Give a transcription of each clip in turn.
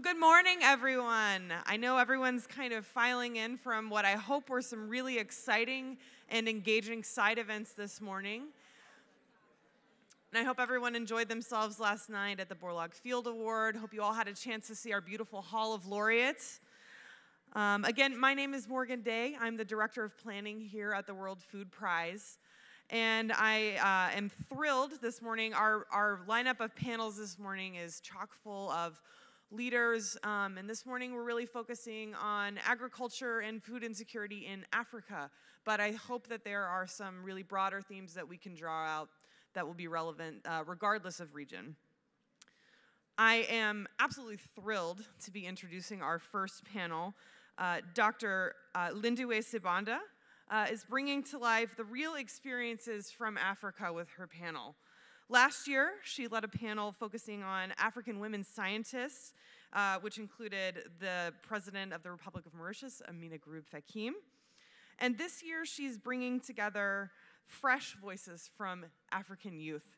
Well, good morning, everyone. I know everyone's kind of filing in from what I hope were some really exciting and engaging side events this morning. And I hope everyone enjoyed themselves last night at the Borlaug Field Award. Hope you all had a chance to see our beautiful Hall of Laureates. Um, again, my name is Morgan Day. I'm the Director of Planning here at the World Food Prize. And I uh, am thrilled this morning. Our, our lineup of panels this morning is chock full of leaders. Um, and this morning we're really focusing on agriculture and food insecurity in Africa. But I hope that there are some really broader themes that we can draw out that will be relevant uh, regardless of region. I am absolutely thrilled to be introducing our first panel. Uh, Dr. Uh, Sibanda uh, is bringing to life the real experiences from Africa with her panel. Last year, she led a panel focusing on African women scientists, uh, which included the president of the Republic of Mauritius, Amina Gurib Fakim. And this year, she's bringing together fresh voices from African youth.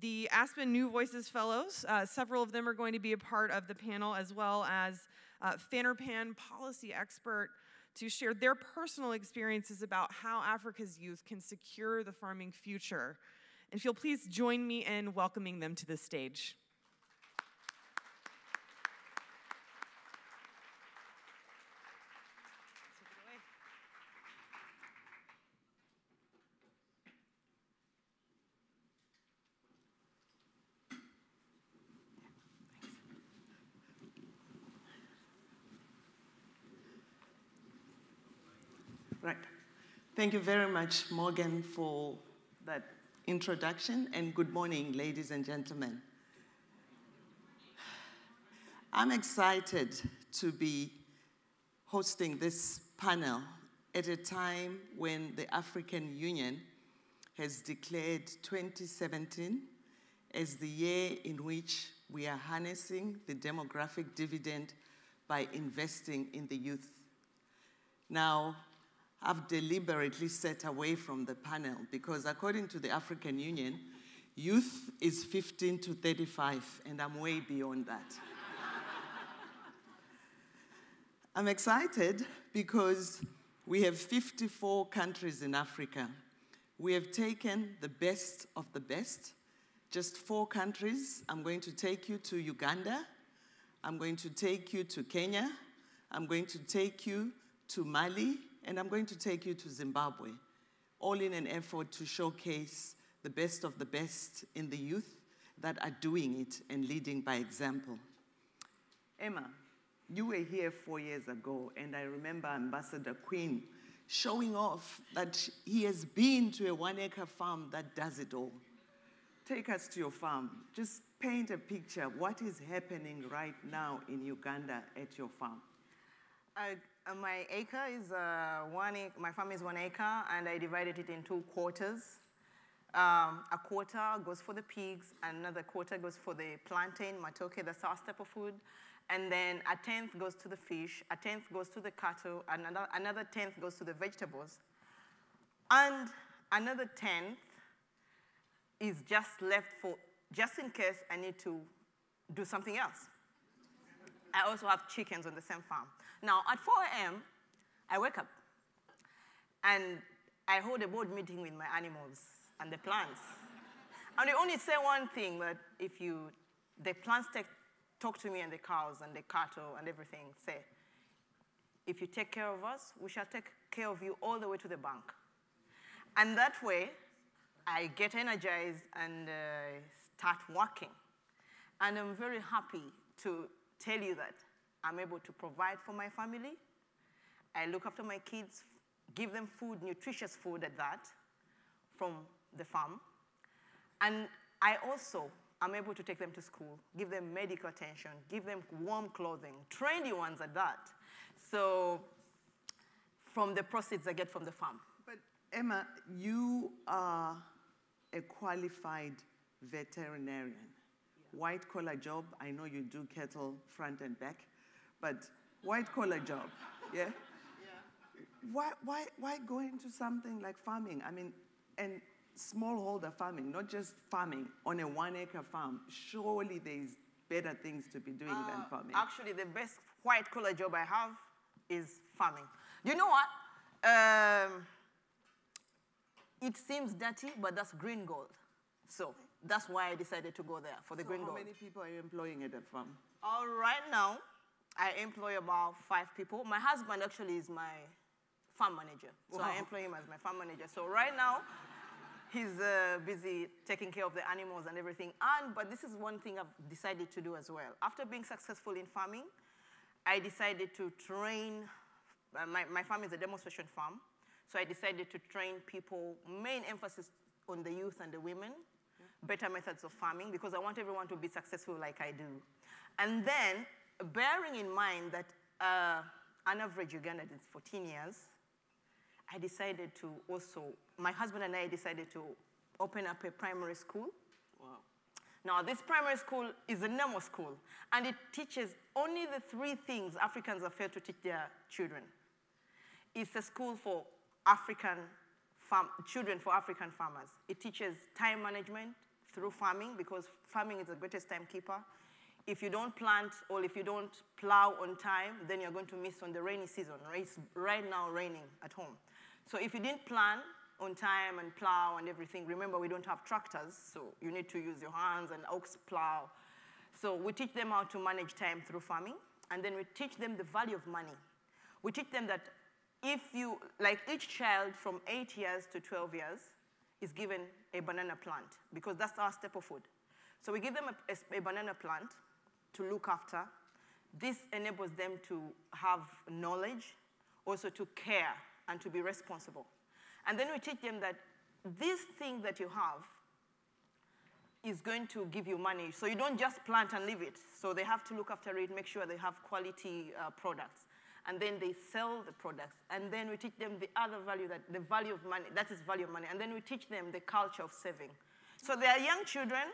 The Aspen New Voices Fellows, uh, several of them are going to be a part of the panel, as well as uh, FANRPAN policy expert to share their personal experiences about how Africa's youth can secure the farming future if you'll please join me in welcoming them to the stage. Right. Thank you very much, Morgan, for that introduction, and good morning, ladies and gentlemen. I'm excited to be hosting this panel at a time when the African Union has declared 2017 as the year in which we are harnessing the demographic dividend by investing in the youth. Now, I've deliberately set away from the panel because, according to the African Union, youth is 15 to 35, and I'm way beyond that. I'm excited because we have 54 countries in Africa. We have taken the best of the best, just four countries. I'm going to take you to Uganda. I'm going to take you to Kenya. I'm going to take you to Mali and I'm going to take you to Zimbabwe, all in an effort to showcase the best of the best in the youth that are doing it and leading by example. Emma, you were here four years ago, and I remember Ambassador Quinn showing off that he has been to a one acre farm that does it all. Take us to your farm. Just paint a picture. Of what is happening right now in Uganda at your farm? Uh, uh, my acre is uh, one my farm is one acre, and I divided it in two quarters. Um, a quarter goes for the pigs, another quarter goes for the plantain, matoke, the sour staple food, and then a tenth goes to the fish, a tenth goes to the cattle, another, another tenth goes to the vegetables, and another tenth is just left for, just in case I need to do something else. I also have chickens on the same farm. Now, at 4 a.m., I wake up and I hold a board meeting with my animals and the plants. and they only say one thing that if you, the plants take, talk to me and the cows and the cattle and everything, say, if you take care of us, we shall take care of you all the way to the bank. And that way, I get energized and uh, start working. And I'm very happy to tell you that I'm able to provide for my family. I look after my kids, give them food, nutritious food at that, from the farm. And I also am able to take them to school, give them medical attention, give them warm clothing, trendy ones at that. So from the proceeds I get from the farm. But Emma, you are a qualified veterinarian. Yeah. White collar job, I know you do cattle front and back but white collar job, yeah? yeah? Why, why, why go into something like farming? I mean, and smallholder farming, not just farming on a one acre farm. Surely there's better things to be doing than Uh, farming? Actually, the best white collar job I have is farming. You know what? Um, it seems dirty, but that's green gold. So that's why I decided to go there for the So green how gold. How many people are you employing at the farm? All right now, I employ about five people. My husband actually is my farm manager. So I employ him as my farm manager. So right now, he's uh, busy taking care of the animals and everything. And, but this is one thing I've decided to do as well. After being successful in farming, I decided to train, uh, my, my farm is a demonstration farm. So I decided to train people, main emphasis on the youth and the women, better methods of farming, because I want everyone to be successful like I do. And then, bearing in mind that uh, an average Ugandan is 14 years, I decided to also, my husband and I decided to open up a primary school. Wow. Now, this primary school is a normal school, and it teaches only the three things Africans are failed to teach their children. It's a school for African farm, children for African farmers. It teaches time management through farming because farming is the greatest timekeeper. If you don't plant or if you don't plow on time, then you're going to miss on the rainy season. It's right now raining at home. So if you didn't plan on time and plow and everything, remember we don't have tractors, so you need to use your hands and ox plow. So we teach them how to manage time through farming, and then we teach them the value of money. We teach them that if you, like each child from 8 years to 12 years is given a banana plant because that's our staple food. So we give them a, a- a banana plant to look after. This enables them to have knowledge, also to care and to be responsible. And then we teach them that this thing that you have is going to give you money. So you don't just plant and leave it. So they have to look after it, make sure they have quality uh, products. And then they sell the products. And then we teach them the other value, that the value of money, that is value of money. And then we teach them the culture of saving. So they are young children.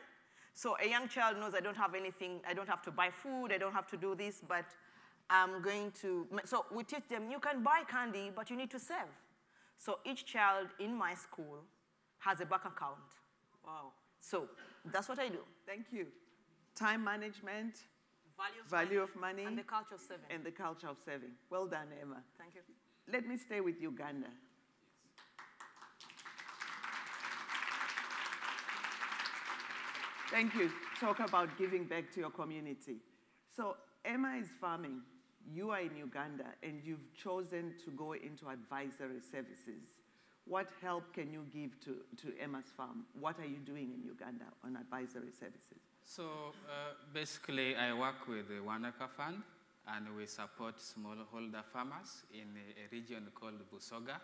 So a young child knows I don't have anything, I don't have to buy food, I don't have to do this, but I'm going to. So we teach them you can buy candy, but you need to save. So each child in my school has a bank account. Wow. So that's what I do. Thank you. Time management Value of, Value of money and the culture of saving. and the culture of saving. Well done, Emma. Thank you. Let me stay with Uganda. Thank you. Talk about giving back to your community. So, Emma is farming. You are in Uganda and you've chosen to go into advisory services. What help can you give to, to Emma's farm? What are you doing in Uganda on advisory services? So uh, basically, I work with the Acre Fund, and we support smallholder farmers in a, a region called Busoga.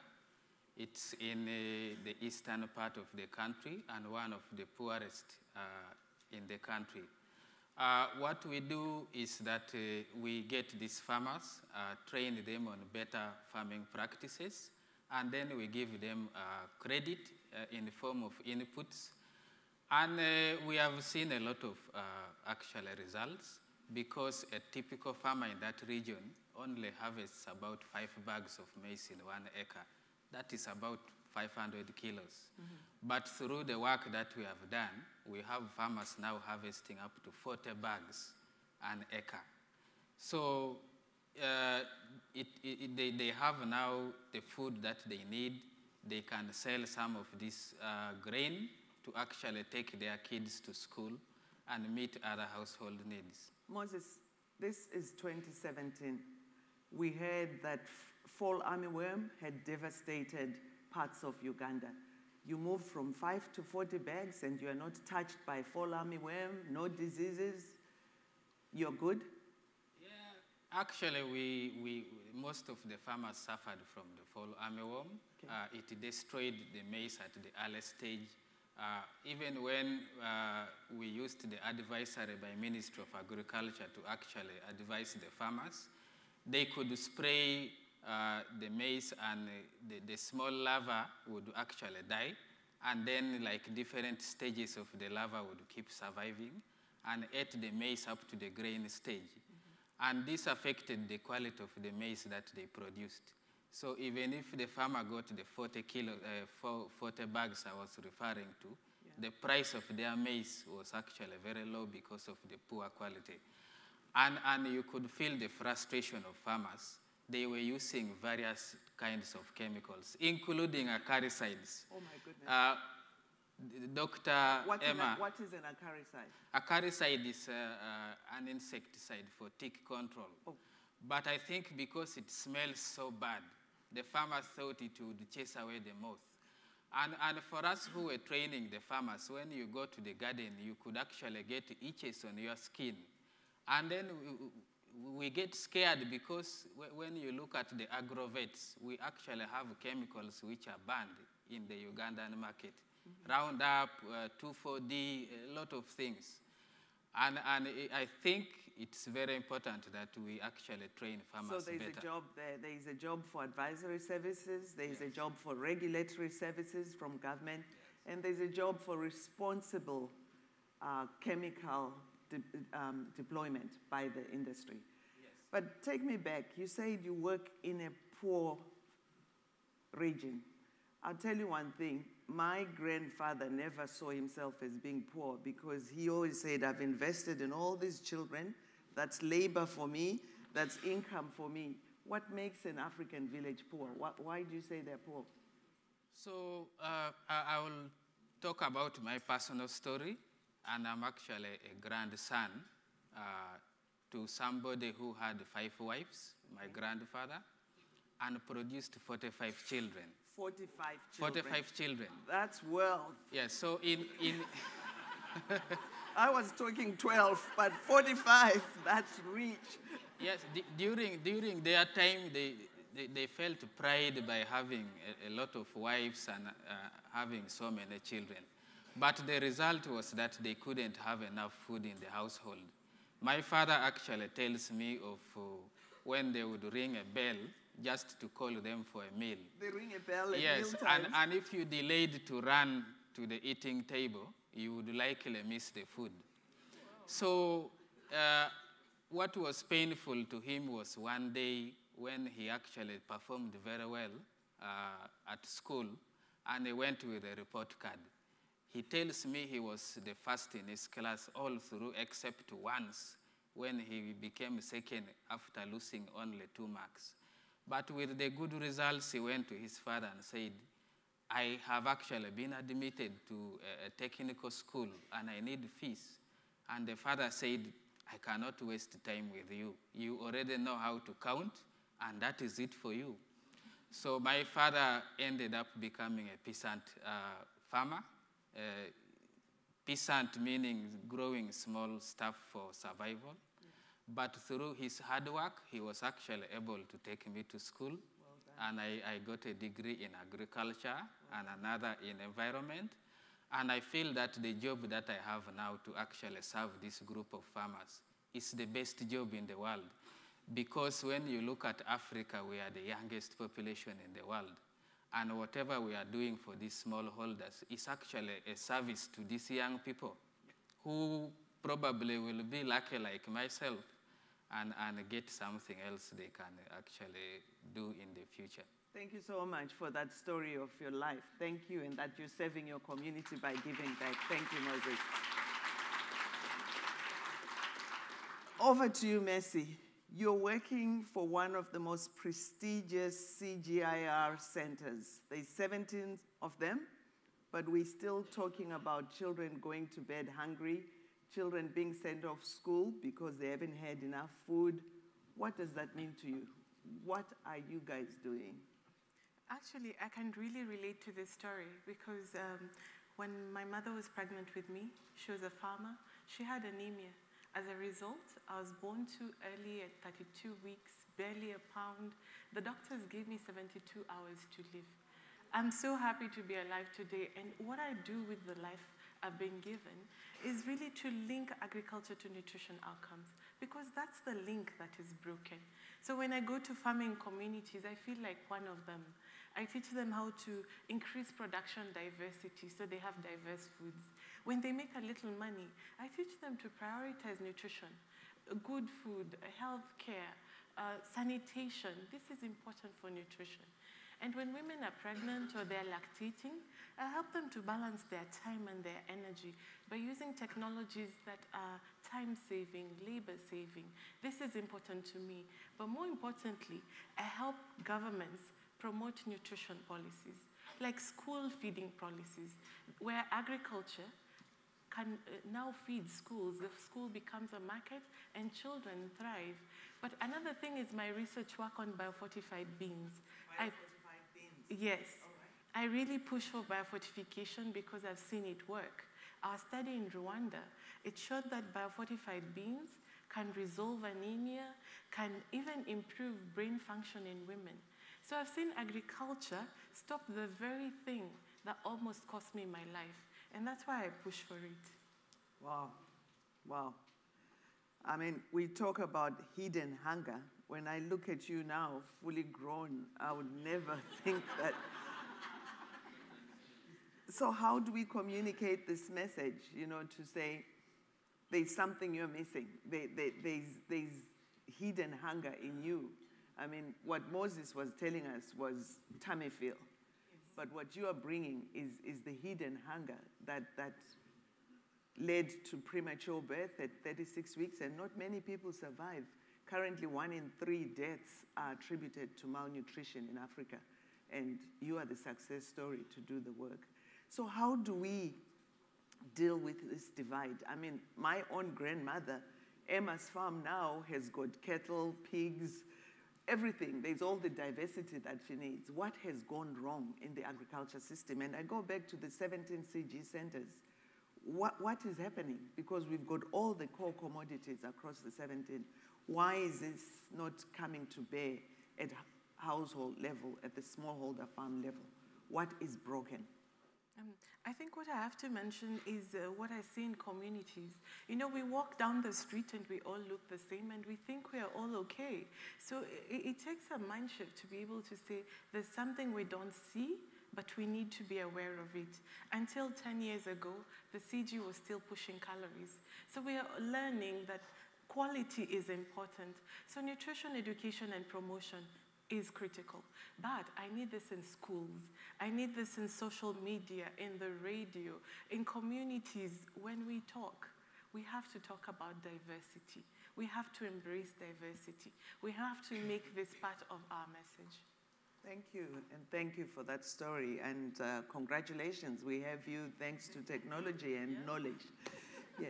It's in uh, the eastern part of the country and one of the poorest uh, in the country. Uh, what we do is that uh, we get these farmers, uh, train them on better farming practices, and then we give them uh, credit uh, in the form of inputs and uh, we have seen a lot of actual results because a typical farmer in that region only harvests about five bags of maize in one acre. That is about 500 kilos. But through the work that we have done, we have farmers now harvesting up to 40 bags an acre. So uh, it, it, they, they have now the food that they need. They can sell some of this uh, grain to actually take their kids to school and meet other household needs. Moses, this is 2017. We heard that fall armyworm had devastated parts of Uganda. You move from 5 to 40 bags and you are not touched by fall armyworm, no diseases. You're good? Yeah, actually, we, we, most of the farmers suffered from the fall armyworm. Uh, it destroyed the maize at the early stage. Uh, even when uh, we used the advisory by Ministry of Agriculture to actually advise the farmers, they could spray uh, the maize and the, the small larva would actually die. And then like different stages of the larva would keep surviving and ate the maize up to the grain stage. And this affected the quality of the maize that they produced. So even if the farmer got the 40 kilo, uh, 40 bags I was referring to, the price of their maize was actually very low because of the poor quality. And, and you could feel the frustration of farmers. They were using various kinds of chemicals, including acaricides. Oh my goodness. Uh, Dr. What is, Emma, a, what is an acaricide? acaricide is uh, uh, an insecticide for tick control. Oh. But I think because it smells so bad, the farmers thought it would chase away the moth. And, and for us who were training the farmers, when you go to the garden, you could actually get itches on your skin. And then we, get scared because when you look at the agrovets, we actually have chemicals which are banned in the Ugandan market. Roundup, uh, 2,4-D, a lot of things. And, and I think it's very important that we actually train farmers So there's better. a job there. There is a job for advisory services. There is a job for regulatory services from government, and there's a job for responsible uh, chemical de- um, deployment by the industry. But take me back. You said you work in a poor region. I'll tell you one thing. My grandfather never saw himself as being poor because he always said, I've invested in all these children. That's labor for me. That's income for me. What makes an African village poor? Why, do you say they're poor? So uh, I, I will talk about my personal story, and I'm actually a grandson uh, to somebody who had five wives, my grandfather, and produced 45 children. 45 children. 45 children. That's wealth. Yes, so in, in I was talking 12, but 45, that's rich. yes, d- during, during their time, they, they, they felt pride by having a, a lot of wives and uh, having so many children. But the result was that they couldn't have enough food in the household. My father actually tells me of uh, when they would ring a bell just to call them for a meal. They ring a bell at Yes, and, and if you delayed to run to the eating table, you would likely miss the food. So, uh, what was painful to him was one day when he actually performed very well uh, at school and he went with a report card. He tells me he was the first in his class all through except once when he became second after losing only two marks. But with the good results, he went to his father and said, I have actually been admitted to a, technical school and I need fees. And the father said, I cannot waste time with you. You already know how to count, and that is it for you. So my father ended up becoming a peasant uh, farmer. Uh, peasant meaning growing small stuff for survival. But through his hard work, he was actually able to take me to school. and I, I got a degree in agriculture and another in environment. And I feel that the job that I have now to actually serve this group of farmers is the best job in the world. Because when you look at Africa, we are the youngest population in the world. And whatever we are doing for these smallholders is actually a service to these young people who probably will be lucky like myself and, and get something else they can actually do in the future. Thank you so much for that story of your life. Thank you, and that you're serving your community by giving back. Thank you, Moses. Over to you, Mercy. You're working for one of the most prestigious CGIAR centers. There's 17 of them, but we're still talking about children going to bed hungry, children being sent off school because they haven't had enough food. What does that mean to you? What are you guys doing? Actually, I can really relate to this story because um, when my mother was pregnant with me, she was a farmer, she had anemia. As a result, I was born too early at 32 weeks, barely a pound. The doctors gave me 72 hours to live. I'm so happy to be alive today, and what I do with the life I've been given is really to link agriculture to nutrition outcomes because that's the link that is broken. So when I go to farming communities, I feel like one of them. I teach them how to increase production diversity so they have diverse foods. When they make a little money, I teach them to prioritize nutrition, good food, health care, uh, sanitation. This is important for nutrition. And when women are pregnant or they're lactating, I help them to balance their time and their energy by using technologies that are time saving, labor saving. This is important to me. But more importantly, I help governments promote nutrition policies, like school feeding policies, where agriculture can uh, now feed schools. The school becomes a market and children thrive. But another thing is my research work on biofortified beans. Biofortified beans. Yes. I really push for biofortification because I've seen it work. Our study in Rwanda, it showed that biofortified beans can resolve anemia, can even improve brain function in women. So I've seen agriculture stop the very thing that almost cost me my life. And that's why I push for it. Wow. Wow. I mean, we talk about hidden hunger. When I look at you now, fully grown, I would never think that. So, how do we communicate this message, you know, to say there's something you're missing? There, there, there's, there's hidden hunger in you. I mean, what Moses was telling us was feel. But what you are bringing is, is the hidden hunger that, that led to premature birth at 36 weeks, and not many people survive. Currently, one in three deaths are attributed to malnutrition in Africa, and you are the success story to do the work. So, how do we deal with this divide? I mean, my own grandmother, Emma's farm now has got cattle, pigs, everything. There's all the diversity that she needs. What has gone wrong in the agriculture system? And I go back to the 17 CG centers. What, what is happening? Because we've got all the core commodities across the 17. Why is this not coming to bear at household level, at the smallholder farm level? What is broken? Um, I think what I have to mention is uh, what I see in communities. You know, we walk down the street and we all look the same and we think we are all okay. So it, it takes a mind shift to be able to say there's something we don't see, but we need to be aware of it. Until 10 years ago, the CG was still pushing calories. So we are learning that quality is important. So nutrition education and promotion is critical. But I need this in schools. I need this in social media, in the radio, in communities. When we talk, we have to talk about diversity. We have to embrace diversity. We have to make this part of our message. Thank you, and thank you for that story. And uh, congratulations, we have you thanks to technology and yeah. knowledge. Yeah.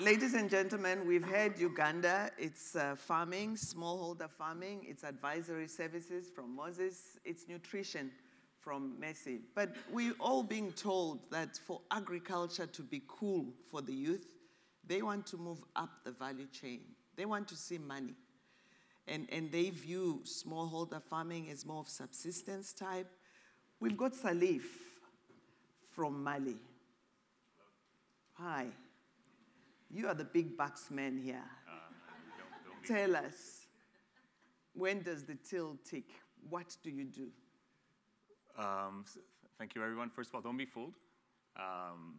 Ladies and gentlemen, we've had Uganda. It's uh, farming, smallholder farming. It's advisory services from Moses. It's nutrition from Mercy. But we're all being told that for agriculture to be cool for the youth, they want to move up the value chain. They want to see money. And, and they view smallholder farming as more of subsistence type. We've got Salif from Mali. Hi. You are the big bucks man here. Uh, don't, don't Tell us, when does the till tick? What do you do? Um, so thank you, everyone. First of all, don't be fooled. Um,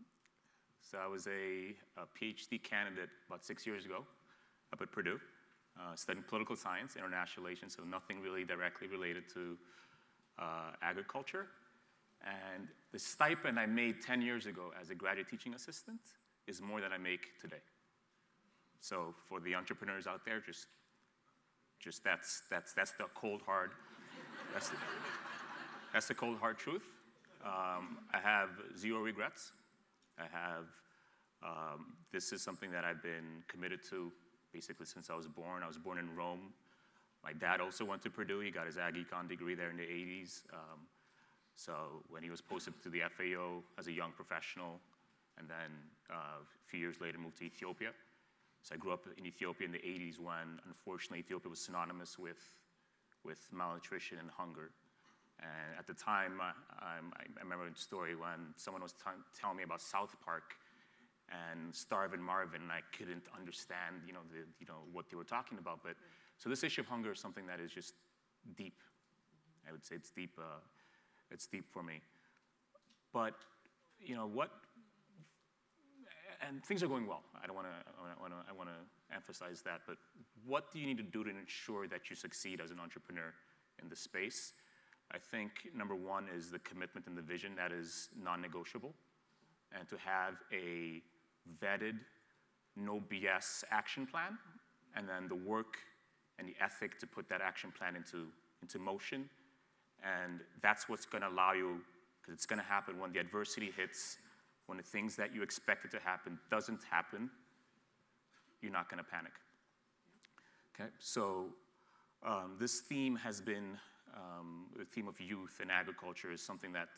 so I was a, a, PhD candidate about six years ago up at Purdue, uh, studying political science, international relations, so nothing really directly related to uh, agriculture. And the stipend I made 10 years ago as a graduate teaching assistant is more than I make today. So for the entrepreneurs out there, just, just that's, that's, that's the cold hard, that's the, that's the cold hard truth. Um, I have zero regrets. I have, um, this is something that I've been committed to basically since I was born. I was born in Rome. My dad also went to Purdue. He got his ag econ degree there in the 80s. Um, so when he was posted to the FAO as a young professional, and then uh, a few years later moved to Ethiopia. So I grew up in Ethiopia in the 80s when, unfortunately, Ethiopia was synonymous with, with malnutrition and hunger. And at the time, I, I, remember a story when someone was telling me about South Park and Starvin Marvin, and I couldn't understand, you know, the, you know, what they were talking about. But so this issue of hunger is something that is just deep. I would say it's deep. Uh, it's deep for me. But you know what and things are going well. I don't want to. I want to. Emphasize that. But what do you need to do to ensure that you succeed as an entrepreneur in the space? I think number one is the commitment and the vision that is non-negotiable, and to have a vetted, no BS action plan, and then the work and the ethic to put that action plan into into motion, and that's what's going to allow you, because it's going to happen when the adversity hits when the things that you expected to happen doesn't happen, you're not going to panic. Okay, so um, this theme has been um, the theme of youth and agriculture is something that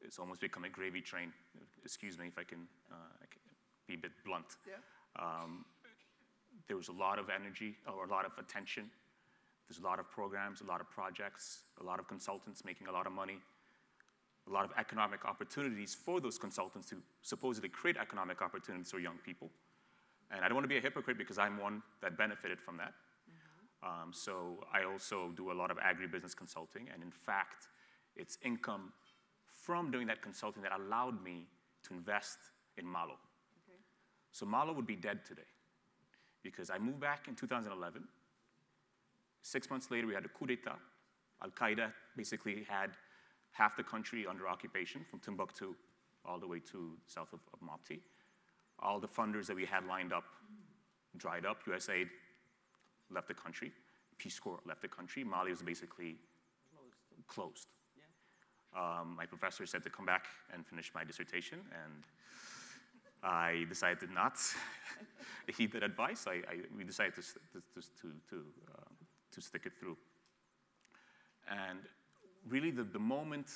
it's almost become a gravy train. Excuse me if I can, uh, I can be a bit blunt. Yeah. Um, there was a lot of energy or a lot of attention. There's a lot of programs, a lot of projects, a lot of consultants making a lot of money a lot of economic opportunities for those consultants to supposedly create economic opportunities for young people. And I don't want to be a hypocrite because I'm one that benefited from that. Mm-hmm. Um, so I also do a lot of agribusiness consulting, and in fact, it's income from doing that consulting that allowed me to invest in Malo. Okay. So Malo would be dead today because I moved back in 2011. Six months later, we had a coup d'etat. Al Qaeda basically had half the country under occupation from Timbuktu all the way to south of, of Mopti. All the funders that we had lined up dried up. USAID left the country. Peace Corps left the country. Mali was basically closed. closed. Yeah. Um, my professor said to come back and finish my dissertation, and I decided to not heed that advice. I, I, we decided to, to, to, to, uh, to stick it through. And really the, the moment,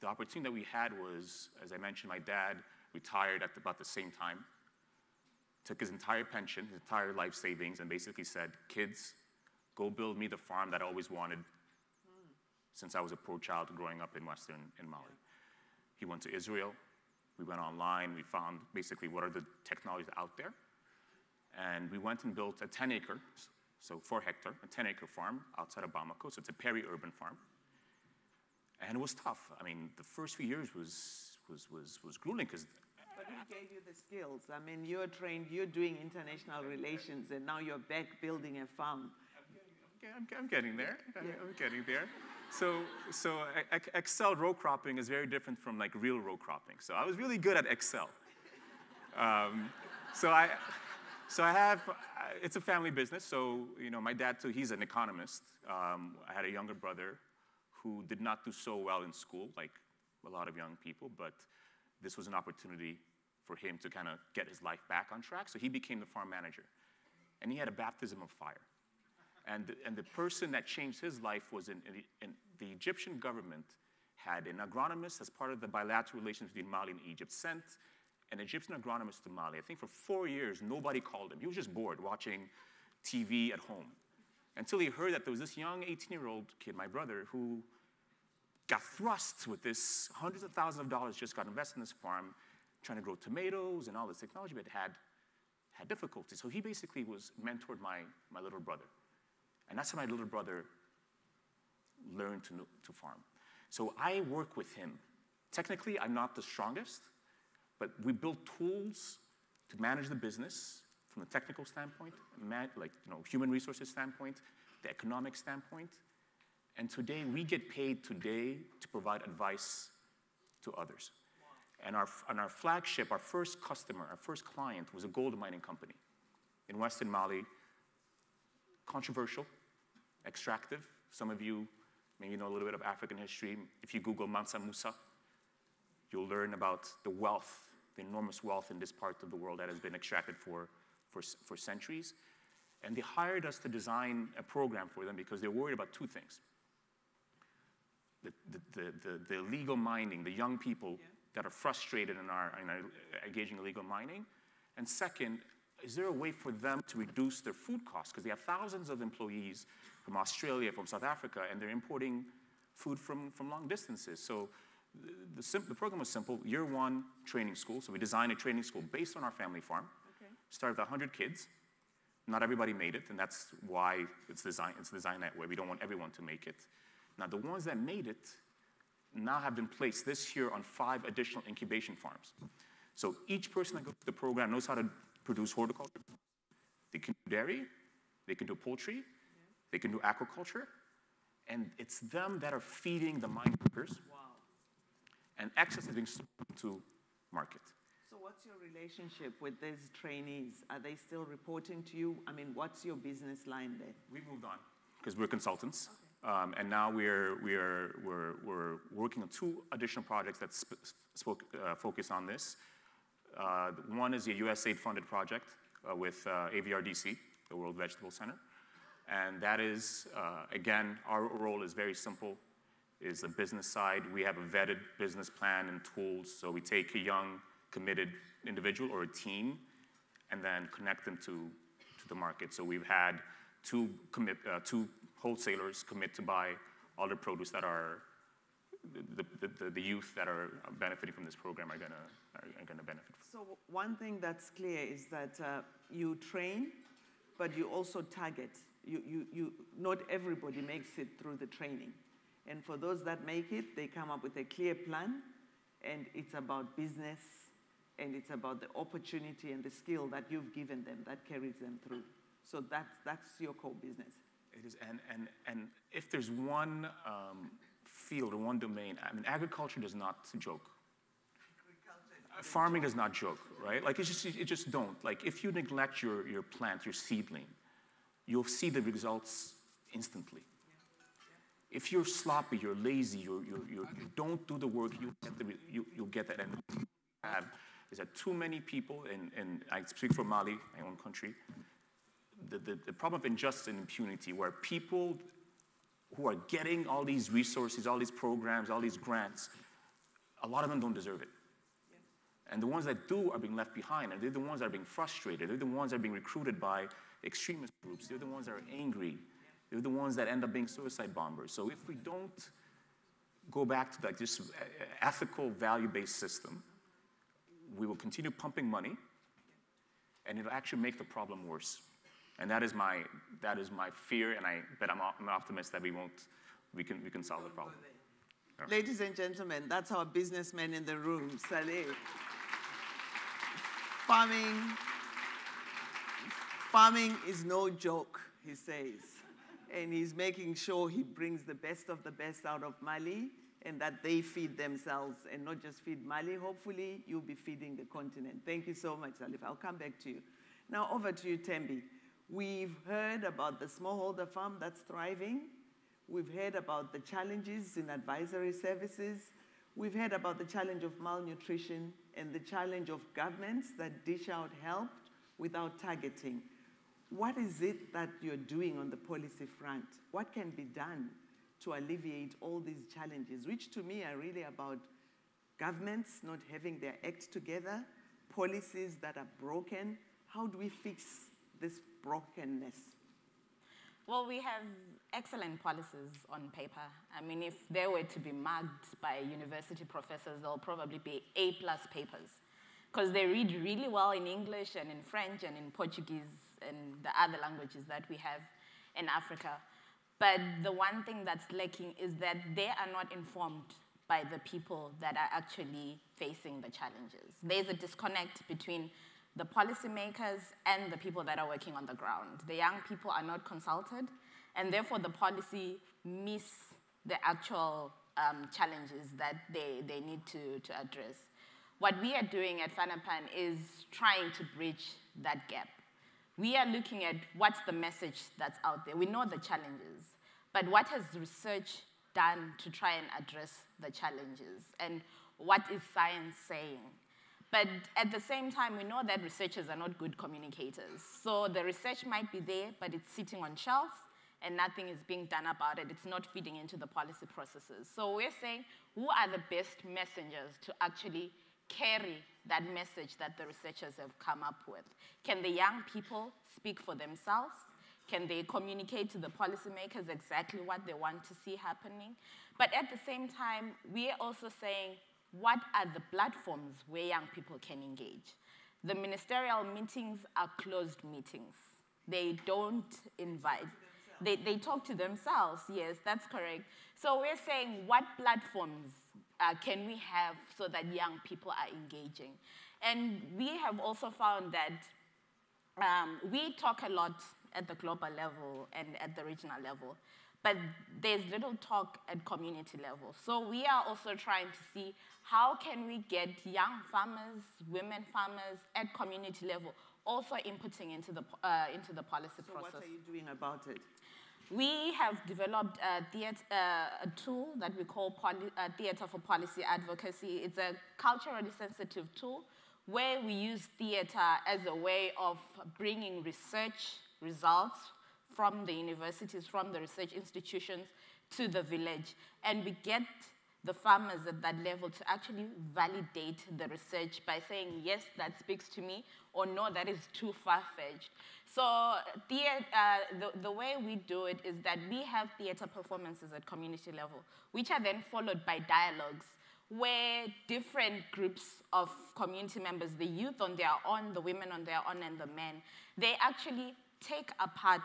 the opportunity that we had was, as I mentioned, my dad retired at about the same time, took his entire pension, his entire life savings, and basically said, kids, go build me the farm that I always wanted since I was a poor child growing up in Western in Mali. He went to Israel. We went online. We found basically what are the technologies out there. And we went and built a 10 acre, so four hectare, a 10 acre farm outside of Bamako. So it's a peri-urban farm. And it was tough. I mean, the first few years was, was, was, was grueling because. But who gave you the skills? I mean, you're trained, you're doing international relations, and now you're back building a farm. I'm, I'm getting there. I'm, yeah. I'm getting there. So, so Excel row cropping is very different from like real row cropping. So I was really good at Excel. Um, so I, so I have, it's a family business. So you know, my dad too. He's an economist. Um, I had a younger brother who did not do so well in school, like a lot of young people, but this was an opportunity for him to kind of get his life back on track. So he became the farm manager. And he had a baptism of fire. And, and the person that changed his life was in, in, in the Egyptian government had an agronomist as part of the bilateral relations between Mali and Egypt, sent an Egyptian agronomist to Mali. I think for four years, nobody called him. He was just bored watching TV at home until he heard that there was this young 18 year old kid, my brother, who got thrust with this hundreds of thousands of dollars just got invested in this farm, trying to grow tomatoes and all this technology, but had, had difficulty. So he basically was mentored my, my little brother. And that's how my little brother learned to, to farm. So I work with him. Technically, I'm not the strongest, but we build tools to manage the business from the technical standpoint, like you know, human resources standpoint, the economic standpoint. And today, we get paid today to provide advice to others. And our, and our flagship, our first customer, our first client was a gold mining company in Western Mali. Controversial, extractive. Some of you maybe know a little bit of African history. If you Google Mansa Musa, you'll learn about the wealth, the enormous wealth in this part of the world that has been extracted for for, for centuries. And they hired us to design a program for them because they're worried about two things. The, the, the, the, the illegal mining, the young people yeah. that are frustrated and are, in our engaging in illegal mining. And second, is there a way for them to reduce their food costs? Because they have thousands of employees from Australia, from South Africa, and they're importing food from, from long distances. So the, the, the program was simple year one training school. So we designed a training school based on our family farm started with 100 kids. Not everybody made it, and that's why it's designed, it's designed that way. We don't want everyone to make it. Now, the ones that made it now have been placed this year on five additional incubation farms. So each person that goes to the program knows how to produce horticulture. They can do dairy, they can do poultry, they can do aquaculture, and it's them that are feeding the mine workers. Wow. And excess is being sold to market. What's your relationship with these trainees? Are they still reporting to you? I mean, what's your business line there? We moved on because we're consultants. Um, and now we're, we're, we're, we're working on two additional projects that sp- spoke, uh, focus on this. Uh, one is a USAID funded project uh, with uh, AVRDC, the World Vegetable Center. And that is, uh, again, our role is very simple, is the business side. We have a vetted business plan and tools. So we take a young, committed individual or a team and then connect them to, to the market. So we've had two, commit, uh, two wholesalers commit to buy all the produce that are the, the, the, the youth that are benefiting from this program are gonna, are, gonna benefit. So one thing that's clear is that uh, you train, but you also target. You, you, you, not everybody makes it through the training. And for those that make it, they come up with a clear plan, and it's about business, and it's about the opportunity and the skill that you've given them that carries them through. So that's, that's your core business. It is, and, and, and if there's one um, field or one domain, I mean, agriculture does not joke. Farming does not joke, right? Like, it just, it just don't. Like, if you neglect your, your plant, your seedling, you'll see the results instantly. If you're sloppy, you're lazy, you're, you're, you're, you do not do the work, you get the, you, you'll get that. And have is that too many people, and, and I speak for Mali, my own country, the, the, the problem of injustice and impunity, where people who are getting all these resources, all these programs, all these grants, a lot of them don't deserve it. And the ones that do are being left behind, and they're the ones that are being frustrated. They're the ones that are being recruited by extremist groups. They're the ones that are angry. They're the ones that end up being suicide bombers. So if we don't go back to like this uh, ethical, value-based system, we will continue pumping money, and it'll actually make the problem worse. And that is my, that is my fear, and I, but I'm, I'm an optimist that we won't, we can, we can solve the problem. Yeah. Ladies and gentlemen, that's our businessman in the room, Saleh. Farming, farming is no joke, he says. And he's making sure he brings the best of the best out of Mali and that they feed themselves and not just feed Mali. Hopefully, you'll be feeding the continent. Thank you so much, Salif. I'll come back to you. Now, over to you, Tembi. We've heard about the smallholder farm that's thriving. We've heard about the challenges in advisory services. We've heard about the challenge of malnutrition and the challenge of governments that dish out help without targeting. What is it that you're doing on the policy front? What can be done to alleviate all these challenges, which to me are really about governments not having their act together, policies that are broken? How do we fix this brokenness? Well, we have excellent policies on paper. I mean, if they were to be marked by university professors, they'll probably be A-plus papers because they read really well in English and in French and in Portuguese and the other languages that we have in Africa. But the one thing that's lacking is that they are not informed by the people that are actually facing the challenges. There's a disconnect between the policymakers and the people that are working on the ground. The young people are not consulted, and therefore the policy miss the actual um, challenges that they, they need to, to address. What we are doing at FANRPAN is trying to bridge that gap. We are looking at what's the message that's out there. We know the challenges, but what has research done to try and address the challenges? And what is science saying? But at the same time, we know that researchers are not good communicators. So the research might be there, but it's sitting on shelves and nothing is being done about it. It's not feeding into the policy processes. So we're saying, who are the best messengers to actually carry that message that the researchers have come up with? Can the young people speak for themselves? Can they communicate to the policymakers exactly what they want to see happening? But at the same time, we're also saying, what are the platforms where young people can engage? The ministerial meetings are closed meetings. They don't invite, they, they talk to themselves, yes, that's correct. So we're saying what platforms uh, can we have so that young people are engaging? And we have also found that um, we talk a lot at the global level and at the regional level, but there's little talk at community level. So we are also trying to see how can we get young farmers, women farmers at community level also inputting into the, uh, into the policy So process. what are you doing about it? We have developed a, theat- uh, a tool that we call Poli- uh, Theatre for Policy Advocacy. It's a culturally sensitive tool where we use theatre as a way of bringing research results from the universities, from the research institutions to the village. And we get the farmers at that level to actually validate the research by saying, yes, that speaks to me, or no, that is too far-fetched. So the, uh, the, the way we do it is that we have theater performances at community level, which are then followed by dialogues, where different groups of community members, the youth on their own, the women on their own, and the men, they actually take apart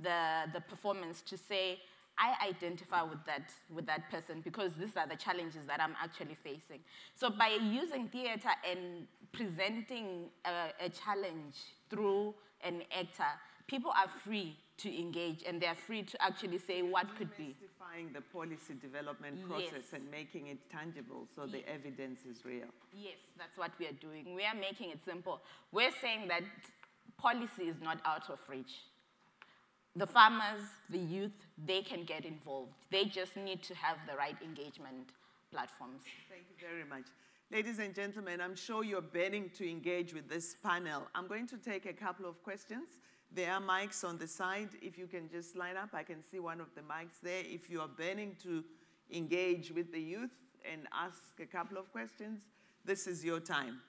the, the performance to say, I identify with that, with that person because these are the challenges that I'm actually facing. So by using theater and presenting a, a challenge through an actor, people are free to engage and they're free to actually say what could be. Demystifying the policy development process Yes. and making it tangible so the evidence is real. Yes, that's what we are doing. We are making it simple. We're saying that policy is not out of reach. The farmers, the youth, they can get involved. They just need to have the right engagement platforms. Thank you very much. Ladies and gentlemen, I'm sure you're burning to engage with this panel. I'm going to take a couple of questions. There are mics on the side. If you can just line up, I can see one of the mics there. If you are burning to engage with the youth and ask a couple of questions, this is your time.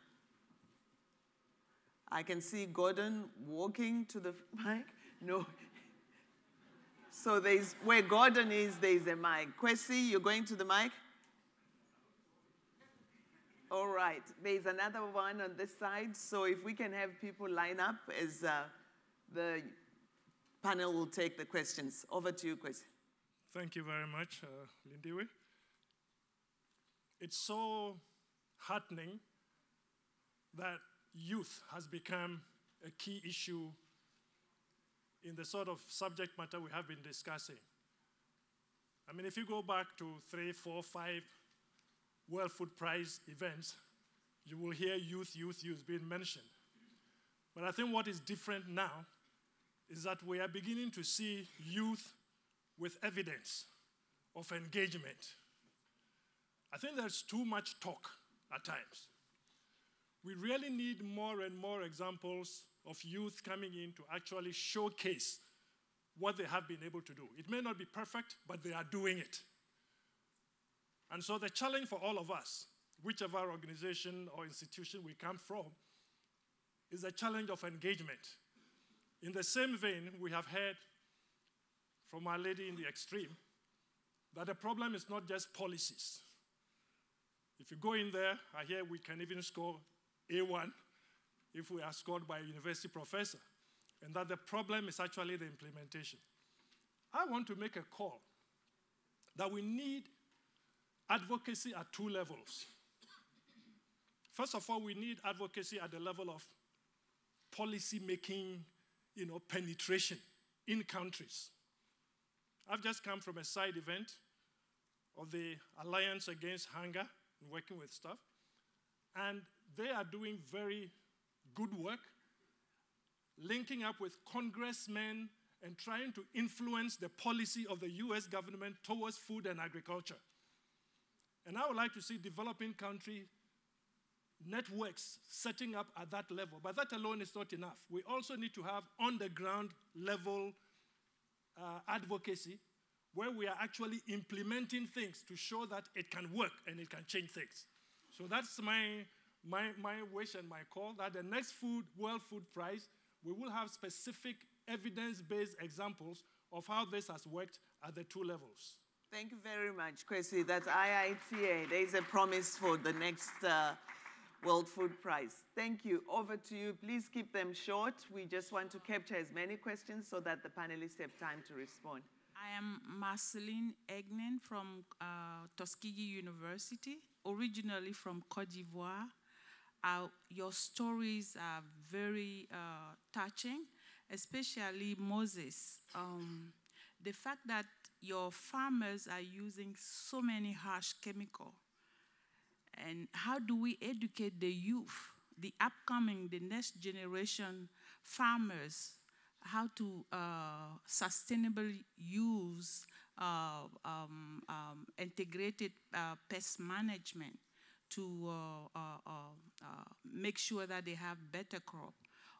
I can see Gordon walking to the mic. No. So there's where Gordon is, there's a mic. Kwesi, you're going to the mic? All right, there's another one on this side. So if we can have people line up as uh, the panel will take the questions. Over to you, Chris. Thank you very much, uh, Lindiwe. It's so heartening that youth has become a key issue in the sort of subject matter we have been discussing. I mean, if you go back to three, four, five World Food Prize events, you will hear youth, youth, youth being mentioned. But I think what is different now is that we are beginning to see youth with evidence of engagement. I think there's too much talk at times. We really need more and more examples of youth coming in to actually showcase what they have been able to do. It may not be perfect, but they are doing it. And so the challenge for all of us, whichever organization or institution we come from, is a challenge of engagement. In the same vein, we have heard from Our Lady in the Extreme that the problem is not just policies. If you go in there, I hear we can even score A1 if we are scored by a university professor, and that the problem is actually the implementation. I want to make a call that we need advocacy at two levels. First of all, we need advocacy at the level of policy making, you know, penetration in countries. I've just come from a side event of the Alliance Against Hunger and working with stuff, and they are doing very good work, linking up with congressmen and trying to influence the policy of the US government towards food and agriculture. And I would like to see developing country networks setting up at that level. But that alone is not enough. We also need to have on the ground level uh, advocacy where we are actually implementing things to show that it can work and it can change things. So that's my, my, my wish and my call that the next food, World Food Prize, we will have specific evidence-based examples of how this has worked at the two levels. Thank you very much, Kwesi. That's IITA. There's a promise for the next uh, World Food Prize. Thank you. Over to you. Please keep them short. We just want to capture as many questions so that the panelists have time to respond. I am Marceline Egnin from uh, Tuskegee University. originally from Cote d'Ivoire. Uh, your stories are very uh, touching, especially Moses. Um, the fact that your farmers are using so many harsh chemicals, and how do we educate the youth, the upcoming, the next generation farmers, how to uh, sustainably use uh, um, um, integrated uh, pest management to uh, uh, uh, make sure that they have better crop.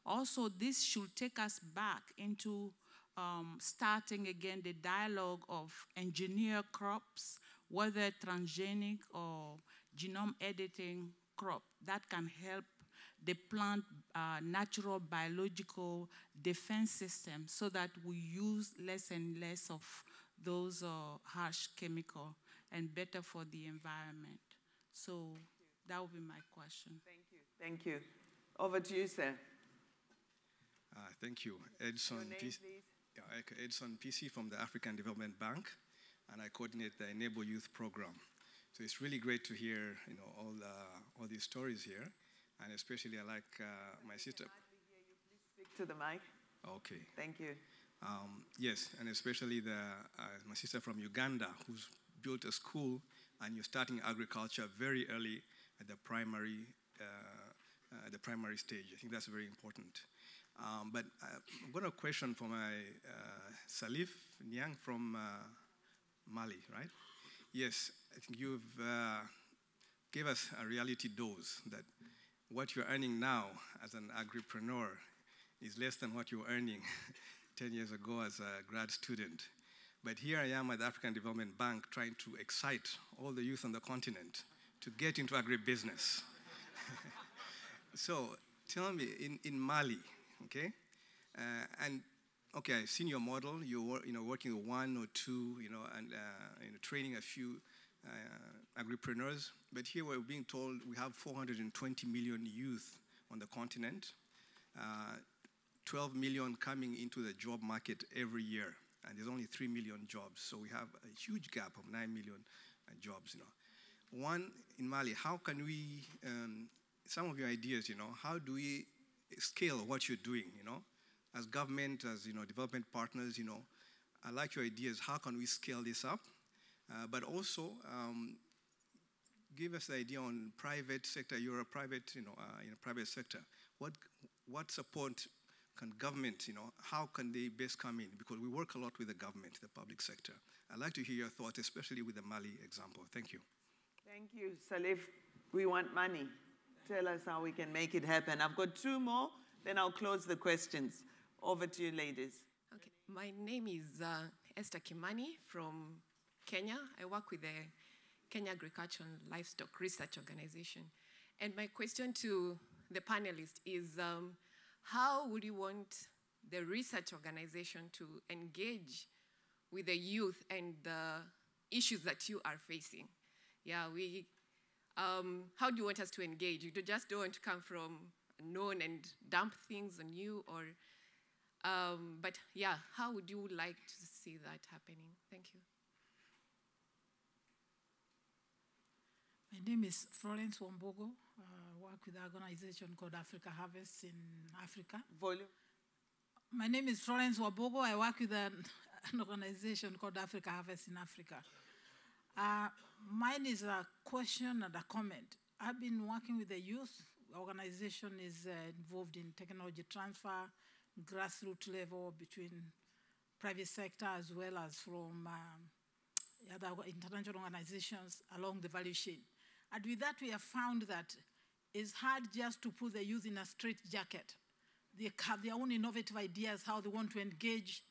Also, this should take us back into um, starting again the dialogue of engineer crops, whether transgenic or genome editing crop that can help the plant uh, natural biological defense system so that we use less and less of those uh, harsh chemical and better for the environment. So that would be my question. Thank you. Thank you. Over to you, sir. Uh, thank you. Edson, Your name, Mpyisi, yeah, Edson Mpyisi from the African Development Bank, and I coordinate the Enable Youth Program. So it's really great to hear, you know, all, the, all these stories here, and especially I like uh, my sister. Please Speak to the mic. Okay. Thank you. Um, yes, and especially the, uh, my sister from Uganda, who's built a school, and you're starting agriculture very early at the primary, uh, uh, the primary stage. I think that's very important. Um, but I've got a question for my uh, Salif Niang from uh, Mali, right? Yes, I think you've uh, gave us a reality dose that what you're earning now as an agripreneur is less than what you were earning 10 years ago as a grad student. But here I am at the African Development Bank trying to excite all the youth on the continent to get into agribusiness. so tell me, in, in Mali, okay, uh, and okay, I've seen your model. You're you know working with one or two, you know, and uh, you know, training a few uh, agripreneurs. But here we're being told we have 420 million youth on the continent. Uh, 12 million coming into the job market every year, and there's only 3 million jobs. So we have a huge gap of 9 million uh, jobs, you know. One, in Mali, how can we, um, some of your ideas, you know, how do we scale of what you're doing, you know, as government, as, you know, development partners, you know, I like your ideas, how can we scale this up? Uh, but also, um, give us the idea on private sector. You're a private, you know, uh, in a private sector. What, what support can government, you know, how can they best come in? Because we work a lot with the government, the public sector. I'd like to hear your thoughts, especially with the Mali example. Thank you. Thank you, Salif. We want money. Tell us how we can make it happen. I've got two more, then I'll close the questions. Over to you, ladies. Okay, my name is uh, Esther Kimani from Kenya. I work with the Kenya Agriculture and Livestock Research Organization. And my question to the panelists is um, how would you want the research organization to engage with the youth and the issues that you are facing? Yeah, we, um, how do you want us to engage? You just don't want to come from known and dump things on you or, um, but yeah, how would you like to see that happening? Thank you. My name is Florence Wambugu. Uh, I work with an organization called Africa Harvest in Africa. Volume. My name is Florence Wambugu. I work with an, an organization called Africa Harvest in Africa. Uh, mine is a question and a comment. I've been working with the youth. Organization is uh, involved in technology transfer, grassroots level between private sector as well as from um, other international organizations along the value chain. And with that, we have found that it's hard just to put the youth in a straight jacket. They have their own innovative ideas how they want to engage.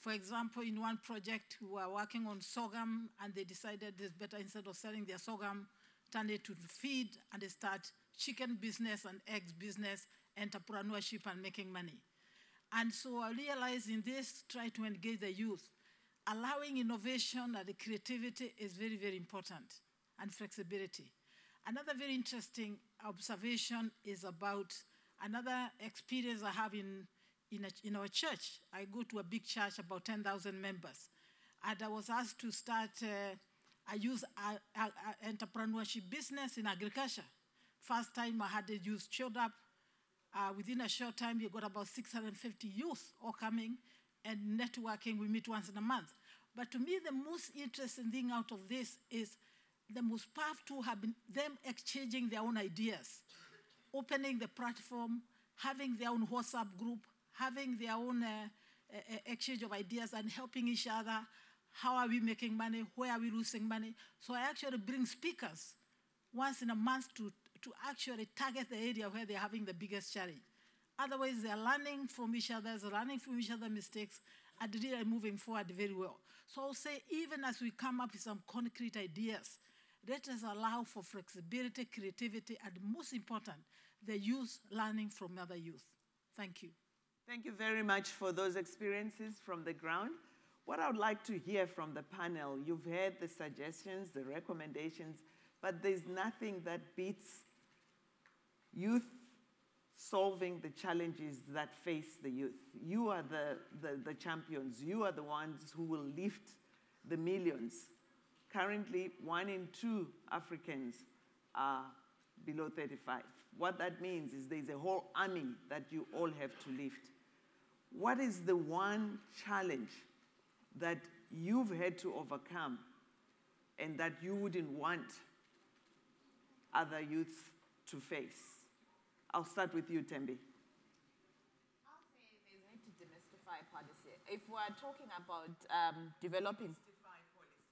For example, in one project, we were working on sorghum, and they decided it's better instead of selling their sorghum, turn it to feed, and they start chicken business and eggs business, entrepreneurship, and making money. And so I realized in this, try to engage the youth. Allowing innovation and creativity is very, very important, and flexibility. Another very interesting observation is about another experience I have in, in, a, in, our church. I go to a big church, about 10,000 members. And I was asked to start uh, I use uh, entrepreneurship business in agriculture. First time I had the youth showed up. Uh, within a short time, you got about 650 youth all coming and networking. We meet once in a month. But to me, the most interesting thing out of this is the most powerful have been them exchanging their own ideas, opening the platform, having their own WhatsApp group, having their own uh, exchange of ideas and helping each other. How are we making money? Where are we losing money? So I actually bring speakers once in a month to, to actually target the area where they're having the biggest challenge. Otherwise, they're learning from each other, they're learning from each other's mistakes, and really moving forward very well. So I'll say, even as we come up with some concrete ideas, let us allow for flexibility, creativity, and most important, the youth learning from other youth. Thank you. Thank you very much for those experiences from the ground. What I would like to hear from the panel, you've heard the suggestions, the recommendations, but there's nothing that beats youth solving the challenges that face the youth. You are the, the, the, champions. You are the ones who will lift the millions. Currently, one in two Africans are below 35. What that means is there's a whole army that you all have to lift. What is the one challenge that you've had to overcome and that you wouldn't want other youths to face? I'll start with you, Tembi. I'll say there's need to demystify policy. If we're talking about um, developing.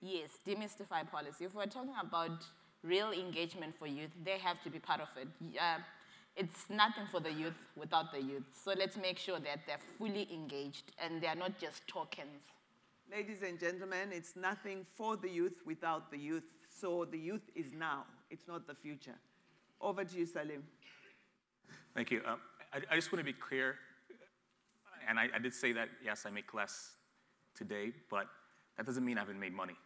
Yes, demystify policy. If we're talking about real engagement for youth, they have to be part of it. Uh, it's nothing for the youth without the youth. So let's make sure that they're fully engaged and they're not just tokens. Ladies and gentlemen, it's nothing for the youth without the youth. So the youth is now, it's not the future. Over to you, Salif. Thank you. Um, I, I, just want to be clear, and I, I, did say that, yes, I make less today, but that doesn't mean I haven't made money.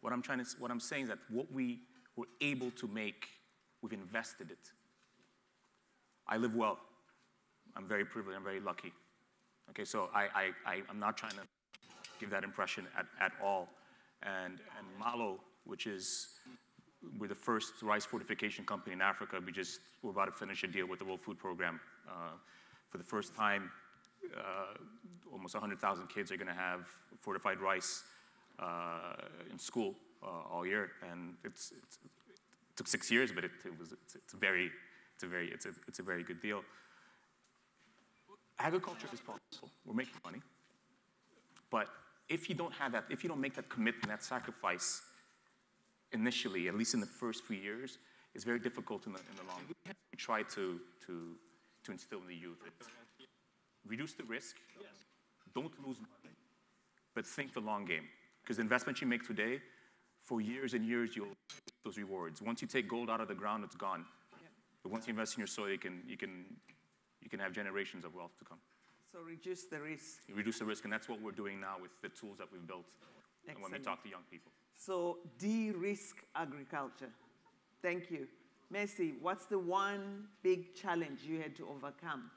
What I'm, trying to, what I'm saying is that what we were able to make, we've invested it. I live well. I'm very privileged, I'm very lucky. Okay, so I, I, I, am not trying to give that impression at, at all. And, and Malo, which is we're the first rice fortification company in Africa. We just, we're about to finish a deal with the World Food Program. Uh, for the first time, uh, almost 100,000 kids are going to have fortified rice uh, in school uh, all year. And it's, it's, it took six years, but it, it was, it's, it's, very, it's, a very, it's, a, it's a very good deal. Agriculture is possible. We're making money. But if you don't have that, if you don't make that commitment, that sacrifice, initially, at least in the first few years, it's very difficult in the, in the long run. We try to, to, to instill in the youth. reduce the risk, don't lose money, but think the long game. Because the investment you make today, for years and years, you'll those rewards. Once you take gold out of the ground, it's gone. But once you invest in your soil, you can, you, can, you can have generations of wealth to come. So reduce the risk. You reduce the risk, and that's what we're doing now with the tools that we've built Excellent. and when we talk to young people. So de-risk agriculture. Thank you. Mercy, what's the one big challenge you had to overcome?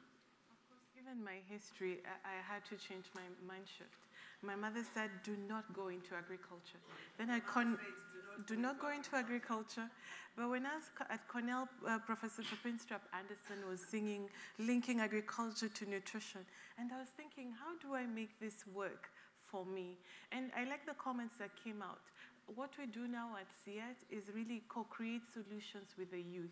Of course, given my history, I, I had to change my mind shift. My mother said, do not go into agriculture. Then I con- do not go into agriculture. But when I was at Cornell, uh, Professor Per Pinstrup-Andersen was singing, linking agriculture to nutrition. And I was thinking, how do I make this work for me? And I like the comments that came out what we do now at CIAT is really co-create solutions with the youth.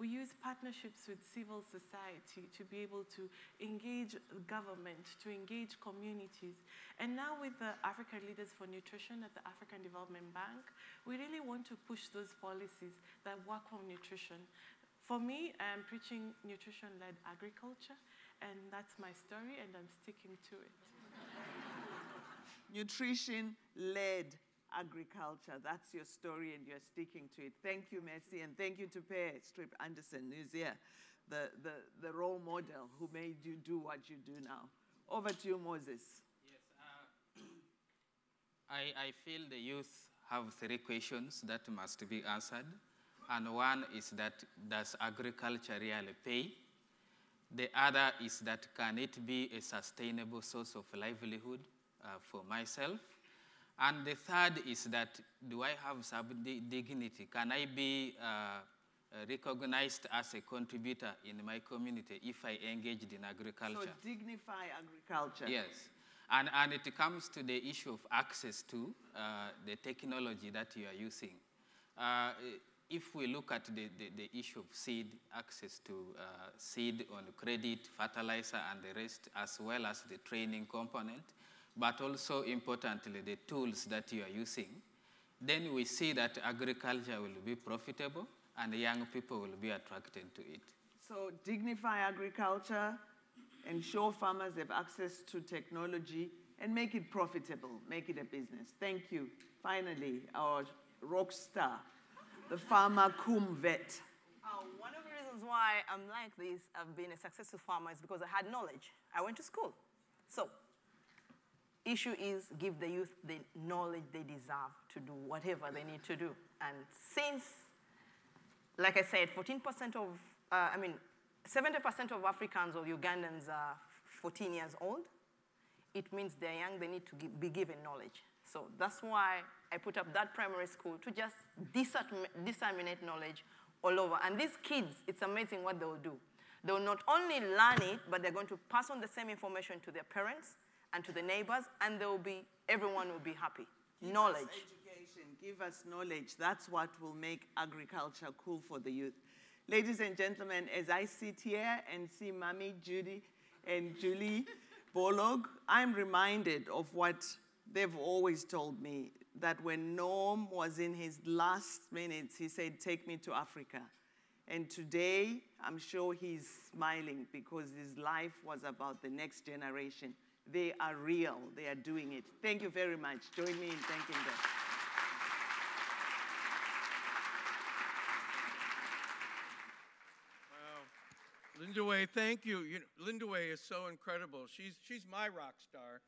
We use partnerships with civil society to be able to engage government, to engage communities. And now with the African Leaders for Nutrition at the African Development Bank, we really want to push those policies that work on nutrition. For me, I'm preaching nutrition-led agriculture, and that's my story, and I'm sticking to it. nutrition-led agriculture. That's your story, and you're sticking to it. Thank you, Mercy, and thank you to Per Strip Anderson, who's here, the, the, the role model who made you do what you do now. Over to you, Moses. Yes, uh, I, I feel the youth have three questions that must be answered. And one is that does agriculture really pay? The other is that can it be a sustainable source of livelihood uh, for myself? And the third is that do I have some dignity? Can I be uh, uh, recognized as a contributor in my community if I engaged in agriculture? So dignify agriculture. Yes. And, and it comes to the issue of access to uh, the technology that you are using. Uh, if we look at the, the, the, issue of seed, access to uh, seed on credit, fertilizer, and the rest, as well as the training component, but also importantly, the tools that you are using, then we see that agriculture will be profitable and young people will be attracted to it. So dignify agriculture, ensure farmers have access to technology, and make it profitable, make it a business. Thank you. Finally, our rock star, the farmer cum vet. Uh, one of the reasons why I'm like this, I've been a successful farmer, is because I had knowledge. I went to school. So, issue is give the youth the knowledge they deserve to do whatever they need to do. And since, like I said, 14% of, uh, I mean, 70% of Africans or Ugandans are 14 years old. It means they're young, they need to be given knowledge. So that's why I put up that primary school to just disseminate knowledge all over. And these kids, it's amazing what they'll do. They'll not only learn it, but they're going to pass on the same information to their parents and to the neighbors, and they will be, everyone will be happy. Give knowledge. education, give us knowledge. That's what will make agriculture cool for the youth. Ladies and gentlemen, as I sit here and see Mommy Judy and Julie Borlaug, I'm reminded of what they've always told me that when Norm was in his last minutes, he said, Take me to Africa. And today, I'm sure he's smiling because his life was about the next generation. They are real, they are doing it. Thank you very much. Join me in thanking them. Lindiwe, thank you. you know, Lindiwe is so incredible. She's, she's my rock star.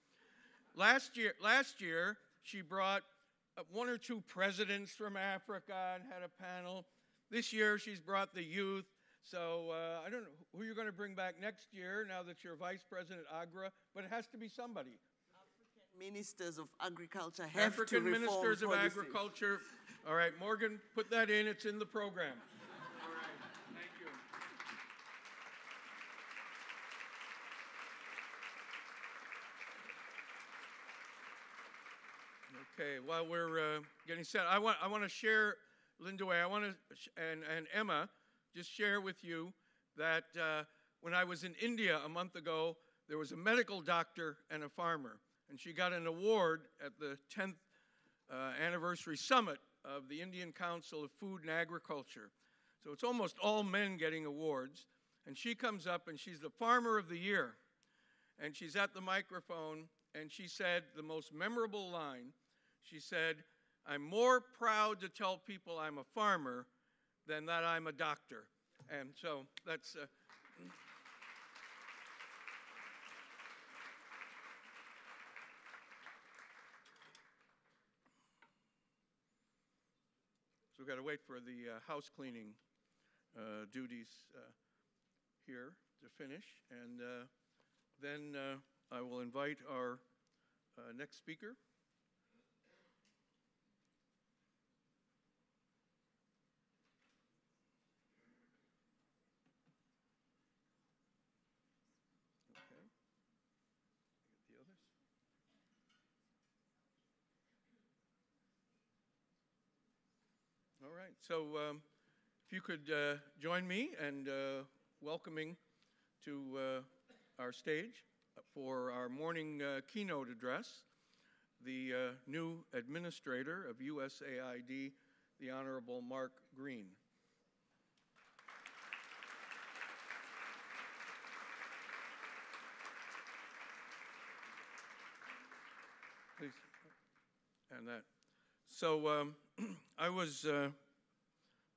Last year, last year, she brought uh, one or two presidents from Africa and had a panel. This year, she's brought the youth. So uh, I don't know who you're going to bring back next year now that you're Vice President Agra, but it has to be somebody. African ministers of agriculture have African to reform ministers of policies. agriculture. All right, Morgan, put that in. It's in the program. All right, thank you. Okay, while we're uh, getting set, I want, I want to share, Lindiwe, I want to, and, and Emma, just share with you that uh, when I was in India a month ago, there was a medical doctor and a farmer, and she got an award at the 10th uh, anniversary summit of the Indian Council of Food and Agriculture. So it's almost all men getting awards. And she comes up and she's the farmer of the year. And she's at the microphone and she said the most memorable line she said, I'm more proud to tell people I'm a farmer than that I'm a doctor. And so that's. Uh, So we've got to wait for the uh, house cleaning uh, duties uh, here to finish. And uh, then uh, I will invite our next speaker. right. So um, if you could uh, join me and uh, welcoming to uh, our stage for our morning uh, keynote address, the uh, new administrator of USAID, the Honorable Mark Green. Please. And that. So um, I was uh,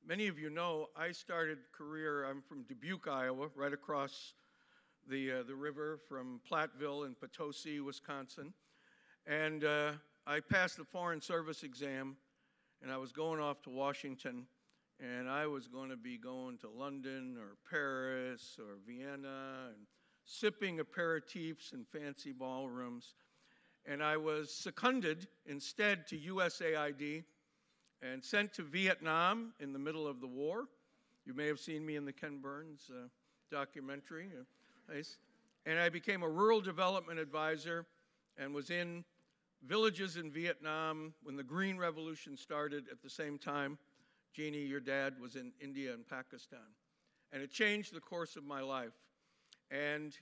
Many of you know I started career, I'm from Dubuque, Iowa, right across the, uh, the river from Platteville in Potosi, Wisconsin. And uh, I passed the Foreign Service exam, and I was going off to Washington, and I was going to be going to London or Paris or Vienna and sipping aperitifs in fancy ballrooms. and I was seconded instead to USAID and sent to Vietnam in the middle of the war. You may have seen me in the Ken Burns uh, documentary. Uh, and I became a rural development advisor and was in villages in Vietnam when the Green Revolution started at the same time. Jeannie, your dad, was in India and Pakistan. And it changed the course of my life. And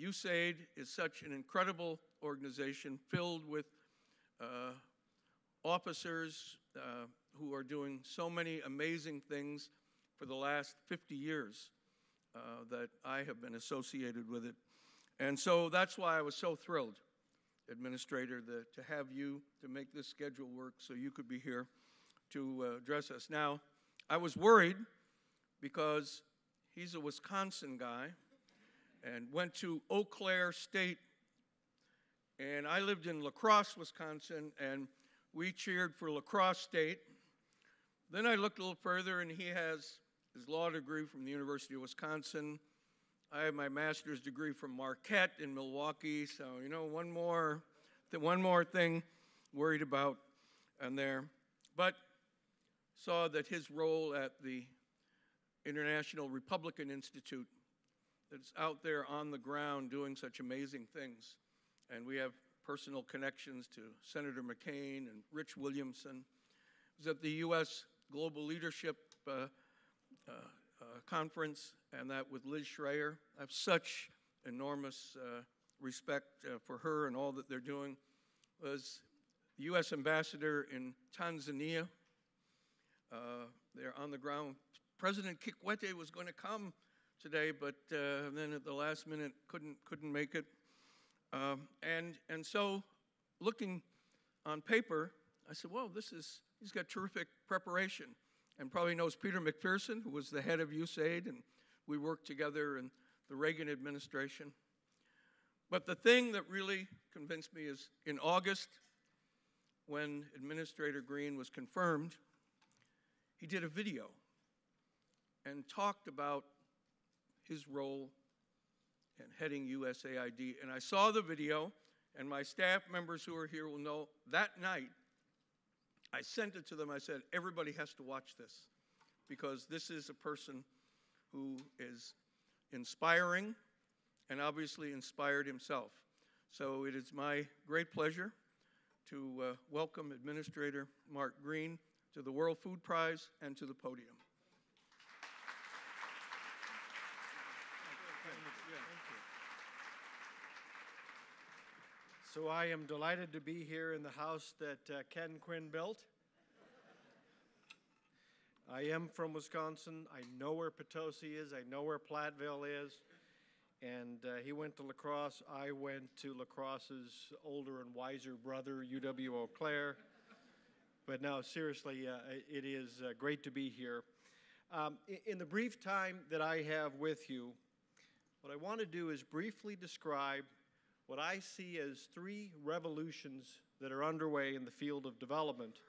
USAID is such an incredible organization filled with uh, officers uh, who are doing so many amazing things for the last 50 years uh, that I have been associated with it. And so that's why I was so thrilled, Administrator, the, to have you to make this schedule work so you could be here to uh, address us. Now, I was worried because he's a Wisconsin guy and went to Eau Claire State. And I lived in La Crosse, Wisconsin, and we cheered for La Crosse State. Then I looked a little further, and he has his law degree from the University of Wisconsin. I have my master's degree from Marquette in Milwaukee. So, you know, one more, one more thing worried about and there. But saw that his role at the International Republican Institute that's out there on the ground doing such amazing things. And we have personal connections to Senator McCain and Rich Williamson. I was at the U.S. Global Leadership uh, uh, uh, Conference, and that with Liz Schrayer. I have such enormous uh, respect uh, for her and all that they're doing. Was the U.S. ambassador in Tanzania. They're on the ground. President Kikwete was going to come today, but then at the last minute couldn't couldn't make it. Um, and and so, looking on paper, I said, "Well, this is he's got terrific preparation, and probably knows Peter McPherson, who was the head of USAID, and we worked together in the Reagan administration." But the thing that really convinced me is in August, when Administrator Green was confirmed, he did a video and talked about his role in heading USAID. And I saw the video, and my staff members who are here will know that night I sent it to them. I said, everybody has to watch this because this is a person who is inspiring and obviously inspired himself. So it is my great pleasure to uh, welcome Administrator Mark Green to the World Food Prize and to the podium. So I am delighted to be here in the house that uh, Ken Quinn built. I am from Wisconsin. I know where Potosi is. I know where Platteville is. And uh, he went to La Crosse. I went to La Crosse's older and wiser brother, UW Eau Claire. But now, seriously, uh, it is uh, great to be here. Um, in the brief time that I have with you, what I want to do is briefly describe what I see as three revolutions that are underway in the field of development,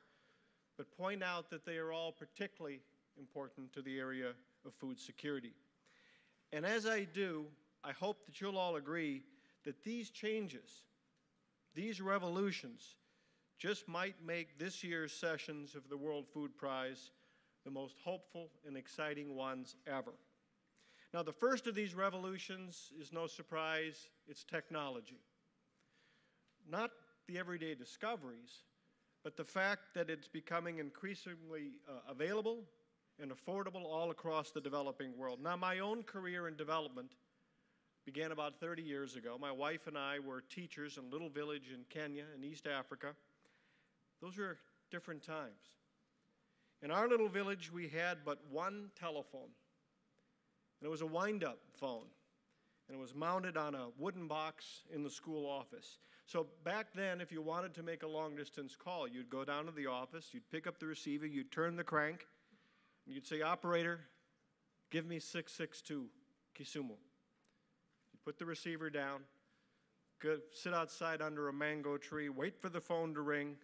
but point out that they are all particularly important to the area of food security. And as I do, I hope that you'll all agree that these changes, these revolutions, just might make this year's sessions of the World Food Prize the most hopeful and exciting ones ever. Now, the first of these revolutions is no surprise, it's technology. Not the everyday discoveries, but the fact that it's becoming increasingly uh, available and affordable all across the developing world. Now, my own career in development began about 30 years ago. My wife and I were teachers in a little village in Kenya in East Africa. Those were different times. In our little village, we had but one telephone. And it was a wind up phone. And it was mounted on a wooden box in the school office. So back then, if you wanted to make a long distance call, you'd go down to the office, you'd pick up the receiver, you'd turn the crank, and you'd say, Operator, give me 662 Kisumu. You'd put the receiver down, go, sit outside under a mango tree, wait for the phone to ring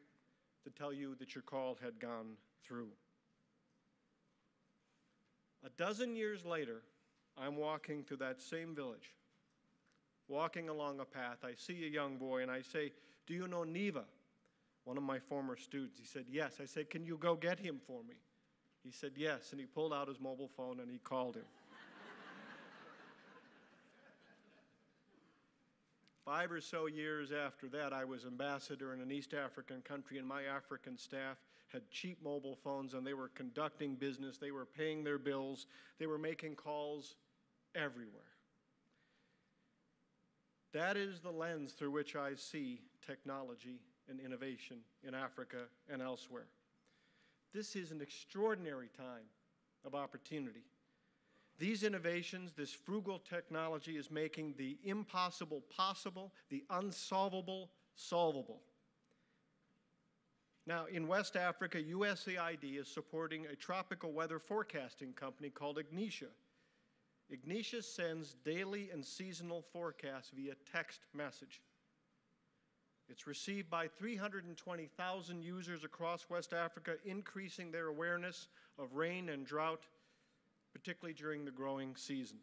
to tell you that your call had gone through. A dozen years later, I'm walking through that same village, walking along a path. I see a young boy and I say, Do you know Neva? One of my former students. He said, Yes. I said, Can you go get him for me? He said, Yes. And he pulled out his mobile phone and he called him. Five or so years after that, I was ambassador in an East African country, and my African staff had cheap mobile phones and they were conducting business, they were paying their bills, they were making calls everywhere. That is the lens through which I see technology and innovation in Africa and elsewhere. This is an extraordinary time of opportunity. These innovations, this frugal technology, is making the impossible possible, the unsolvable solvable. Now, in West Africa, USAID is supporting a tropical weather forecasting company called Ignitia. Ignitia sends daily and seasonal forecasts via text message. It's received by 320,000 users across West Africa, increasing their awareness of rain and drought, particularly during the growing season.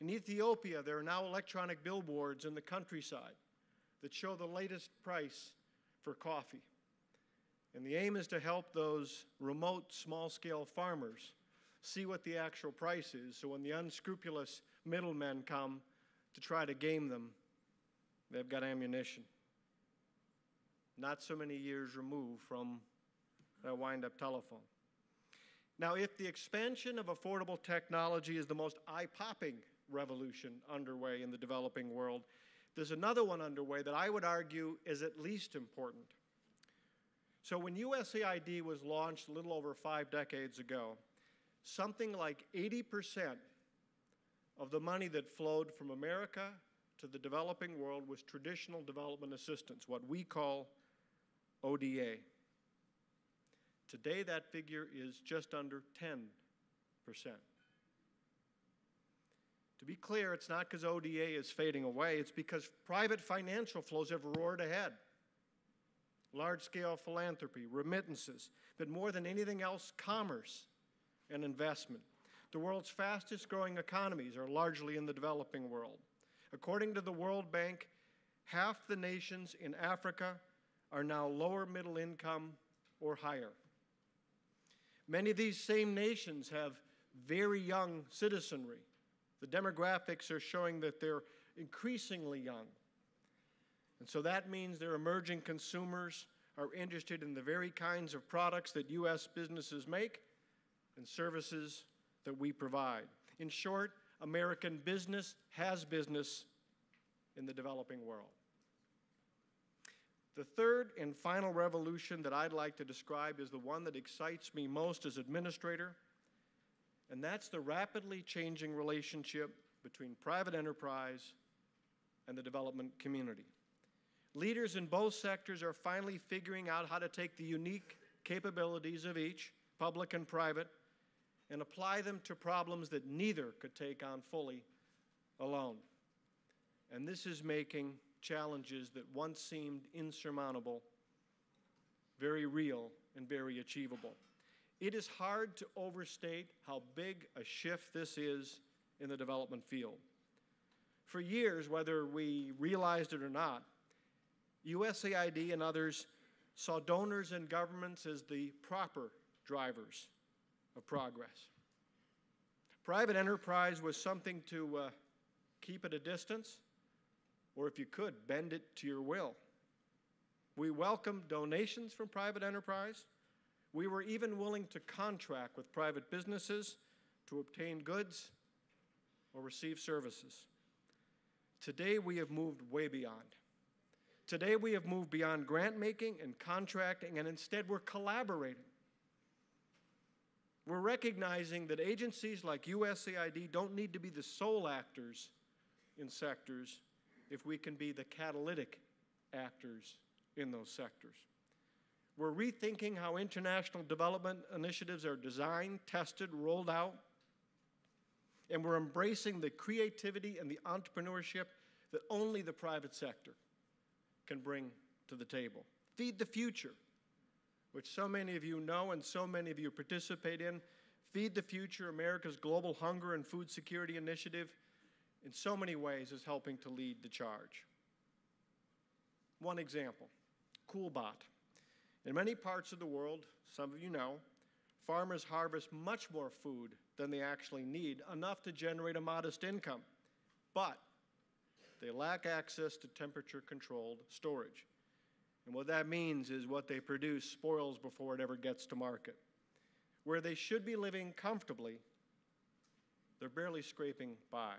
In Ethiopia, there are now electronic billboards in the countryside that show the latest price for coffee. And the aim is to help those remote, small scale farmers see what the actual price is so when the unscrupulous middlemen come to try to game them, they've got ammunition. Not so many years removed from that wind up telephone. Now, if the expansion of affordable technology is the most eye popping revolution underway in the developing world, there's another one underway that I would argue is at least important. So, when USAID was launched a little over five decades ago, something like 80% of the money that flowed from America to the developing world was traditional development assistance, what we call ODA. Today, that figure is just under 10%. To be clear, it's not because ODA is fading away, it's because private financial flows have roared ahead. Large scale philanthropy, remittances, but more than anything else, commerce and investment. The world's fastest growing economies are largely in the developing world. According to the World Bank, half the nations in Africa are now lower middle income or higher. Many of these same nations have very young citizenry. The demographics are showing that they're increasingly young. And so that means their emerging consumers are interested in the very kinds of products that U.S. businesses make and services that we provide. In short, American business has business in the developing world. The third and final revolution that I'd like to describe is the one that excites me most as administrator, and that's the rapidly changing relationship between private enterprise and the development community. Leaders in both sectors are finally figuring out how to take the unique capabilities of each, public and private, and apply them to problems that neither could take on fully alone. And this is making challenges that once seemed insurmountable very real and very achievable. It is hard to overstate how big a shift this is in the development field. For years, whether we realized it or not, USAID and others saw donors and governments as the proper drivers of progress. Private enterprise was something to uh, keep at a distance, or if you could, bend it to your will. We welcomed donations from private enterprise. We were even willing to contract with private businesses to obtain goods or receive services. Today, we have moved way beyond. Today, we have moved beyond grant making and contracting, and instead, we're collaborating. We're recognizing that agencies like USAID don't need to be the sole actors in sectors if we can be the catalytic actors in those sectors. We're rethinking how international development initiatives are designed, tested, rolled out, and we're embracing the creativity and the entrepreneurship that only the private sector can bring to the table. Feed the Future, which so many of you know and so many of you participate in. Feed the Future, America's global hunger and food security initiative, in so many ways is helping to lead the charge. One example, CoolBot. In many parts of the world, some of you know, farmers harvest much more food than they actually need, enough to generate a modest income. But they lack access to temperature controlled storage. And what that means is what they produce spoils before it ever gets to market. Where they should be living comfortably, they're barely scraping by.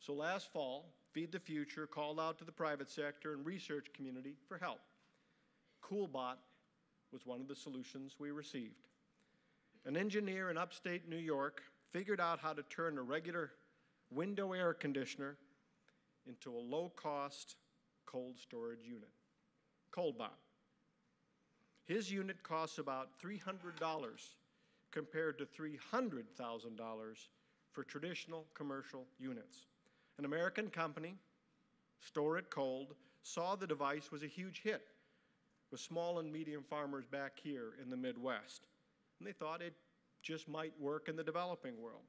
So last fall, Feed the Future called out to the private sector and research community for help. CoolBot was one of the solutions we received. An engineer in upstate New York figured out how to turn a regular window air conditioner into a low cost cold storage unit, CoolBot. His unit costs about $300 compared to $300,000 for traditional commercial units. An American company, Store It Cold, saw the device was a huge hit with small and medium farmers back here in the Midwest. And they thought it just might work in the developing world.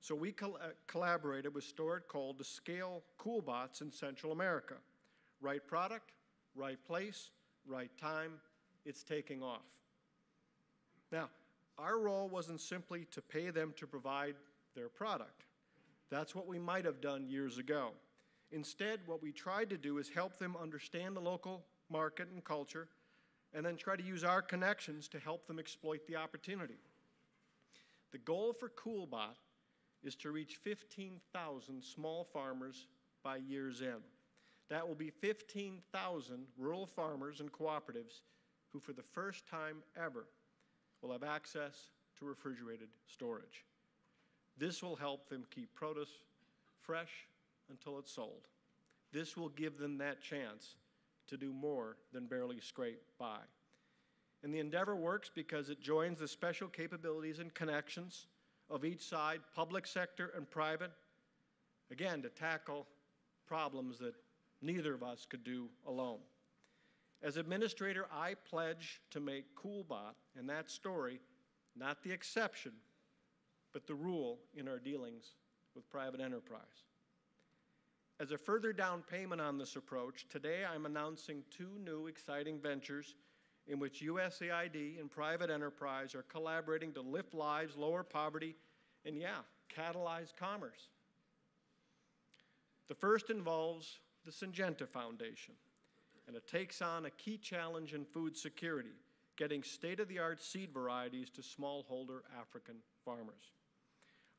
So we col uh, collaborated with Store It Cold to scale CoolBots in Central America. Right product, right place, right time, it's taking off. Now, our role wasn't simply to pay them to provide their product. That's what we might have done years ago. Instead, what we tried to do is help them understand the local market and culture, and then try to use our connections to help them exploit the opportunity. The goal for CoolBot is to reach 15,000 small farmers by year's end. That will be 15,000 rural farmers and cooperatives who, for the first time ever, will have access to refrigerated storage. This will help them keep produce fresh until it's sold. This will give them that chance to do more than barely scrape by. And the endeavor works because it joins the special capabilities and connections of each side, public sector and private, again, to tackle problems that neither of us could do alone. As administrator, I pledge to make CoolBot and that story not the exception, but the rule in our dealings with private enterprise. As a further down payment on this approach, today I'm announcing two new exciting ventures in which USAID and private enterprise are collaborating to lift lives, lower poverty, and yeah, catalyze commerce. The first involves the Syngenta Foundation, and it takes on a key challenge in food security, getting state-of-the-art seed varieties to smallholder African farmers.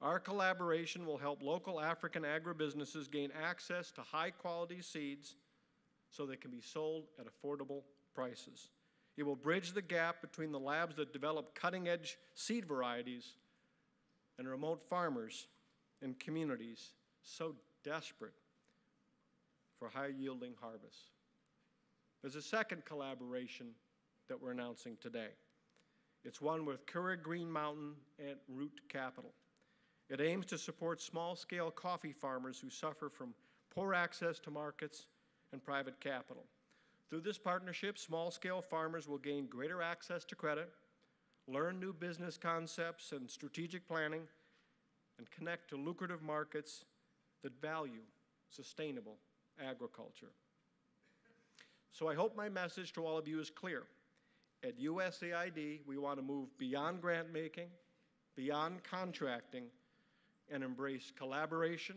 Our collaboration will help local African agribusinesses gain access to high-quality seeds so they can be sold at affordable prices. It will bridge the gap between the labs that develop cutting-edge seed varieties and remote farmers and communities so desperate for high-yielding harvests. There's a second collaboration that we're announcing today. It's one with Keurig Green Mountain and Root Capital. It aims to support small-scale coffee farmers who suffer from poor access to markets and private capital. Through this partnership, small-scale farmers will gain greater access to credit, learn new business concepts and strategic planning, and connect to lucrative markets that value sustainable agriculture. So I hope my message to all of you is clear. At USAID, we want to move beyond grant making, beyond contracting, and embrace collaboration,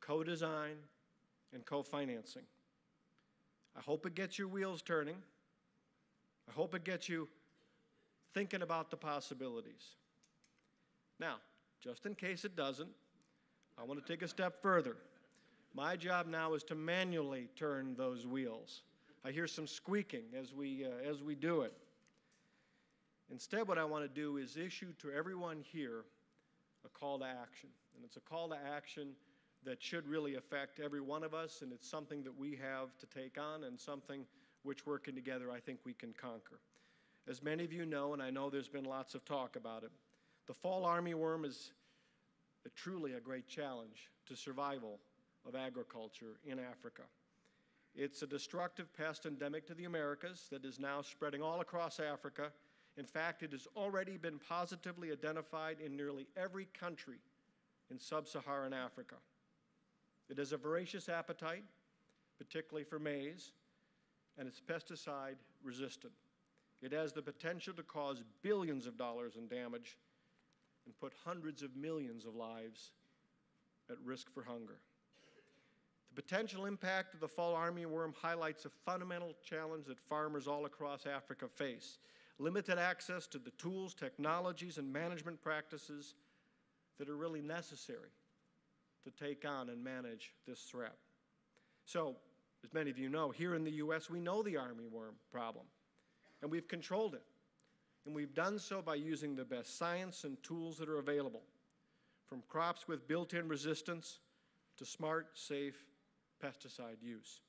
co-design, and co-financing. I hope it gets your wheels turning. I hope it gets you thinking about the possibilities. Now, just in case it doesn't, I want to take a step further. My job now is to manually turn those wheels. I hear some squeaking as we, uh, as we do it. Instead, what I want to do is issue to everyone here a call to action. And it's a call to action that should really affect every one of us, and it's something that we have to take on and something which working together I think we can conquer. As many of you know, and I know there's been lots of talk about it, the fall armyworm is a, truly a great challenge to survival of agriculture in Africa. It's a destructive pest endemic to the Americas that is now spreading all across Africa in fact, it has already been positively identified in nearly every country in sub Saharan Africa. It has a voracious appetite, particularly for maize, and it's pesticide resistant. It has the potential to cause billions of dollars in damage and put hundreds of millions of lives at risk for hunger. The potential impact of the fall armyworm highlights a fundamental challenge that farmers all across Africa face limited access to the tools, technologies, and management practices that are really necessary to take on and manage this threat. So, as many of you know, here in the U.S., we know the armyworm problem, and we've controlled it. And we've done so by using the best science and tools that are available, from crops with built in resistance to smart, safe pesticide use.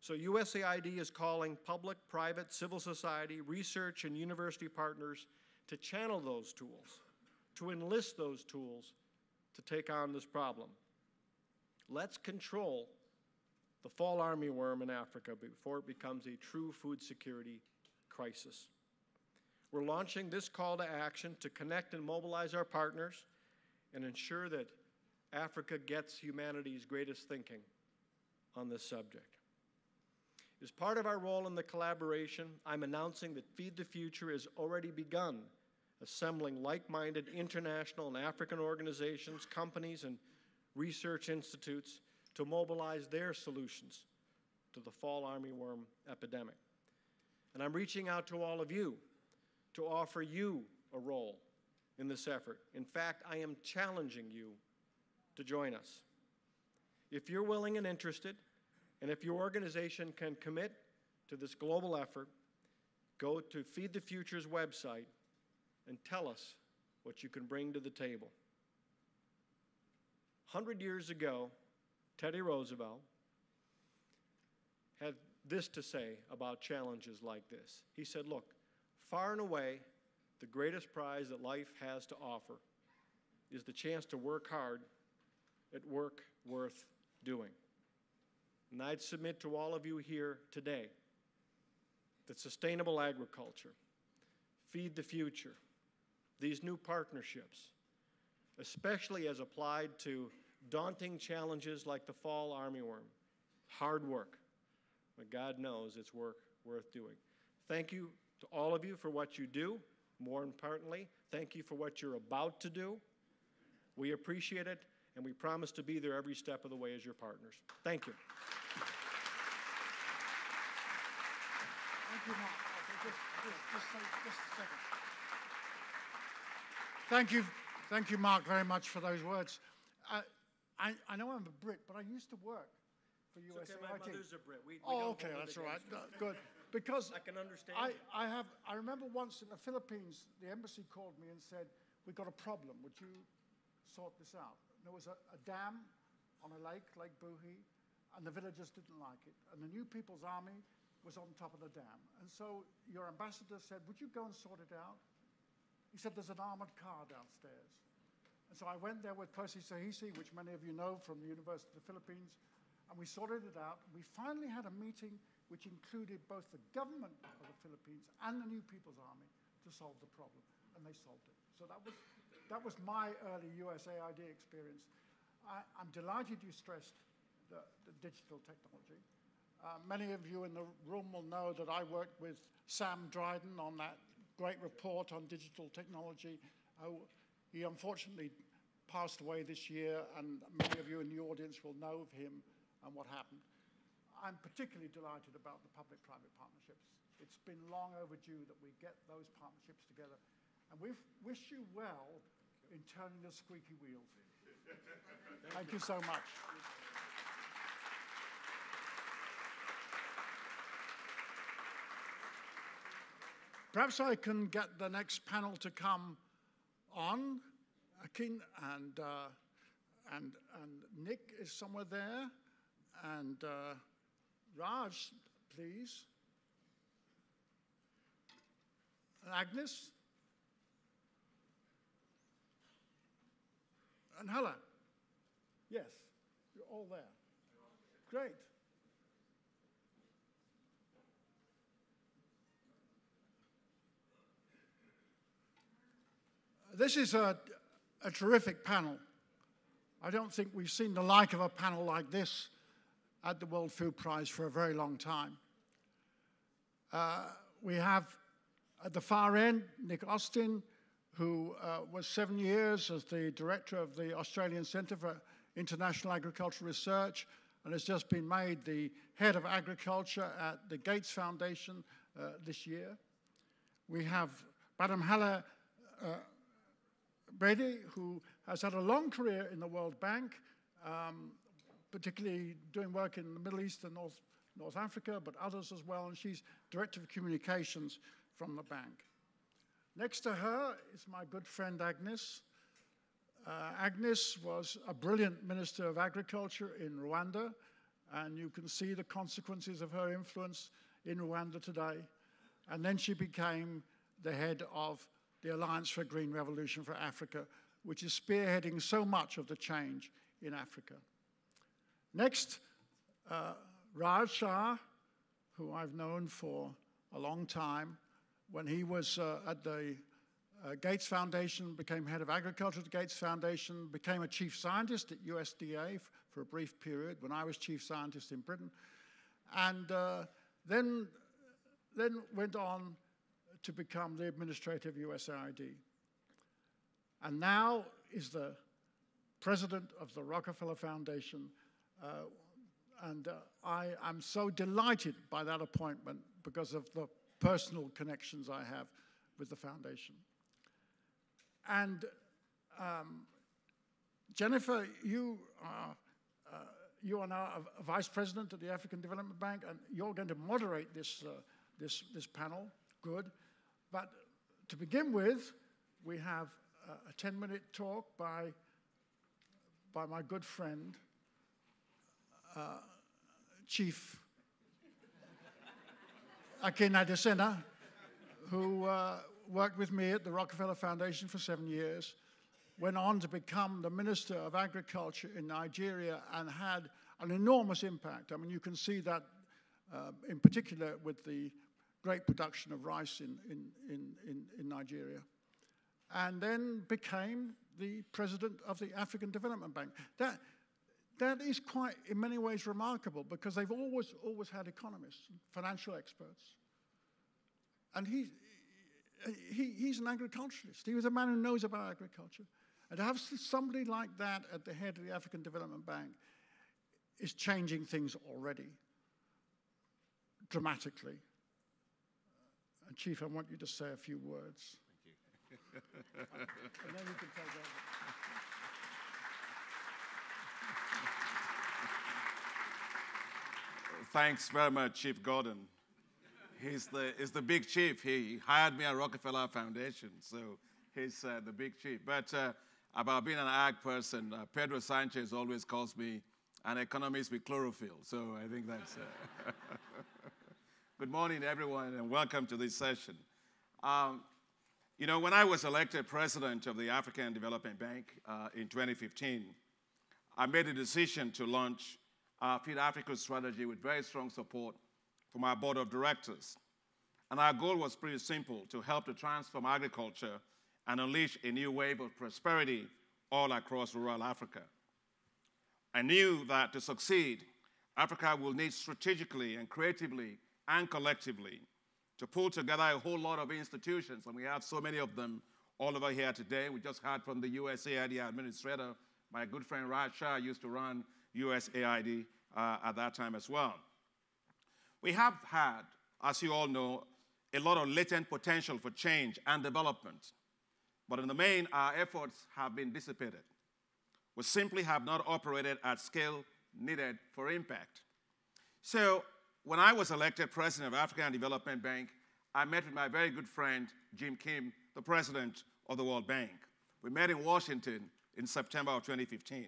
So USAID is calling public, private, civil society, research, and university partners to channel those tools, to enlist those tools to take on this problem. Let's control the fall armyworm in Africa before it becomes a true food security crisis. We're launching this call to action to connect and mobilize our partners and ensure that Africa gets humanity's greatest thinking on this subject. As part of our role in the collaboration, I'm announcing that Feed the Future has already begun assembling like minded international and African organizations, companies, and research institutes to mobilize their solutions to the fall armyworm epidemic. And I'm reaching out to all of you to offer you a role in this effort. In fact, I am challenging you to join us. If you're willing and interested, and if your organization can commit to this global effort, go to Feed the Future's website and tell us what you can bring to the table. 100 years ago, Teddy Roosevelt had this to say about challenges like this. He said, Look, far and away, the greatest prize that life has to offer is the chance to work hard at work worth doing. And I'd submit to all of you here today that sustainable agriculture, feed the future, these new partnerships, especially as applied to daunting challenges like the fall armyworm, hard work, but God knows it's work worth doing. Thank you to all of you for what you do. More importantly, thank you for what you're about to do. We appreciate it, and we promise to be there every step of the way as your partners. Thank you. Thank you, Mark. Just, just, just, just a second. Thank you, thank you, Mark, very much for those words. Uh, I, I know I'm a Brit, but I used to work for It's USAID. okay, my mother's a Brit. We- we oh, okay, that's all right. No, Good, because I can understand. I, I have. I remember once in the Philippines, the embassy called me and said, "We've got a problem. Would you sort this out?" There was a, a dam on a lake, Lake Buhi, and the villagers didn't like it. And the New People's Army was on top of the dam. And so your ambassador said, "Would you go and sort it out?" He said, "There's an armored car downstairs." And so I went there with Percy Sajise, which many of you know from the University of the Philippines, and we sorted it out. We finally had a meeting which included both the government of the Philippines and the New People's Army to solve the problem, and they solved it. So that was, that was my early USAID experience. I, I'm delighted you stressed the, the digital technology. Uh, many of you in the room will know that I worked with Sam Dryden on that great report on digital technology. Uh, he unfortunately passed away this year, and many of you in the audience will know of him and what happened. I'm particularly delighted about the public-private partnerships. It's been long overdue that we get those partnerships together, and we wish you well in turning the squeaky wheels. Thank you so much. Perhaps I can get the next panel to come on. Akin and, uh, and, and Nick is somewhere there. And uh, Raj, please. Agnes. And Helen. Yes, you're all there. Great. This is a, a terrific panel. I don't think we've seen the like of a panel like this at the World Food Prize for a very long time. Uh, we have at the far end Nick Austin, who uh, was seven years as the director of the Australian Centre for International Agricultural Research and has just been made the head of agriculture at the Gates Foundation uh, this year. We have Madam Hala uh, who has had a long career in the World Bank, um, particularly doing work in the Middle East and North, North Africa, but others as well, and she's Director of Communications from the bank. Next to her is my good friend Agnes. Uh, Agnes was a brilliant Minister of Agriculture in Rwanda, and you can see the consequences of her influence in Rwanda today. And then she became the head of the Alliance for a Green Revolution for Africa, which is spearheading so much of the change in Africa. Next, uh, Raj Shah, who I've known for a long time, when he was uh, at the uh, Gates Foundation, became head of agriculture at the Gates Foundation, became a chief scientist at USDA for a brief period when I was chief scientist in Britain, and uh, then, then went on to become the administrator of USAID. And now is the president of the Rockefeller Foundation. Uh, and uh, I am so delighted by that appointment because of the personal connections I have with the foundation. And um, Jennifer, you are, uh, you are now a, vice president of the African Development Bank, and you're going to moderate this, uh, this, this panel. Good. But to begin with, we have a 10 minute talk by, by my good friend, uh, Chief Akin Adesina, who uh, worked with me at the Rockefeller Foundation for seven years, went on to become the Minister of Agriculture in Nigeria and had an enormous impact. I mean, you can see that uh, in particular with the great production of rice in, in, in, in, in Nigeria. And then became the president of the African Development Bank. That, that is quite, in many ways, remarkable because they've always, always had economists, financial experts. And he, he, he's an agriculturalist. He was a man who knows about agriculture. And to have somebody like that at the head of the African Development Bank is changing things already dramatically. And Chief, I want you to say a few words. Thank you. and then you can take over. Thanks very much, Chief Gordon. He's the, he's the big chief. He hired me at Rockefeller Foundation, so he's uh, the big chief. But uh, about being an ag person, uh, Pedro Sanchez always calls me an economist with chlorophyll, so I think that's. Uh, Good morning, everyone, and welcome to this session. Um, you know, when I was elected president of the African Development Bank uh, in 2015, I made a decision to launch Uh, our Feed Africa strategy with very strong support from our board of directors. And our goal was pretty simple to help to transform agriculture and unleash a new wave of prosperity all across rural Africa. I knew that to succeed, Africa will need strategically and creatively and collectively to pull together a whole lot of institutions, and we have so many of them all over here today. We just heard from the USAID administrator. My good friend Raj Shah used to run USAID uh, at that time as well. We have had, as you all know, a lot of latent potential for change and development. But in the main, our efforts have been dissipated. We simply have not operated at scale needed for impact. So when I was elected president of African Development Bank, I met with my very good friend, Jim Kim, the president of the World Bank. We met in Washington in September of 2015.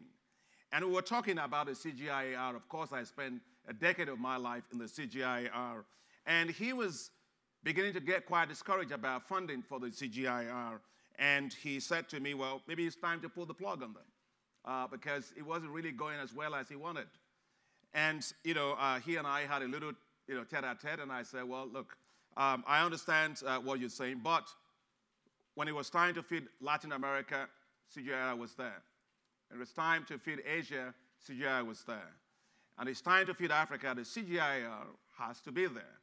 And we were talking about the CGIAR. Of course, I spent a decade of my life in the CGIAR. And he was beginning to get quite discouraged about funding for the CGIAR. And he said to me, well, maybe it's time to pull the plug on them uh, because it wasn't really going as well as he wanted. And, you know, uh, he and I had a little, you know, tete-a-tete, and I said, well, look, um, I understand uh, what you're saying, but when it was time to feed Latin America, CGIAR was there. It was time to feed Asia, CGI was there. and it's time to feed Africa, the CGIAR has to be there.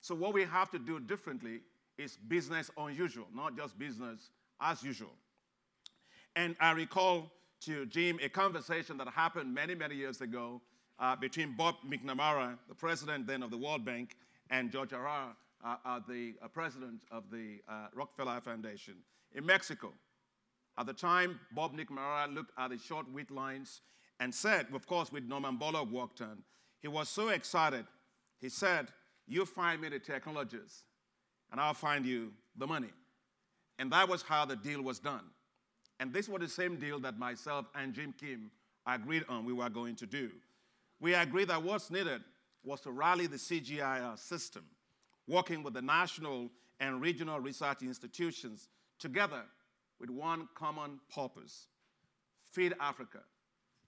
So what we have to do differently is business unusual, not just business as usual. And I recall to Jim a conversation that happened many, many years ago uh, between Bob McNamara, the president then of the World Bank, and George Harrar, uh, uh, the uh, president of the uh, Rockefeller Foundation in Mexico. At the time, Bob McNamara looked at the short wheat lines and said, of course, with Norman Borlaug walked on, he was so excited. He said, You find me the technologies, and I'll find you the money. And that was how the deal was done. And this was the same deal that myself and Jim Kim agreed on we were going to do. We agreed that what's needed was to rally the CGIAR system, working with the national and regional research institutions together with one common purpose feed Africa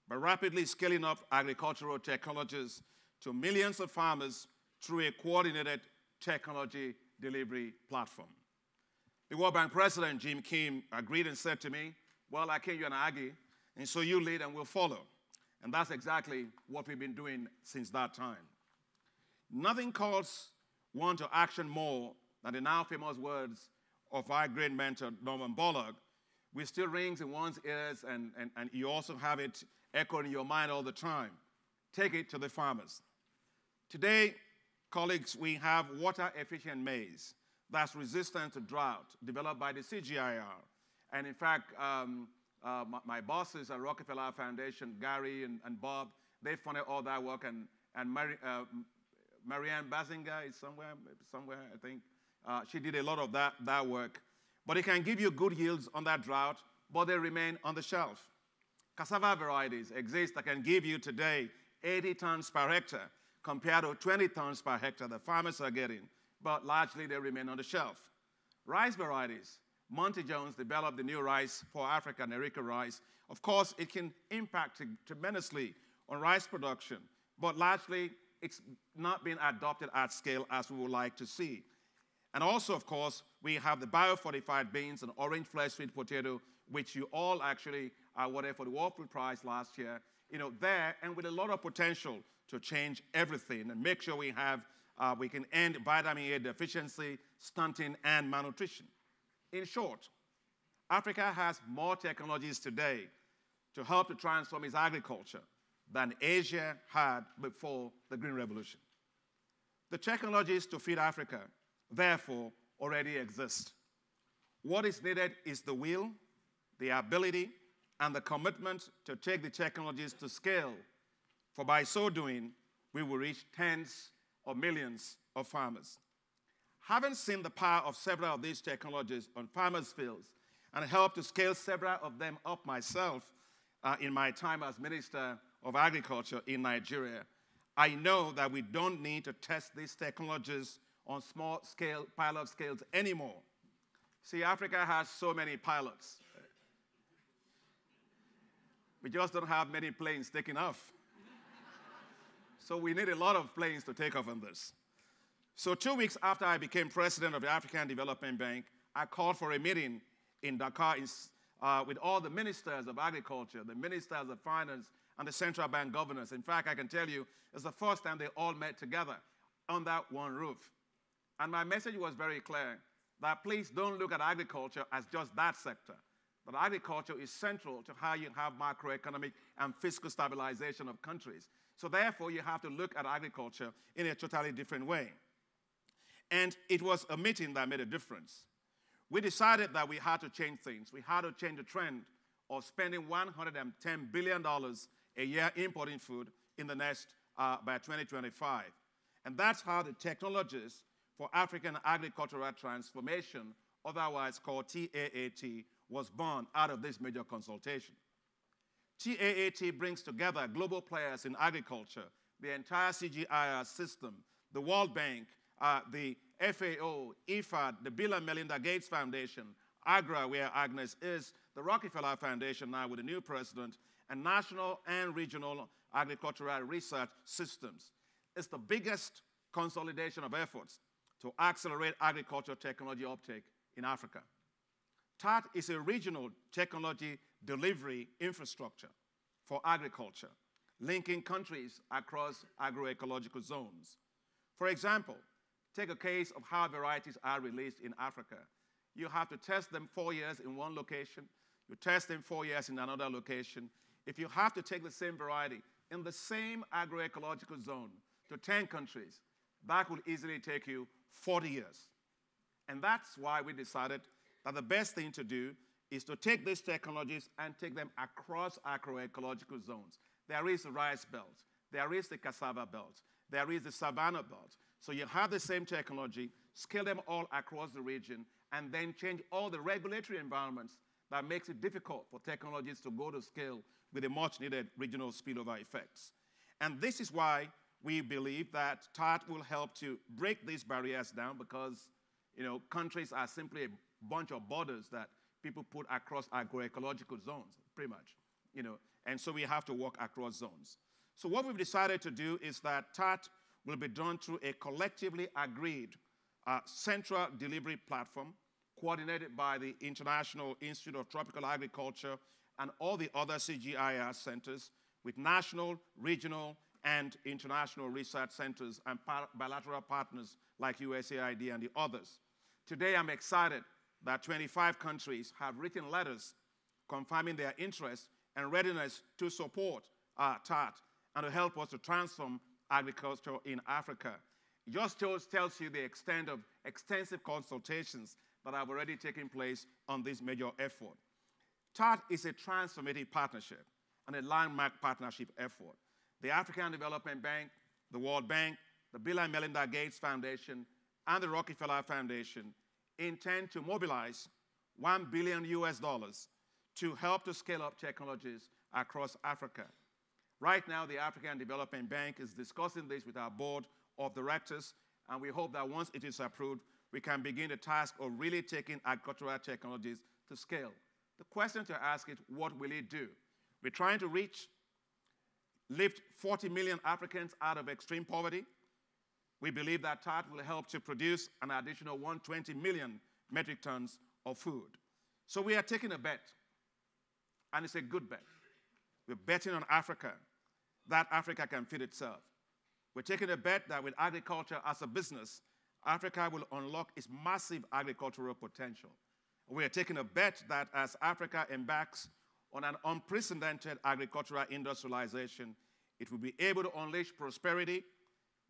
by rapidly scaling up agricultural technologies to millions of farmers through a coordinated technology delivery platform. The World Bank president, Jim Kim, agreed and said to me, Well, I came you an Aggie, and so you lead and we'll follow. And that's exactly what we've been doing since that time. Nothing calls one to action more than the now famous words of our great mentor, Norman Borlaug, which still rings in one's ears, and, and, and you also have it echoing in your mind all the time. Take it to the farmers. Today, colleagues, we have water efficient maize that's resistant to drought, developed by the CGIAR. And in fact, um, uh, my, my, bosses at Rockefeller Foundation, Gary and, and, Bob, they funded all that work. And, and Mary, uh, Marianne Bänziger is somewhere, somewhere, I think. Uh, she did a lot of that, that work. But it can give you good yields on that drought, but they remain on the shelf. Cassava varieties exist that can give you today 80 tons per hectare compared to 20 tons per hectare the farmers are getting, but largely they remain on the shelf. Rice varieties, Monty Jones developed the new rice for Africa, NERICA rice. Of course, it can impact tremendously on rice production, but largely it's not been adopted at scale as we would like to see. And also, of course, we have the biofortified beans and orange flesh sweet potato, which you all actually awarded for the World Food Prize last year. You know, there and with a lot of potential to change everything and make sure we have uh, we can end vitamin A deficiency, stunting, and malnutrition. In short, Africa has more technologies today to help to transform its agriculture than Asia had before the Green Revolution. The technologies to feed Africa, therefore, already exist. What is needed is the will, the ability, and the commitment to take the technologies to scale, for by so doing, we will reach tens of millions of farmers. Having seen the power of several of these technologies on farmers' fields and helped to scale several of them up myself uh, in my time as Minister of Agriculture in Nigeria, I know that we don't need to test these technologies on small scale pilot scales anymore. See, Africa has so many pilots. We just don't have many planes taking off. so we need a lot of planes to take off on this. So, two weeks after I became president of the African Development Bank, I called for a meeting in Dakar uh, with all the ministers of agriculture, the ministers of finance, and the central bank governors. In fact, I can tell you, it's the first time they all met together under one roof. And my message was very clear that please don't look at agriculture as just that sector. But agriculture is central to how you have macroeconomic and fiscal stabilization of countries. So therefore, you have to look at agriculture in a totally different way. And it was a meeting that made a difference. We decided that we had to change things. We had to change the trend of spending $110 billion a year importing food in the next, uh, by 2025. And that's how the technologies for African agricultural transformation, otherwise called TAAT, was born out of this major consultation. TAAT brings together global players in agriculture, the entire CGIAR system, the World Bank, uh, the FAO, IFAD, the Bill and Melinda Gates Foundation, AGRA, where Agnes is, the Rockefeller Foundation now with the new president, and national and regional agricultural research systems. It's the biggest consolidation of efforts to accelerate agricultural technology uptake in Africa. TAAT is a regional technology delivery infrastructure for agriculture. linking countries across agroecological zones. For example, take a case of how varieties are released in Africa. You have to test them four years in one location, you test them four years in another location. If you have to take the same variety in the same agroecological zone to 10 countries, that will easily take you 40 years. And that's why we decided that the best thing to do is to take these technologies and take them across agroecological zones. There is the rice belt, there is the cassava belt, there is the savanna belt. So you have the same technology, scale them all across the region, and then change all the regulatory environments that makes it difficult for technologies to go to scale with the much needed regional spillover effects. And this is why we believe that TAAT will help to break these barriers down because you know, countries are simply a bunch of borders that people put across agroecological zones, pretty much. You know, and so we have to work across zones. So what we've decided to do is that TAAT will be done through a collectively agreed uh, central delivery platform coordinated by the International Institute of Tropical Agriculture and all the other CGIAR centers with national, regional, and international research centers and bilateral partners like USAID and the others. Today, I'm excited that 25 countries have written letters confirming their interest and readiness to support uh, TAAT and to help us to transform agriculture in Africa. It just tells, tells you the extent of extensive consultations that have already taken place on this major effort. TAAT is a transformative partnership and a landmark partnership effort. The African Development Bank, the World Bank, the Bill and Melinda Gates Foundation, and the Rockefeller Foundation intend to mobilize 1 billion US dollars to help to scale up technologies across Africa. Right now, the African Development Bank is discussing this with our board of directors, and we hope that once it is approved, we can begin the task of really taking agricultural technologies to scale. The question to ask is, what will it do? We're trying to reach, lift 40 million Africans out of extreme poverty. We believe that TAAT will help to produce an additional 120 million metric tons of food. So we are taking a bet, and it's a good bet. We're betting on Africa, that Africa can feed itself. We're taking a bet that with agriculture as a business, Africa will unlock its massive agricultural potential. We are taking a bet that as Africa embarks on an unprecedented agricultural industrialization, it will be able to unleash prosperity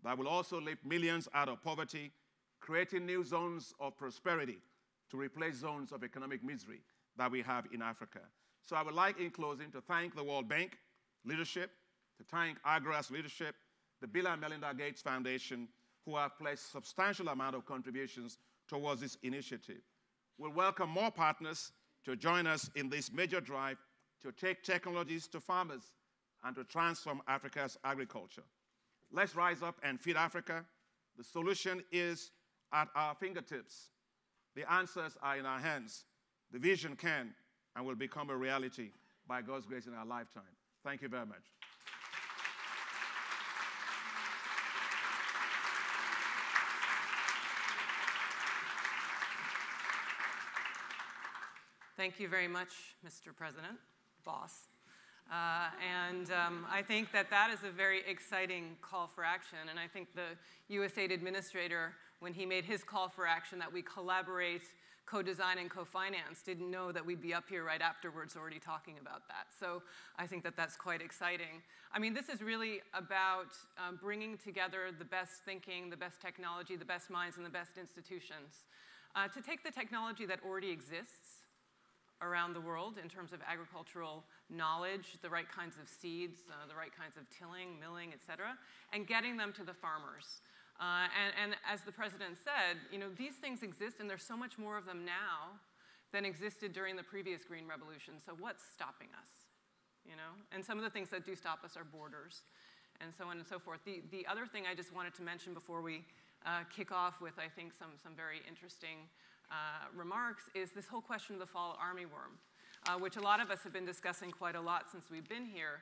that will also lift millions out of poverty, creating new zones of prosperity to replace zones of economic misery that we have in Africa. So I would like, in closing, to thank the World Bank leadership, to thank AGRA's leadership, the Bill and Melinda Gates Foundation, who have placed substantial amount of contributions towards this initiative. We'll welcome more partners to join us in this major drive to take technologies to farmers and to transform Africa's agriculture. Let's rise up and feed Africa. The solution is at our fingertips. The answers are in our hands. The vision can and will become a reality by God's grace in our lifetime. Thank you very much. Thank you very much, Mr. President, boss. Uh, and um, I think that that is a very exciting call for action. And I think the USAID administrator, when he made his call for action that we collaborate, co-design, and co-finance, didn't know that we'd be up here right afterwards already talking about that. So I think that that's quite exciting. I mean, this is really about um, bringing together the best thinking, the best technology, the best minds, and the best institutions uh, to take the technology that already exists around the world in terms of agricultural knowledge, the right kinds of seeds, uh, the right kinds of tilling, milling, et cetera, and getting them to the farmers. Uh, and, and, as the president said, you know, these things exist and there's so much more of them now than existed during the previous green revolution. So what's stopping us? You know? And some of the things that do stop us are borders and so on and so forth. The, the other thing I just wanted to mention before we uh, kick off with, I think, some, some very interesting uh, remarks is this whole question of the fall armyworm, uh, which a lot of us have been discussing quite a lot since we've been here.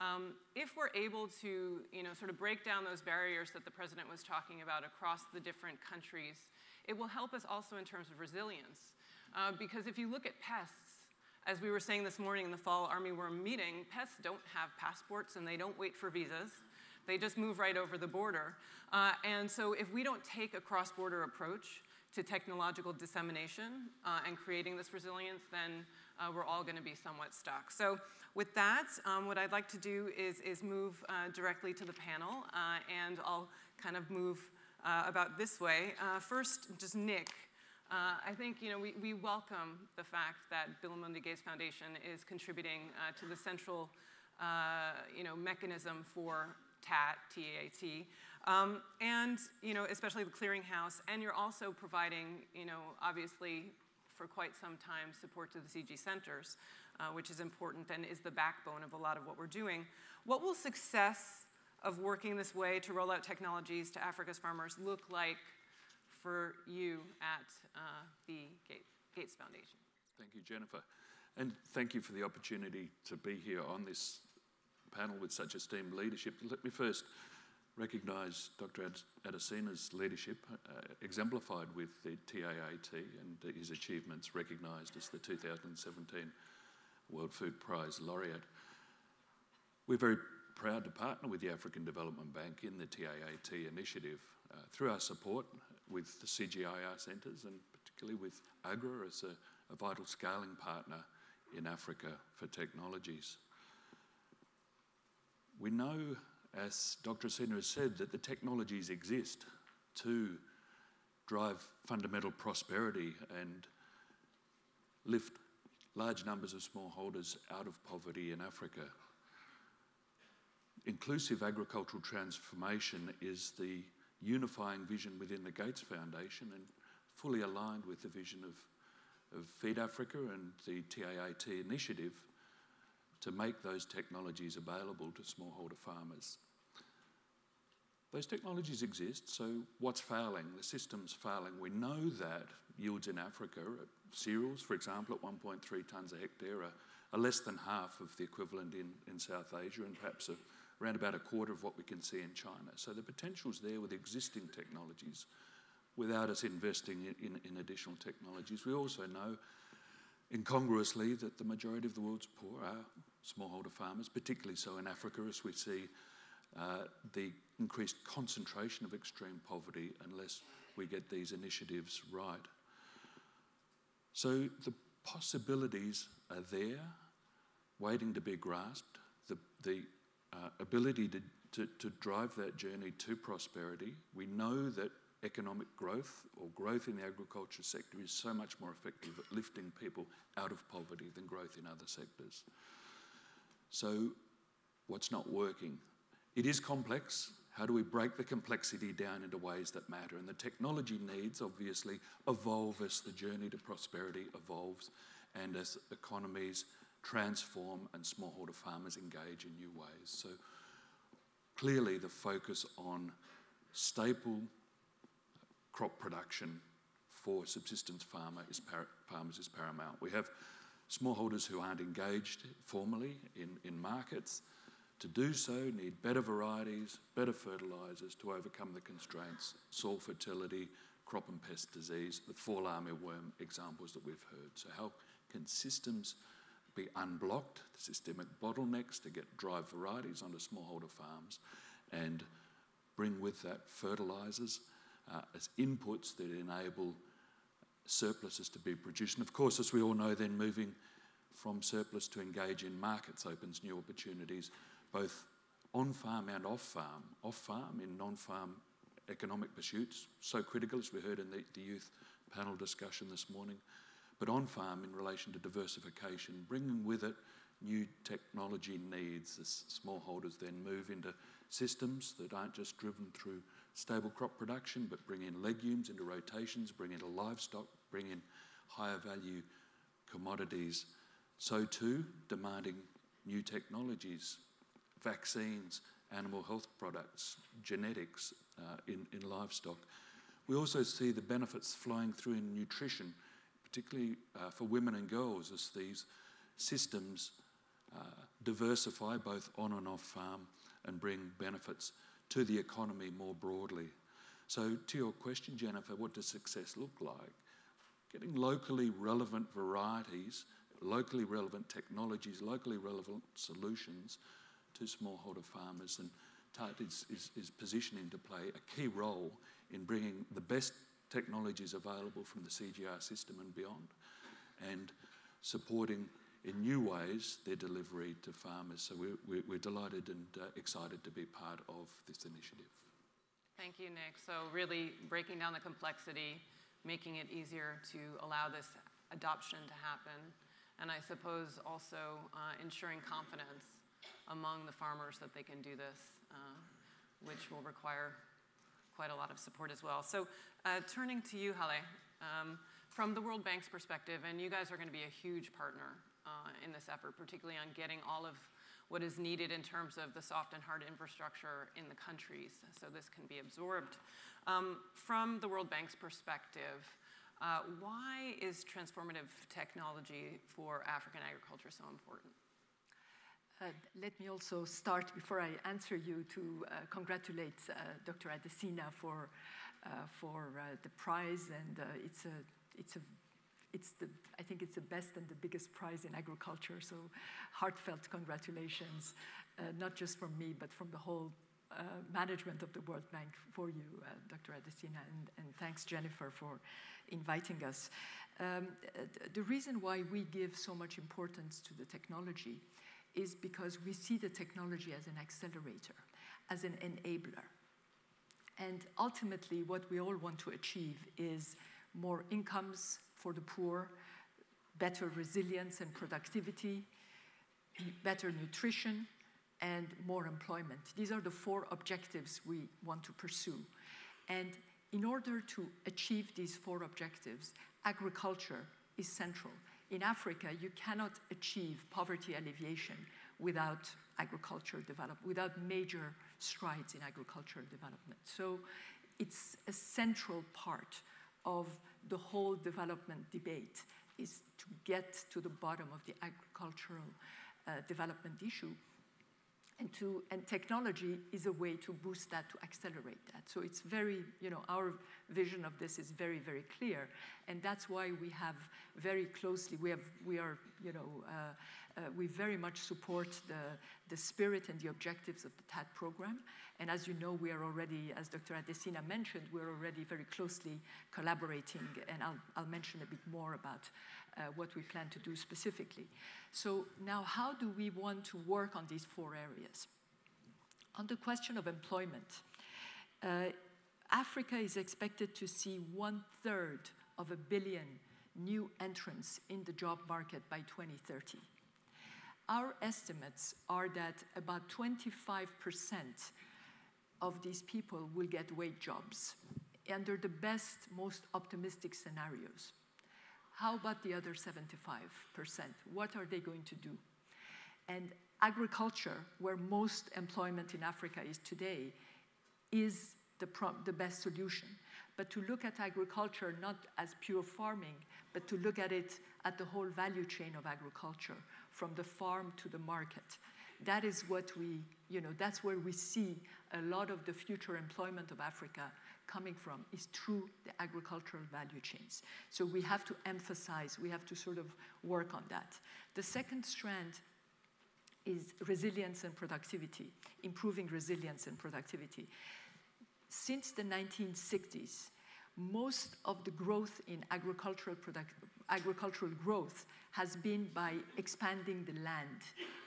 Um, if we're able to, you know, sort of break down those barriers that the president was talking about across the different countries, it will help us also in terms of resilience. Uh, because if you look at pests As we were saying this morning in the fall armyworm meeting, pests don't have passports and they don't wait for visas. They just move right over the border. Uh, and so if we don't take a cross-border approach to technological dissemination uh, and creating this resilience, then uh, we're all going to be somewhat stuck. So with that, um, what I'd like to do is, is move uh, directly to the panel, uh, and I'll kind of move uh, about this way. Uh, first, just Nick. I think you know we, we welcome the fact that Bill and Melinda Gates Foundation is contributing to the central you know mechanism for TAAT, T-A-A-T, um, and you know especially the clearinghouse. And you're also providing you know obviously for quite some time support to the CG centers, uh, which is important and is the backbone of a lot of what we're doing. What will success of working this way to roll out technologies to Africa's farmers look like for you at uh, the Gates Foundation? Thank you, Jennifer. And thank you for the opportunity to be here on this panel with such esteemed leadership. Let me first recognise Dr. Adesina's leadership, uh, exemplified with the TAAT and his achievements recognised as the 2017 World Food Prize laureate. We're very proud to partner with the African Development Bank in the TAAT initiative uh, through our support with the CGIAR centres and particularly with AGRA as a, a vital scaling partner in Africa for technologies. We know as Dr. Adesina has said, that the technologies exist to drive fundamental prosperity and lift large numbers of smallholders out of poverty in Africa. Inclusive agricultural transformation is the unifying vision within the Gates Foundation and fully aligned with the vision of, of Feed Africa and the TAAT initiative to make those technologies available to smallholder farmers. Those technologies exist, so what's failing? The system's failing. We know that yields in Africa, uh, cereals, for example, at 1.3 tonnes a hectare, are, are, less than half of the equivalent in, in South Asia and perhaps a, around about a quarter of what we can see in China. So the potential's there with existing technologies without us investing in, in, in additional technologies. We also know incongruously that the majority of the world's poor are smallholder farmers, particularly so in Africa, as we see uh, the increased concentration of extreme poverty unless we get these initiatives right. So the possibilities are there, waiting to be grasped. The, the uh, ability to, to, to drive that journey to prosperity. We know that economic growth or growth in the agriculture sector is so much more effective at lifting people out of poverty than growth in other sectors. So, what's not working? It is complex. How do we break the complexity down into ways that matter? And the technology needs obviously evolve as the journey to prosperity evolves and as economies transform and smallholder farmers engage in new ways. So clearly the focus on staple crop production for subsistence farmer is farmers is paramount. We have smallholders who aren't engaged formally in, in markets. To do so, need better varieties, better fertilisers to overcome the constraints, soil fertility, crop and pest disease, the fall armyworm examples that we've heard. So, how can systems be unblocked, systemic bottlenecks to get dry varieties onto smallholder farms, and bring with that fertilisers uh, as inputs that enable surpluses to be produced. And of course, as we all know, then moving from surplus to engage in markets opens new opportunities both on farm and off farm. Off farm in non farm economic pursuits, so critical as we heard in the, the youth panel discussion this morning, but on farm in relation to diversification, bringing with it new technology needs as smallholders then move into systems that aren't just driven through stable crop production, but bring in legumes into rotations, bring in livestock, bring in higher value commodities. So too, demanding new technologies, vaccines, animal health products, genetics uh, in, in livestock. We also see the benefits flowing through in nutrition, particularly uh, for women and girls, as these systems uh, diversify both on and off farm and bring benefits to the economy more broadly. So, to your question, Jennifer, what does success look like? Getting locally relevant varieties locally relevant technologies, locally relevant solutions to smallholder farmers. And TAAT is, is, is positioning to play a key role in bringing the best technologies available from the CGR system and beyond, and supporting in new ways their delivery to farmers. So we're, we're, delighted and uh, excited to be part of this initiative. Thank you, Nick. So really breaking down the complexity, making it easier to allow this adoption to happen, and I suppose also uh, ensuring confidence among the farmers that they can do this, uh, which will require quite a lot of support as well. So uh, turning to you, Halle, um, from the World Bank's perspective, and you guys are going to be a huge partner uh, in this effort, particularly on getting all of what is needed in terms of the soft and hard infrastructure in the countries so this can be absorbed. Um, from the World Bank's perspective, uh, why is transformative technology for African agriculture so important? Uh, let me also start, before I answer you, to uh, congratulate uh, Dr. Adesina for, uh, for uh, the prize. And it's, a, it's, a, it's the, I think it's the best and the biggest prize in agriculture. So heartfelt congratulations, not just from me, but from the whole uh, management of the World Bank for you, uh, Dr. Adesina, and, and, thanks, Jennifer, for inviting us. Um, the reason why we give so much importance to the technology is because we see the technology as an accelerator, as an enabler. And ultimately, what we all want to achieve is more incomes for the poor, better resilience and productivity, better nutrition, and more employment. These are the four objectives we want to pursue. And in order to achieve these four objectives, agriculture is central. In Africa, you cannot achieve poverty alleviation without agriculture development, without major strides in agricultural development. So it's a central part of the whole development debate is to get to the bottom of the agricultural uh, development issue. And to and technology is a way to boost that to accelerate that. So it's very you know our vision of this is very very clear. And that's why we have very closely we have we are you know uh, uh, we very much support the, the spirit and the objectives of the TAAT program. And as you know, we are already, as Dr. Adesina mentioned, we're already very closely collaborating, and I'll, I'll mention a bit more about uh, what we plan to do specifically. So now, how do we want to work on these four areas? On the question of employment, uh, Africa is expected to see one third of a billion new entrants in the job market by 2030. Our estimates are that about 25% of these people will get wage jobs under the best, most optimistic scenarios. How about the other 75%? What are they going to do? And agriculture, where most employment in Africa is today, is the, the best solution. But to look at agriculture not as pure farming, but to look at it at the whole value chain of agriculture, from the farm to the market. That is what we, you know, that's where we see a lot of the future employment of Africa coming from is through the agricultural value chains. So we have to emphasize, we have to sort of work on that. The second strand is resilience and productivity, improving resilience and productivity. Since the 1960s, most of the growth in agricultural, product, agricultural growth has been by expanding the land,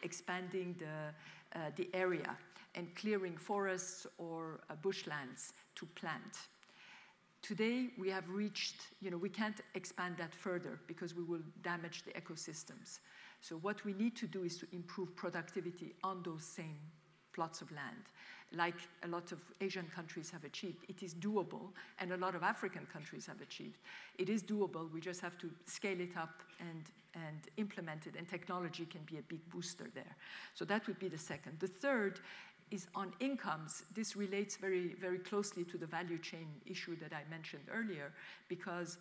expanding the, uh, the area, and clearing forests or uh, bushlands to plant. Today, we have reached, you know, we can't expand that further because we will damage the ecosystems. So, what we need to do is to improve productivity on those same plots of land like a lot of Asian countries have achieved. It is doable, and a lot of African countries have achieved. It is doable, we just have to scale it up and, and implement it, and technology can be a big booster there. So that would be the second. The third is on incomes. This relates very, very closely to the value chain issue that I mentioned earlier, because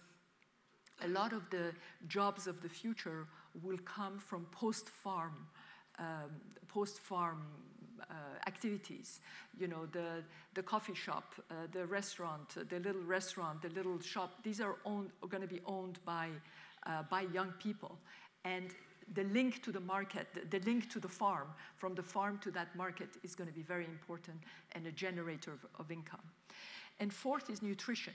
a lot of the jobs of the future will come from post-farm um, post-farm activities. You know, the, the coffee shop, uh, the restaurant, the little restaurant, the little shop, these are, are going to be owned by, uh, by young people. And the link to the market, the, the link to the farm, from the farm to that market is going to be very important and a generator of, of income. And fourth is nutrition.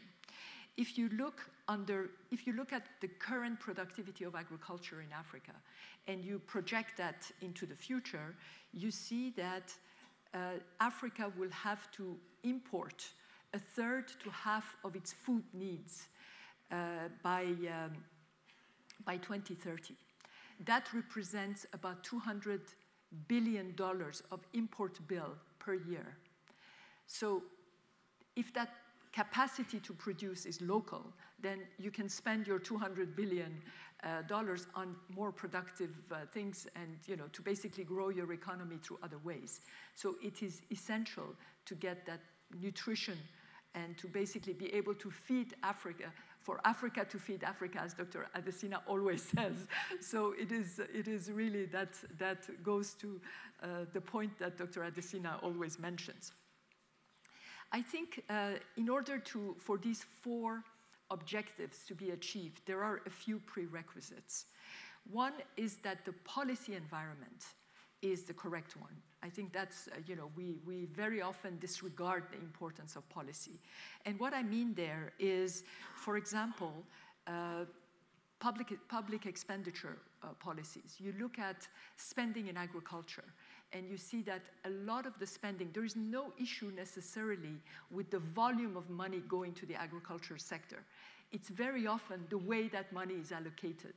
If you look under, if you look at the current productivity of agriculture in Africa, and you project that into the future, you see that uh, Africa will have to import a third to half of its food needs uh, by, um, by 2030. That represents about $200 billion of import bill per year. So if that capacity to produce is local, then you can spend your 200 billion uh, dollars on more productive uh, things and you know to basically grow your economy through other ways. So it is essential to get that nutrition and to basically be able to feed Africa for Africa to feed Africa, as Dr. Adesina always says. So it is, it is really that, that goes to uh, the point that Dr. Adesina always mentions. I think uh, in order to, for these four objectives to be achieved, there are a few prerequisites. One is that the policy environment is the correct one. I think that's, uh, you know, we, we very often disregard the importance of policy. And what I mean there is, for example, uh, public, public expenditure uh, policies. You look at spending in agriculture and you see that a lot of the spending, there is no issue necessarily with the volume of money going to the agriculture sector. It's very often the way that money is allocated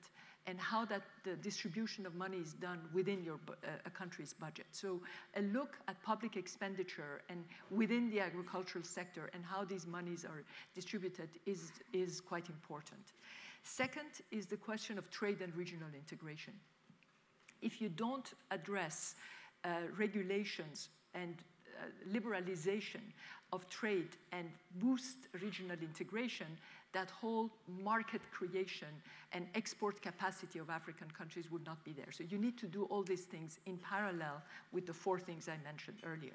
and how that the distribution of money is done within your uh, a country's budget. So a look at public expenditure and within the agricultural sector and how these monies are distributed is, is quite important. Second is the question of trade and regional integration. If you don't address regulations and uh, liberalization of trade and boost regional integration, that whole market creation and export capacity of African countries would not be there. So you need to do all these things in parallel with the four things I mentioned earlier.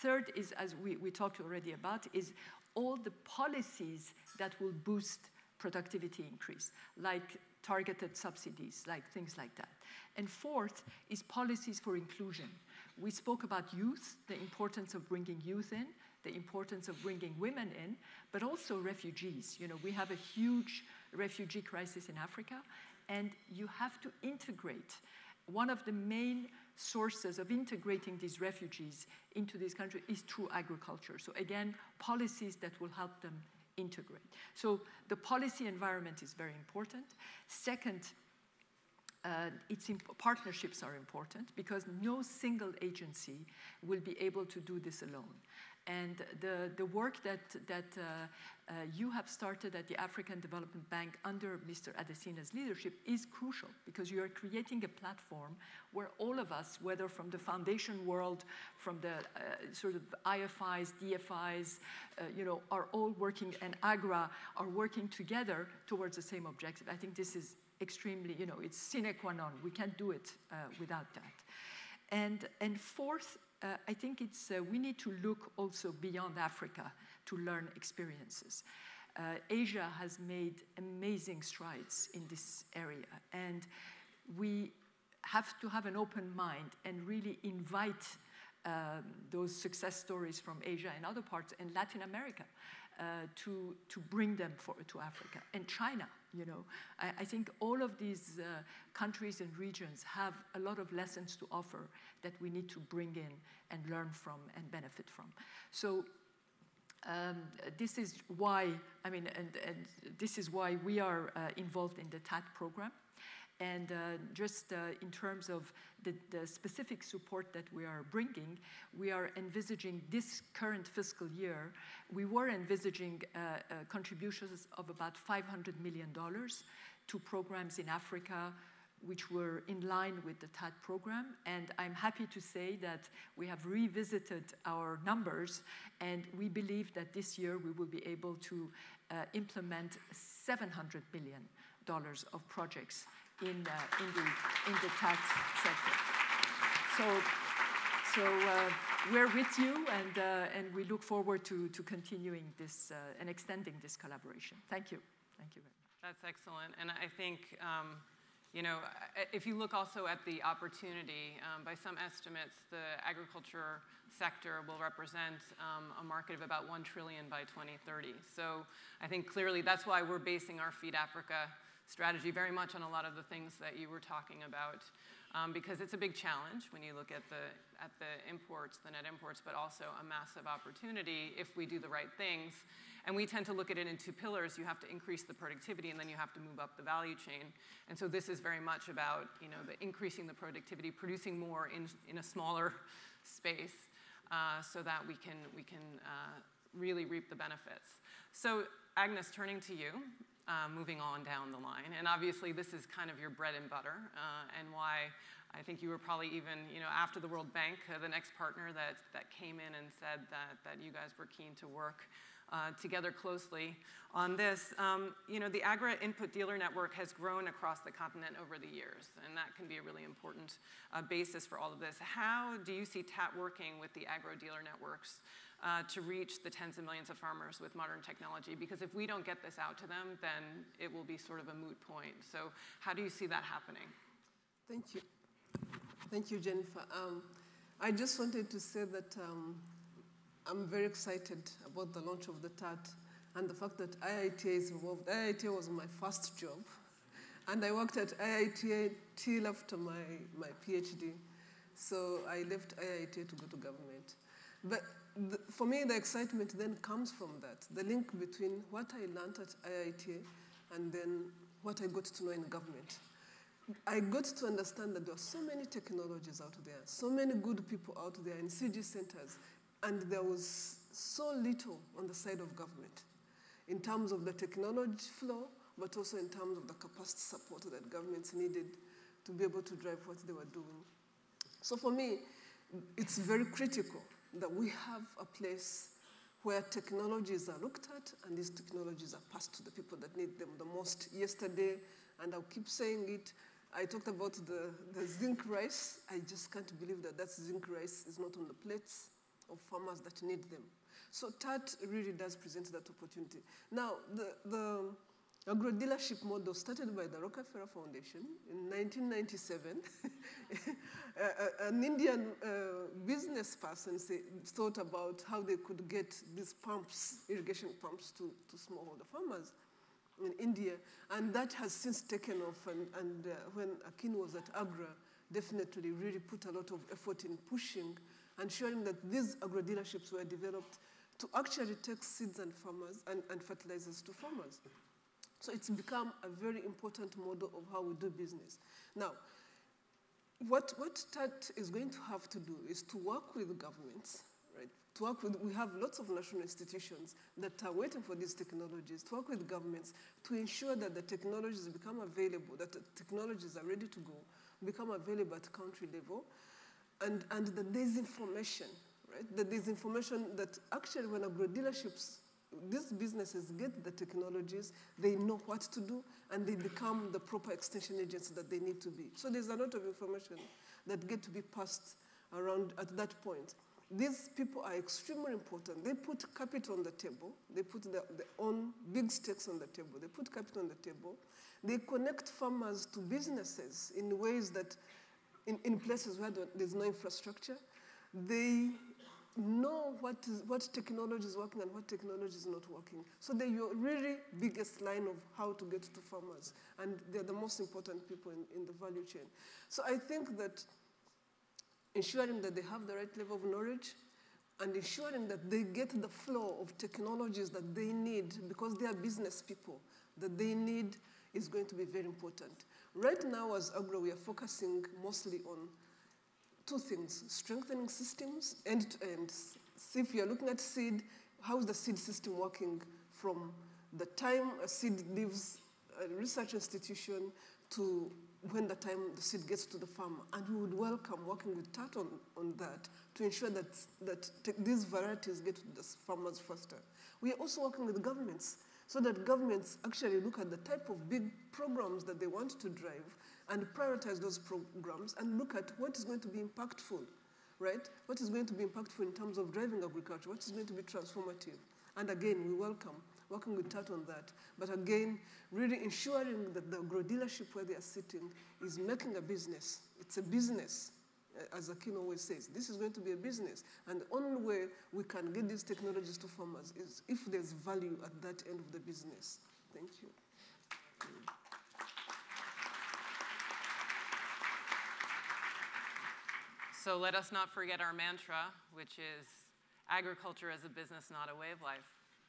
Third is, as we, we talked already about, is all the policies that will boost productivity increase, like targeted subsidies, like things like that. And fourth is policies for inclusion. We spoke about youth, the importance of bringing youth in, the importance of bringing women in, but also refugees. You know, we have a huge refugee crisis in Africa, and you have to integrate. One of the main sources of integrating these refugees into this country is through agriculture. So again, policies that will help them integrate. So the policy environment is very important. Second, uh, its partnerships are important because no single agency will be able to do this alone. And the, the work that, that uh, uh, you have started at the African Development Bank under Mr. Adesina's leadership is crucial because you are creating a platform where all of us, whether from the foundation world, from the uh, sort of IFIs, DFIs, uh, you know, are all working, and AGRA are working together towards the same objective. I think this is extremely, you know, it's sine qua non. We can't do it uh, without that. And, and fourth, uh, I think it's, uh, we need to look also beyond Africa to learn experiences. Uh, Asia has made amazing strides in this area, and we have to have an open mind and really invite um, those success stories from Asia and other parts and Latin America uh, to, to bring them for, to Africa. And China, you know. I, I think all of these uh, countries and regions have a lot of lessons to offer that we need to bring in and learn from and benefit from. So um, this is why, I mean, and, and this is why we are uh, involved in the TAAT program. And uh, just uh, in terms of the, the, specific support that we are bringing, we are envisaging this current fiscal year, we were envisaging uh, uh contributions of about $500 million to programs in Africa, which were in line with the TAAT program. And I'm happy to say that we have revisited our numbers, and we believe that this year we will be able to uh, implement $700 billion of projects in, uh, in, the, in the TAAT sector. So, so uh, we're with you, and, uh, and we look forward to, to continuing this uh, and extending this collaboration. Thank you. Thank you very much. That's excellent. And I think um, you know, if you look also at the opportunity, um, by some estimates, the agriculture sector will represent um, a market of about 1 trillion by 2030. So I think clearly that's why we're basing our Feed Africa strategy very much on a lot of the things that you were talking about. Um, because it's a big challenge when you look at the, at the imports, the net imports, but also a massive opportunity if we do the right things. And we tend to look at it in two pillars. You have to increase the productivity, and then you have to move up the value chain. And so this is very much about you know, the increasing the productivity, producing more in, in a smaller space uh, so that we can, we can uh, really reap the benefits. So Agnes, turning to you, uh, moving on down the line. And obviously, this is kind of your bread and butter, uh, and why I think you were probably even, you know, after the World Bank, uh, the next partner that, that came in and said that, that you guys were keen to work uh, together closely on this. Um, you know, the AGRA Input Dealer Network has grown across the continent over the years, and that can be a really important uh, basis for all of this. How do you see TAAT working with the agro dealer networks uh, to reach the tens of millions of farmers with modern technology? Because if we don't get this out to them, then it will be sort of a moot point. So, how do you see that happening? Thank you. Thank you, Jennifer. Um, I just wanted to say that um, I'm very excited about the launch of the TAAT and the fact that IITA is involved. IITA was my first job, and I worked at IITA till after my, my PhD. So I left IITA to go to government. But the, for me, the excitement then comes from that the link between what I learned at IITA and then what I got to know in government. I got to understand that there are so many technologies out there, so many good people out there in CG centers, and there was so little on the side of government in terms of the technology flow, but also in terms of the capacity support that governments needed to be able to drive what they were doing. So for me, it's very critical that we have a place where technologies are looked at and these technologies are passed to the people that need them the most. Yesterday, and I'll keep saying it, I talked about the, the zinc rice. I just can't believe that that zinc rice is not on the plates of farmers that need them. So TAAT really does present that opportunity. Now, the, the agro dealership model started by the Rockefeller Foundation in 1997. An Indian uh, business person say, thought about how they could get these pumps, irrigation pumps, to, to smallholder farmers in India. And that has since taken off. And, and uh, when Akin was at AGRA, definitely really put a lot of effort in pushing ensuring that these agro dealerships were developed to actually take seeds and farmers and, and fertilizers to farmers. So it's become a very important model of how we do business. Now, what, what TAAT is going to have to do is to work with governments, right? To work with, we have lots of national institutions that are waiting for these technologies, to work with governments to ensure that the technologies become available, that the technologies are ready to go, become available at country level, and, and the disinformation, right? The disinformation that actually when agro dealerships, these businesses get the technologies, they know what to do, and they become the proper extension agents that they need to be. So there's a lot of information that get to be passed around at that point. These people are extremely important. They put capital on the table. They put their, their own big stakes on the table. They put capital on the table. They connect farmers to businesses in ways that in, in places where there's no infrastructure. They know what, is, what technology is working and what technology is not working. So they're your really biggest line of how to get to farmers. And they're the most important people in, in the value chain. So I think that ensuring that they have the right level of knowledge and ensuring that they get the flow of technologies that they need because they are business people, that they need is going to be very important. Right now, as AGRA, we are focusing mostly on two things strengthening systems end to end. See if you're looking at seed, how is the seed system working from the time a seed leaves a research institution to when the time the seed gets to the farmer. And we would welcome working with TAAT on, on that to ensure that, that these varieties get to the farmers faster. We are also working with governments so that governments actually look at the type of big programs that they want to drive and prioritize those programs and look at what is going to be impactful right? What is going to be impactful in terms of driving agriculture? What is going to be transformative? And again, we welcome working with TAAT on that. But again, really ensuring that the agro dealership where they are sitting is making a business. It's a business, uh, as Akin always says. This is going to be a business. And the only way we can get these technologies to farmers is if there's value at that end of the business. Thank you. So let us not forget our mantra, which is agriculture as a business, not a way of life,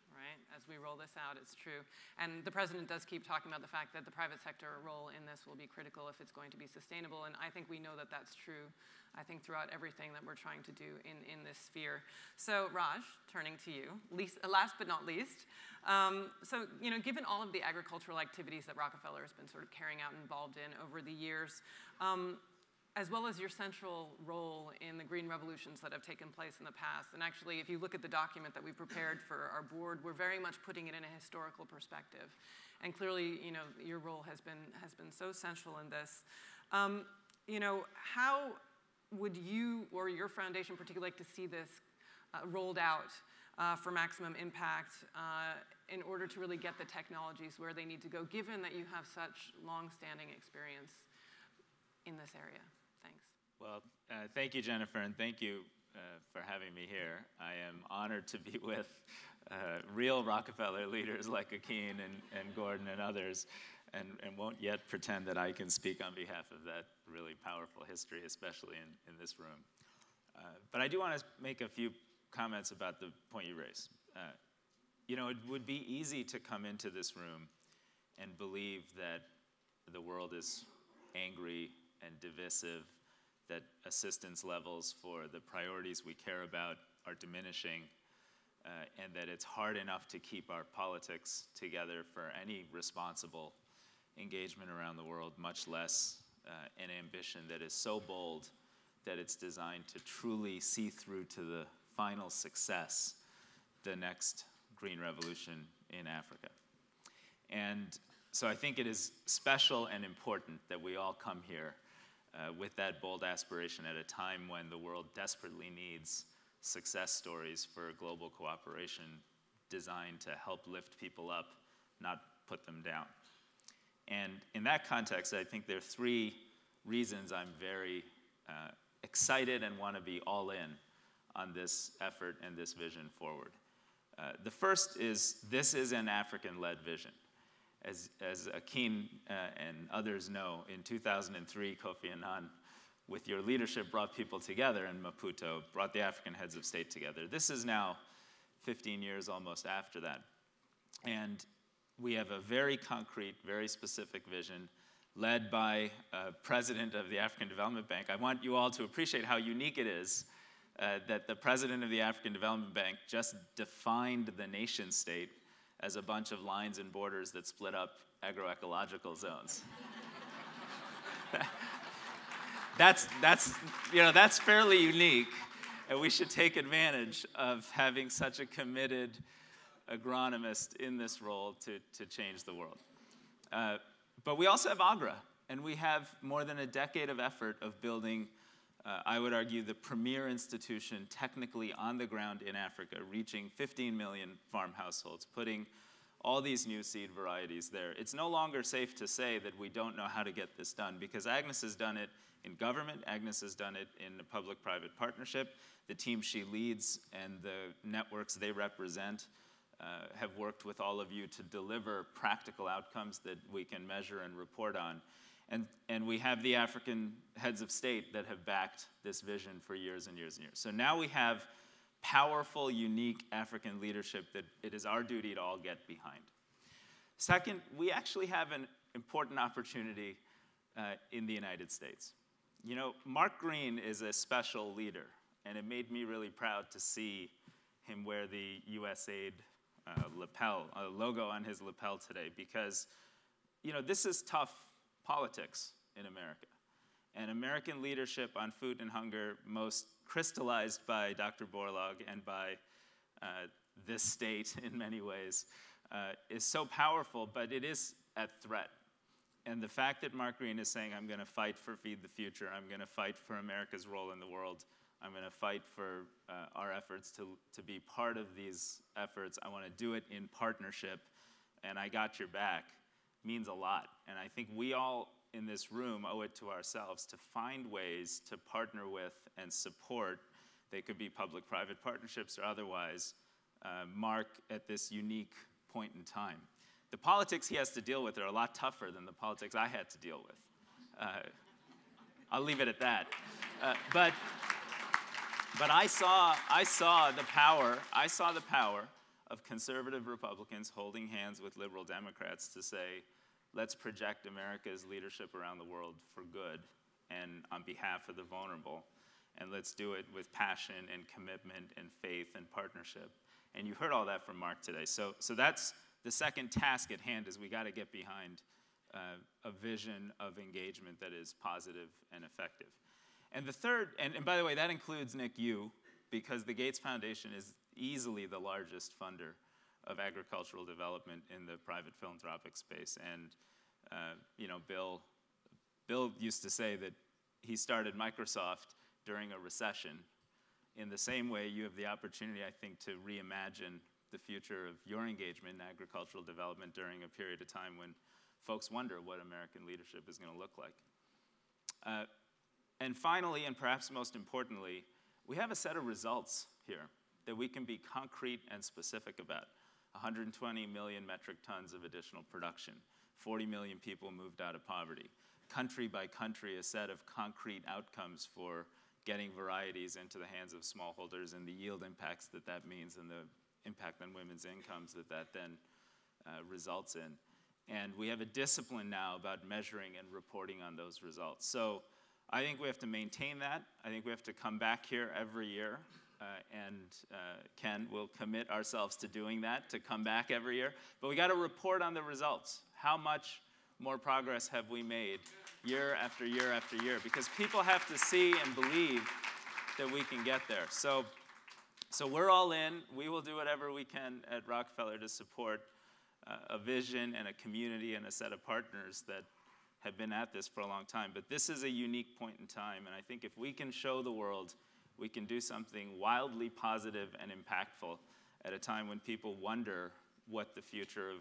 right? As we roll this out, it's true. And the president does keep talking about the fact that the private sector role in this will be critical if it's going to be sustainable. And I think we know that that's true, I think, throughout everything that we're trying to do in, in this sphere. So, Raj, turning to you, least, last but not least. Um, so, you know, given all of the agricultural activities that Rockefeller has been sort of carrying out and involved in over the years, um, as well as your central role in the green revolutions that have taken place in the past. And actually, if you look at the document that we prepared for our board, we're very much putting it in a historical perspective. And clearly, you know, your role has been, has been so central in this. Um, you know, how would you or your foundation particularly like to see this uh, rolled out uh, for maximum impact uh, in order to really get the technologies where they need to go, given that you have such long-standing experience in this area? Well, uh, thank you, Jennifer, and thank you uh, for having me here. I am honored to be with uh, real Rockefeller leaders like Akin and, and Gordon and others, and, and won't yet pretend that I can speak on behalf of that really powerful history, especially in, in this room. Uh, but I do want to make a few comments about the point you raised. Uh, you know, it would be easy to come into this room and believe that the world is angry and divisive that assistance levels for the priorities we care about are diminishing, uh, and that it's hard enough to keep our politics together for any responsible engagement around the world, much less uh, an ambition that is so bold that it's designed to truly see through to the final success the next green revolution in Africa. And so I think it is special and important that we all come here uh, with that bold aspiration at a time when the world desperately needs success stories for global cooperation designed to help lift people up, not put them down. And in that context, I think there are three reasons I'm very uh, excited and want to be all in on this effort and this vision forward. Uh, the first is this is an African led vision. As, as Akin uh, and others know, in 2003, Kofi Annan, with your leadership, brought people together in Maputo, brought the African heads of state together. This is now 15 years almost after that. And we have a very concrete, very specific vision led by a president of the African Development Bank. I want you all to appreciate how unique it is uh, that the president of the African Development Bank just defined the nation state as a bunch of lines and borders that split up agroecological zones. that's, that's, you know, that's fairly unique, and we should take advantage of having such a committed agronomist in this role to, to change the world. Uh, but we also have AGRA, and we have more than a decade of effort of building uh, I would argue, the premier institution technically on the ground in Africa, reaching 15 million farm households, putting all these new seed varieties there. It's no longer safe to say that we don't know how to get this done because Agnes has done it in government, Agnes has done it in a public private partnership. The team she leads and the networks they represent uh, have worked with all of you to deliver practical outcomes that we can measure and report on. And, and we have the African heads of state that have backed this vision for years and years and years. So now we have powerful, unique African leadership that it is our duty to all get behind. Second, we actually have an important opportunity uh, in the United States. You know, Mark Green is a special leader, and it made me really proud to see him wear the USAID uh, lapel, uh, logo on his lapel today, because, you know, this is tough politics in America. And American leadership on food and hunger, most crystallized by Dr. Borlaug and by uh, this state in many ways, uh, is so powerful, but it is at threat. And the fact that Mark Green is saying, I'm going to fight for Feed the Future, I'm going to fight for America's role in the world I'm going to fight for uh, our efforts to, to be part of these efforts. I want to do it in partnership, and I got your back means a lot. And I think we all in this room owe it to ourselves to find ways to partner with and support. They could be public private partnerships or otherwise, uh, Mark at this unique point in time. The politics he has to deal with are a lot tougher than the politics I had to deal with. Uh, I'll leave it at that. Uh, but but I saw, I saw the power, I saw the power of conservative Republicans holding hands with liberal Democrats to say, let's project America's leadership around the world for good and on behalf of the vulnerable. And let's do it with passion and commitment and faith and partnership. And you heard all that from Mark today. So, so that's the second task at hand is we got to get behind uh, a vision of engagement that is positive and effective. And the third, and, and by the way, that includes Nick you, because the Gates Foundation is easily the largest funder of agricultural development in the private philanthropic space. And uh, you know, Bill, Bill used to say that he started Microsoft during a recession. In the same way, you have the opportunity, I think, to reimagine the future of your engagement in agricultural development during a period of time when folks wonder what American leadership is going to look like. Uh, and finally, and perhaps most importantly, we have a set of results here that we can be concrete and specific about. 120 million metric tons of additional production, 40 million people moved out of poverty. Country by country, a set of concrete outcomes for getting varieties into the hands of smallholders and the yield impacts that that means and the impact on women's incomes that that then uh, results in. And we have a discipline now about measuring and reporting on those results. So I think we have to maintain that. I think we have to come back here every year. Uh, and uh, Ken will commit ourselves to doing that, to come back every year. But we got to report on the results. How much more progress have we made year after year after year? Because people have to see and believe that we can get there. So, so we're all in. We will do whatever we can at Rockefeller to support uh, a vision and a community and a set of partners that have been at this for a long time. But this is a unique point in time, and I think if we can show the world we can do something wildly positive and impactful at a time when people wonder what the future of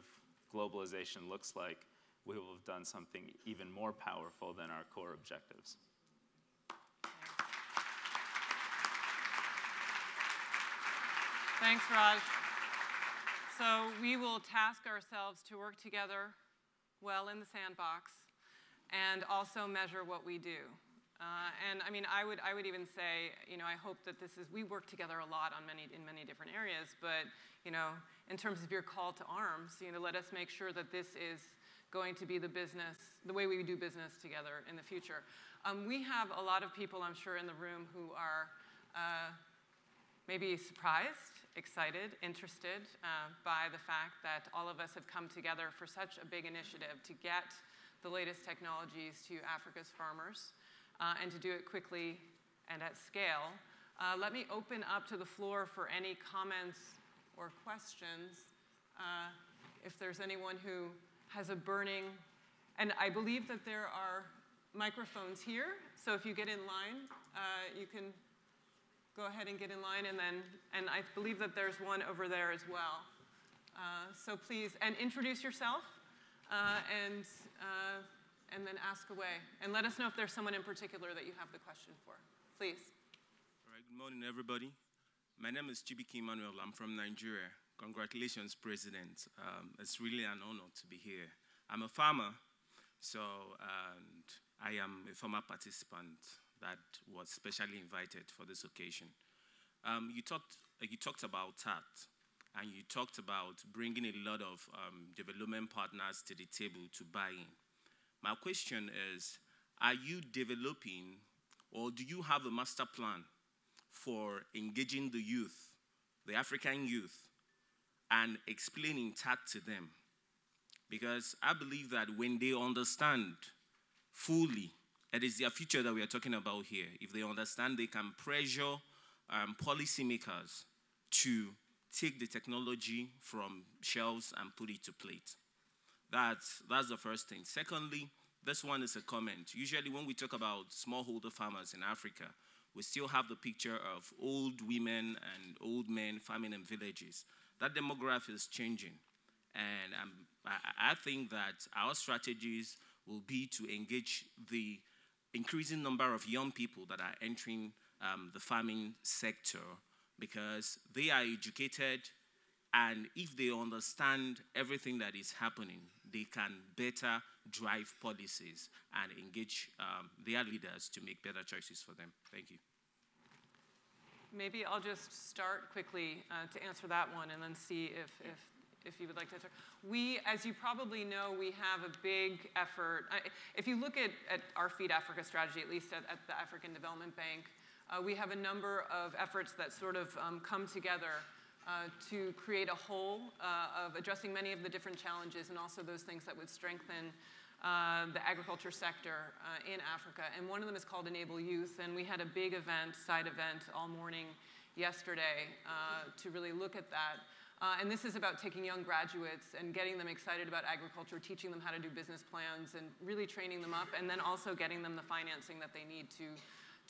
globalization looks like, we will have done something even more powerful than our core objectives. Thanks, Raj. So we will task ourselves to work together well in the sandbox and also measure what we do. Uh, and I mean, I would, I would even say, you know, I hope that this is, we work together a lot on many, in many different areas, but, you know, in terms of your call to arms, you know, let us make sure that this is going to be the business, the way we do business together in the future. Um, we have a lot of people, I'm sure, in the room who are uh, maybe surprised, excited, interested uh, by the fact that all of us have come together for such a big initiative to get the latest technologies to Africa's farmers uh, and to do it quickly and at scale. Uh, let me open up to the floor for any comments or questions. Uh, if there's anyone who has a burning, and I believe that there are microphones here, so if you get in line, uh, you can go ahead and get in line, and then, and I believe that there's one over there as well. Uh, so please, and introduce yourself, uh, and and then ask away. And let us know if there's someone in particular that you have the question for. Please. All right, good morning, everybody. My name is Chibiki Emmanuel. I'm from Nigeria. Congratulations, President. Um, it's really an honor to be here. I'm a farmer, so and I am a former participant that was specially invited for this occasion. Um, you, talked, you talked about TAAT, and you talked about bringing a lot of um, development partners to the table to buy in. My question is Are you developing or do you have a master plan for engaging the youth, the African youth, and explaining TAAT to them? Because I believe that when they understand fully, it is their future that we are talking about here. If they understand, they can pressure um, policymakers to take the technology from shelves and put it to plate. That's, that's the first thing. Secondly, this one is a comment. Usually, when we talk about smallholder farmers in Africa, we still have the picture of old women and old men farming in villages. That demographic is changing. And um, I, I think that our strategies will be to engage the increasing number of young people that are entering um, the farming sector because they are educated and if they understand everything that is happening, they can better drive policies and engage um, their leaders to make better choices for them. Thank you. Maybe I'll just start quickly uh, to answer that one and then see if, if, if you would like to answer. We, as you probably know, we have a big effort. if you look at, at our Feed Africa strategy, at least at, at the African Development Bank, uh, we have a number of efforts that sort of um, come together uh, to create a whole uh, of addressing many of the different challenges and also those things that would strengthen uh, the agriculture sector uh, in Africa. And one of them is called Enable Youth. And we had a big event, side event, all morning yesterday uh, to really look at that. And this is about taking young graduates and getting them excited about agriculture, teaching them how to do business plans, and really training them up, and then also getting them the financing that they need to,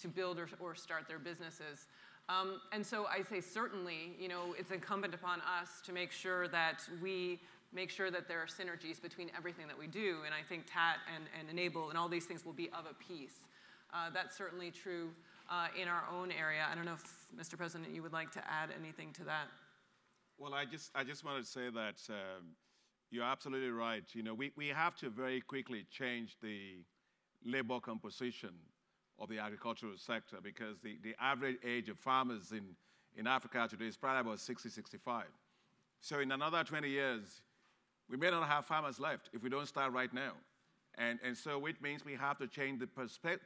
to build or, or start their businesses. Um, and so I say certainly, you know, it's incumbent upon us to make sure that we make sure that there are synergies between everything that we do. And I think TAAT and, and Enable and all these things will be of a piece. Uh, that's certainly true uh, in our own area. I don't know if, Mr. President, you would like to add anything to that. Well, I just, I just wanted to say that um, you're absolutely right. You know, we, we have to very quickly change the labor composition of the agricultural sector because the, the average age of farmers in, in Africa today is probably about 60, 65. So in another 20 years, we may not have farmers left if we don't start right now. And, and so it means we have to change the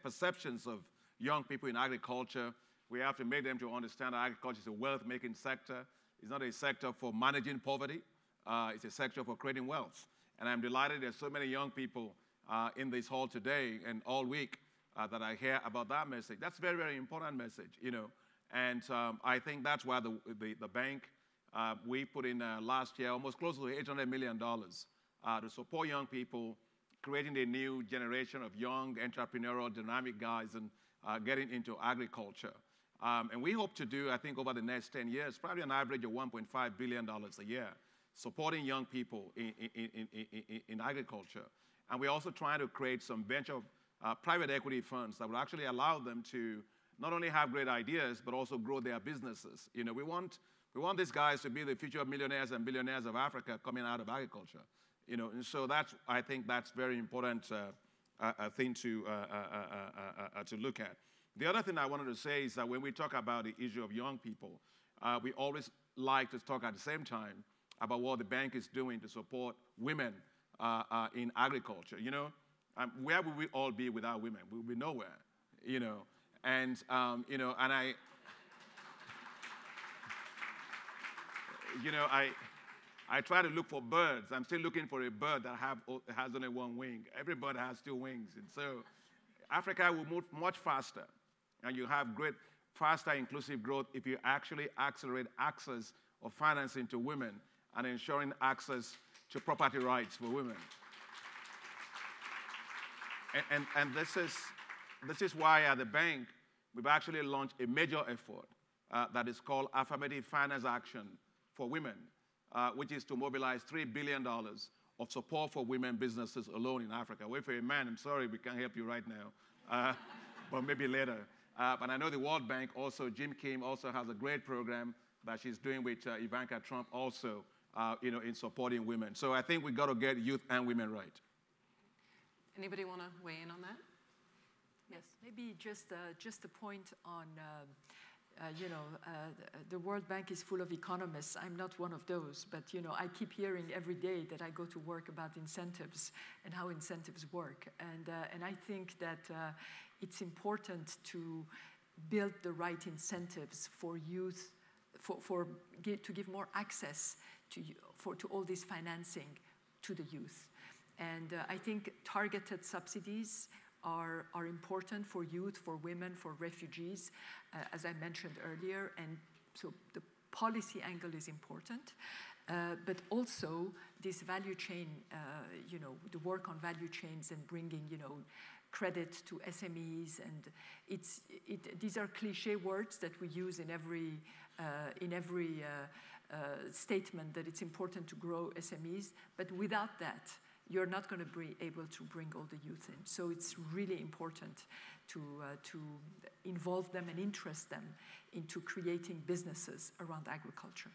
perceptions of young people in agriculture. We have to make them to understand that agriculture is a wealth-making sector. It's not a sector for managing poverty. Uh, it's a sector for creating wealth. And I'm delighted there's so many young people uh, in this hall today and all week uh, that I hear about that message. That's a very, very important message, you know. And um, I think that's why the, the, the bank uh, we put in uh, last year almost close to $800 million uh, to support young people, creating a new generation of young, entrepreneurial, dynamic guys and uh, getting into agriculture. Um, and we hope to do, I think, over the next 10 years, probably an average of $1.5 billion a year, supporting young people in, in, in, in, agriculture. And we're also trying to create some venture uh, private equity funds that will actually allow them to not only have great ideas, but also grow their businesses. You know, we want we want these guys to be the future millionaires and billionaires of Africa coming out of agriculture. You know, and so that's, I think that's very important uh, uh, thing to, uh, uh, uh, uh, to look at. The other thing I wanted to say is that when we talk about the issue of young people, we always like to talk at the same time about what the bank is doing to support women in agriculture. You know, um, where would we all be without women? We would be nowhere, you know. And, um, you know, and I, you know, I, I try to look for birds. I'm still looking for a bird that have, has only one wing. Every bird has two wings. And so Africa will move much faster, and you have great, faster inclusive growth if you actually accelerate access of financing to women and ensuring access to property rights for women. And, and, and this, is, this is why at the bank, we've actually launched a major effort uh, that is called Affirmative Finance Action for women, uh, which is to mobilize $3 billion of support for women businesses alone in Africa. Wait for a man, I'm sorry, we can't help you right now, uh, but maybe later. Uh, but I know the World Bank also, Jim Kim also has a great program that she's doing with uh, Ivanka Trump also, uh, you know, in supporting women. So I think we've got to get youth and women right. Anybody want to weigh in on that? Yes, maybe just, uh, just a point on uh, you know, uh, the World Bank is full of economists. I'm not one of those, but you know, I keep hearing every day that I go to work about incentives and how incentives work, and uh, and I think that uh, it's important to build the right incentives for youth, for, for to give more access to for to all this financing to the youth, and uh, I think targeted subsidies are, are important for youth, for women, for refugees, uh, as I mentioned earlier. And so the policy angle is important, uh, but also this value chain, uh, you know, the work on value chains and bringing, you know, credit to SMEs, and it's, it, these are cliche words that we use in every, uh, in every uh, uh, statement that it's important to grow SMEs, but without that, you're not going to be able to bring all the youth in. So it's really important to, uh, to involve them and interest them into creating businesses around agriculture.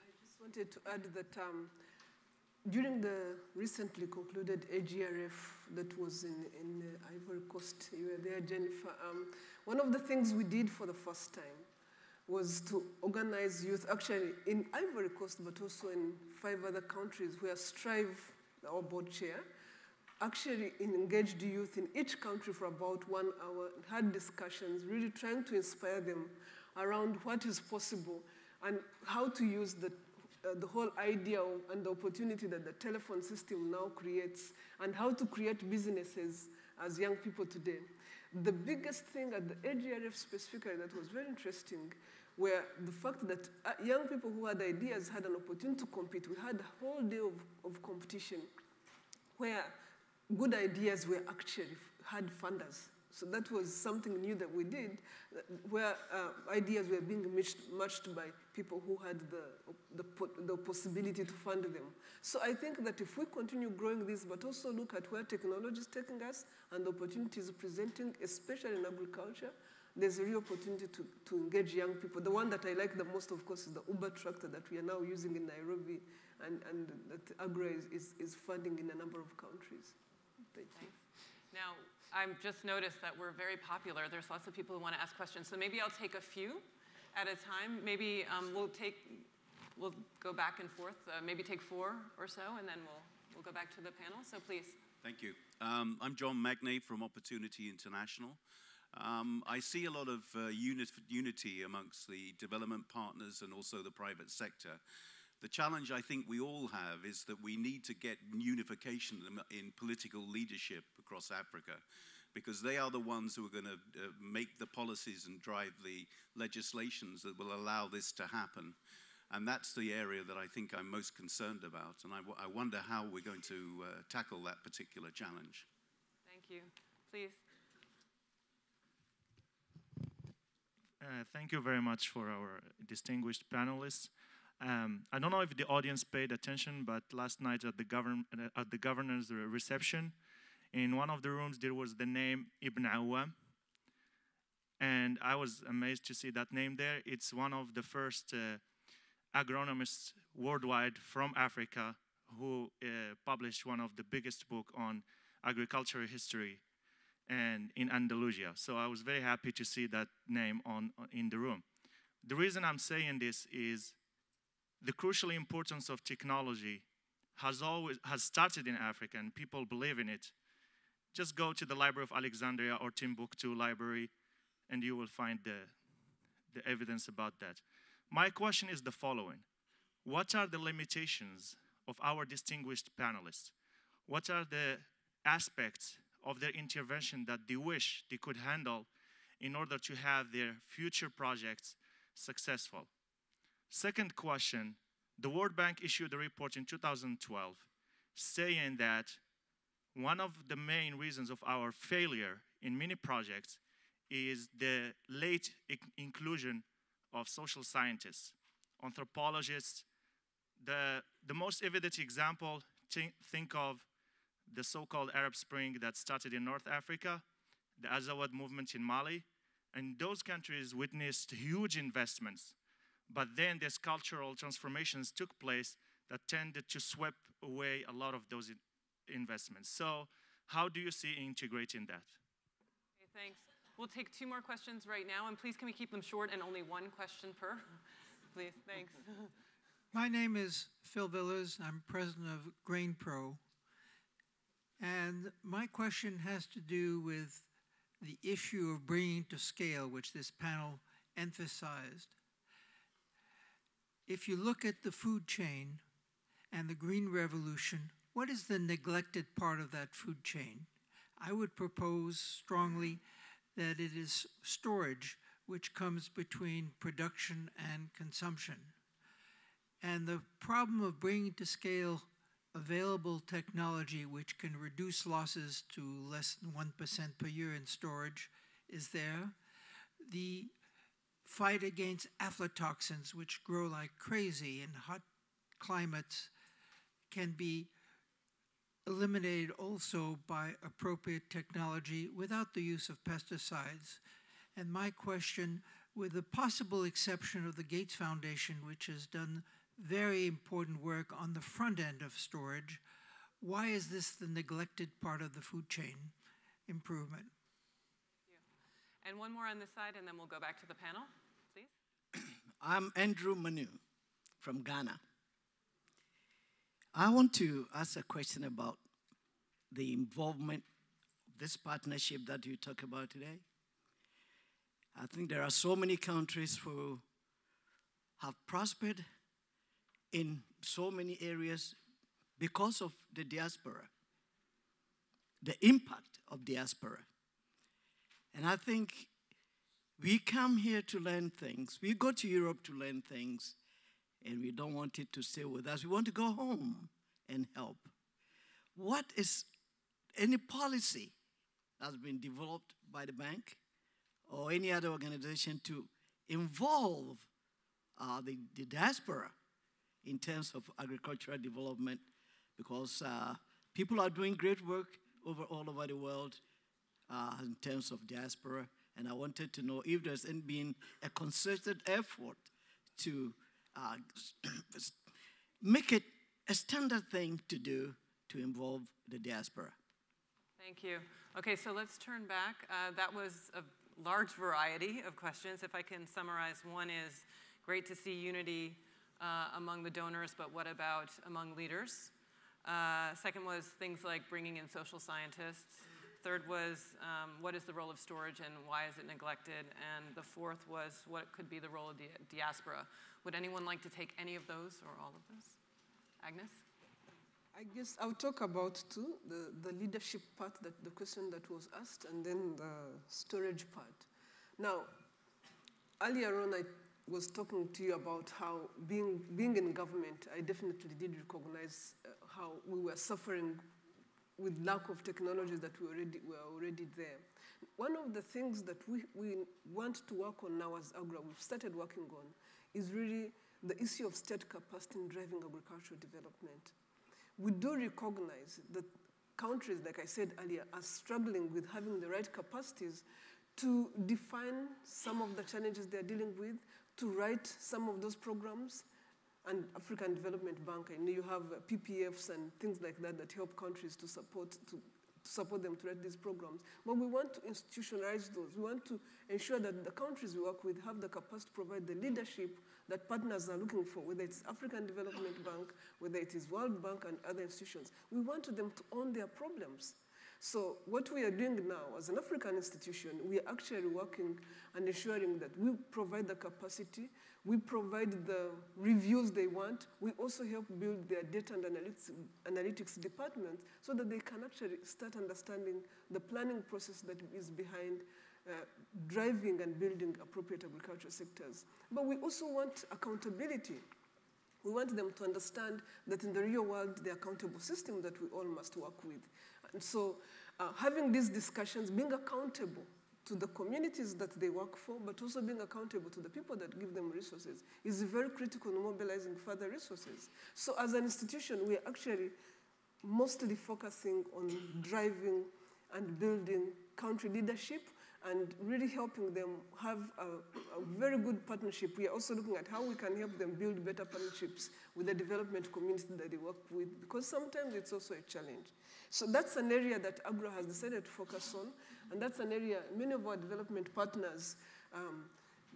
I just wanted to add that um, during the recently concluded AGRF that was in, in uh, Ivory Coast, you were there, Jennifer, um, one of the things we did for the first time was to organize youth, actually in Ivory Coast, but also in five other countries where Strive, our board chair, actually engaged youth in each country for about one hour, had discussions, really trying to inspire them around what is possible and how to use the uh, the whole idea and the opportunity that the telephone system now creates and how to create businesses as young people today. The biggest thing at the AGRF specifically that was very interesting were the fact that uh, young people who had ideas had an opportunity to compete. We had a whole day of, of competition where good ideas were actually had funders. So that was something new that we did, where uh, ideas were being matched, matched, by people who had the, the, the, possibility to fund them. So I think that if we continue growing this, but also look at where technology is taking us and the opportunities presenting, especially in agriculture, there's a real opportunity to, to engage young people. The one that I like the most, of course, is the Uber tractor that we are now using in Nairobi and, and that AGRA is, is, is funding in a number of countries. Thank you. Now, I've just noticed that we're very popular. There's lots of people who want to ask questions. So maybe I'll take a few at a time. Maybe um, we'll take, we'll go back and forth. Uh, maybe take four or so, and then we'll, we'll go back to the panel. So please. Thank you. Um, I'm John Magnay from Opportunity International. Um, I see a lot of uh, unity amongst the development partners and also the private sector. The challenge I think we all have is that we need to get unification in political leadership across Africa because they are the ones who are going to uh, make the policies and drive the legislations that will allow this to happen. And that's the area that I think I'm most concerned about. And I, wonder how we're going to uh, tackle that particular challenge. Thank you. Please. Uh, thank you very much for our distinguished panelists. Um, I don't know if the audience paid attention, but last night at the, govern uh, at the governor's reception, in one of the rooms there was the name Ibn Awam. And I was amazed to see that name there. It's one of the first uh, agronomists worldwide from Africa who uh, published one of the biggest book on agricultural history and in Andalusia. So I was very happy to see that name on, in the room. The reason I'm saying this is the crucial importance of technology has always has started in Africa and people believe in it. Just go to the Library of Alexandria or Timbuktu Library and you will find the, the evidence about that. My question is the following. What are the limitations of our distinguished panelists? What are the aspects of their intervention that they wish they could handle in order to have their future projects successful? Second question, the World Bank issued a report in 2012 saying that one of the main reasons of our failure in many projects is the late inclusion of social scientists, anthropologists. The, the most evident example, think of the so-called Arab Spring that started in North Africa, the Azawad movement in Mali, and those countries witnessed huge investments but then these cultural transformations took place that tended to sweep away a lot of those investments. So how do you see integrating that? Okay, thanks. We'll take two more questions right now, and please can we keep them short and only one question per? please, thanks. My name is Phil Villers. I'm president of GrainPro. And my question has to do with the issue of bringing to scale, which this panel emphasized. If you look at the food chain and the green revolution, what is the neglected part of that food chain? I would propose strongly that it is storage, which comes between production and consumption. And the problem of bringing to scale available technology which can reduce losses to less than 1% per year in storage is there. The fight against aflatoxins, which grow like crazy in hot climates, can be eliminated also by appropriate technology without the use of pesticides. And my question, with the possible exception of the Gates Foundation, which has done very important work on the front end of storage, why is this the neglected part of the food chain improvement? And one more on this side, and then we'll go back to the panel, please. I'm Andrew Manu from Ghana. I want to ask a question about the involvement of this partnership that you talk about today. I think there are so many countries who have prospered in so many areas because of the diaspora, the impact of diaspora. And I think we come here to learn things. We go to Europe to learn things, and we don't want it to stay with us. We want to go home and help. What is any policy that's been developed by the bank or any other organization to involve uh, the, the, diaspora in terms of agricultural development because uh, people are doing great work over all over the world uh, in terms of diaspora. And I wanted to know if there's been a concerted effort to uh, make it a standard thing to do to involve the diaspora. Thank you. Okay, so let's turn back. Uh, that was a large variety of questions. If I can summarize, one is great to see unity uh, among the donors, but what about among leaders? Uh, second was things like bringing in social scientists. Third was um, what is the role of storage and why is it neglected? And the fourth was what could be the role of the diaspora. Would anyone like to take any of those or all of those? Agnes? I guess I'll talk about two, the, the leadership part, that the question that was asked, and then the storage part. Now, earlier on, I was talking to you about how being, being in government, I definitely did recognize uh, how we were suffering with lack of technologies that we already, were already there. One of the things that we, we want to work on now as AGRA, we've started working on, is really the issue of state capacity in driving agricultural development we do recognize that countries, like I said earlier, are struggling with having the right capacities to define some of the challenges they're dealing with, to write some of those programs. And African Development Bank, I know you have PPFs and things like that that help countries to support, to to support them write these programs. But we want to institutionalize those. We want to ensure that the countries we work with have the capacity to provide the leadership that partners are looking for, whether it's African Development Bank, whether it is World Bank and other institutions. We want them to own their problems. So what we are doing now as an African institution, we are actually working and ensuring that we provide the capacity, we provide the reviews they want. We also help build their data and analytics, analytics department so that they can actually start understanding the planning process that is behind uh, driving and building appropriate agricultural sectors. But we also want accountability. We want them to understand that in the real world, the accountable system that we all must work with. And so uh, having these discussions, being accountable to the communities that they work for, but also being accountable to the people that give them resources is very critical in mobilizing further resources. So as an institution, we are actually mostly focusing on driving and building country leadership and really helping them have a, a, very good partnership. We are also looking at how we can help them build better partnerships with the development community that they work with, because sometimes it's also a challenge. So that's an area that AGRA has decided to focus on, and that's an area many of our development partners, um,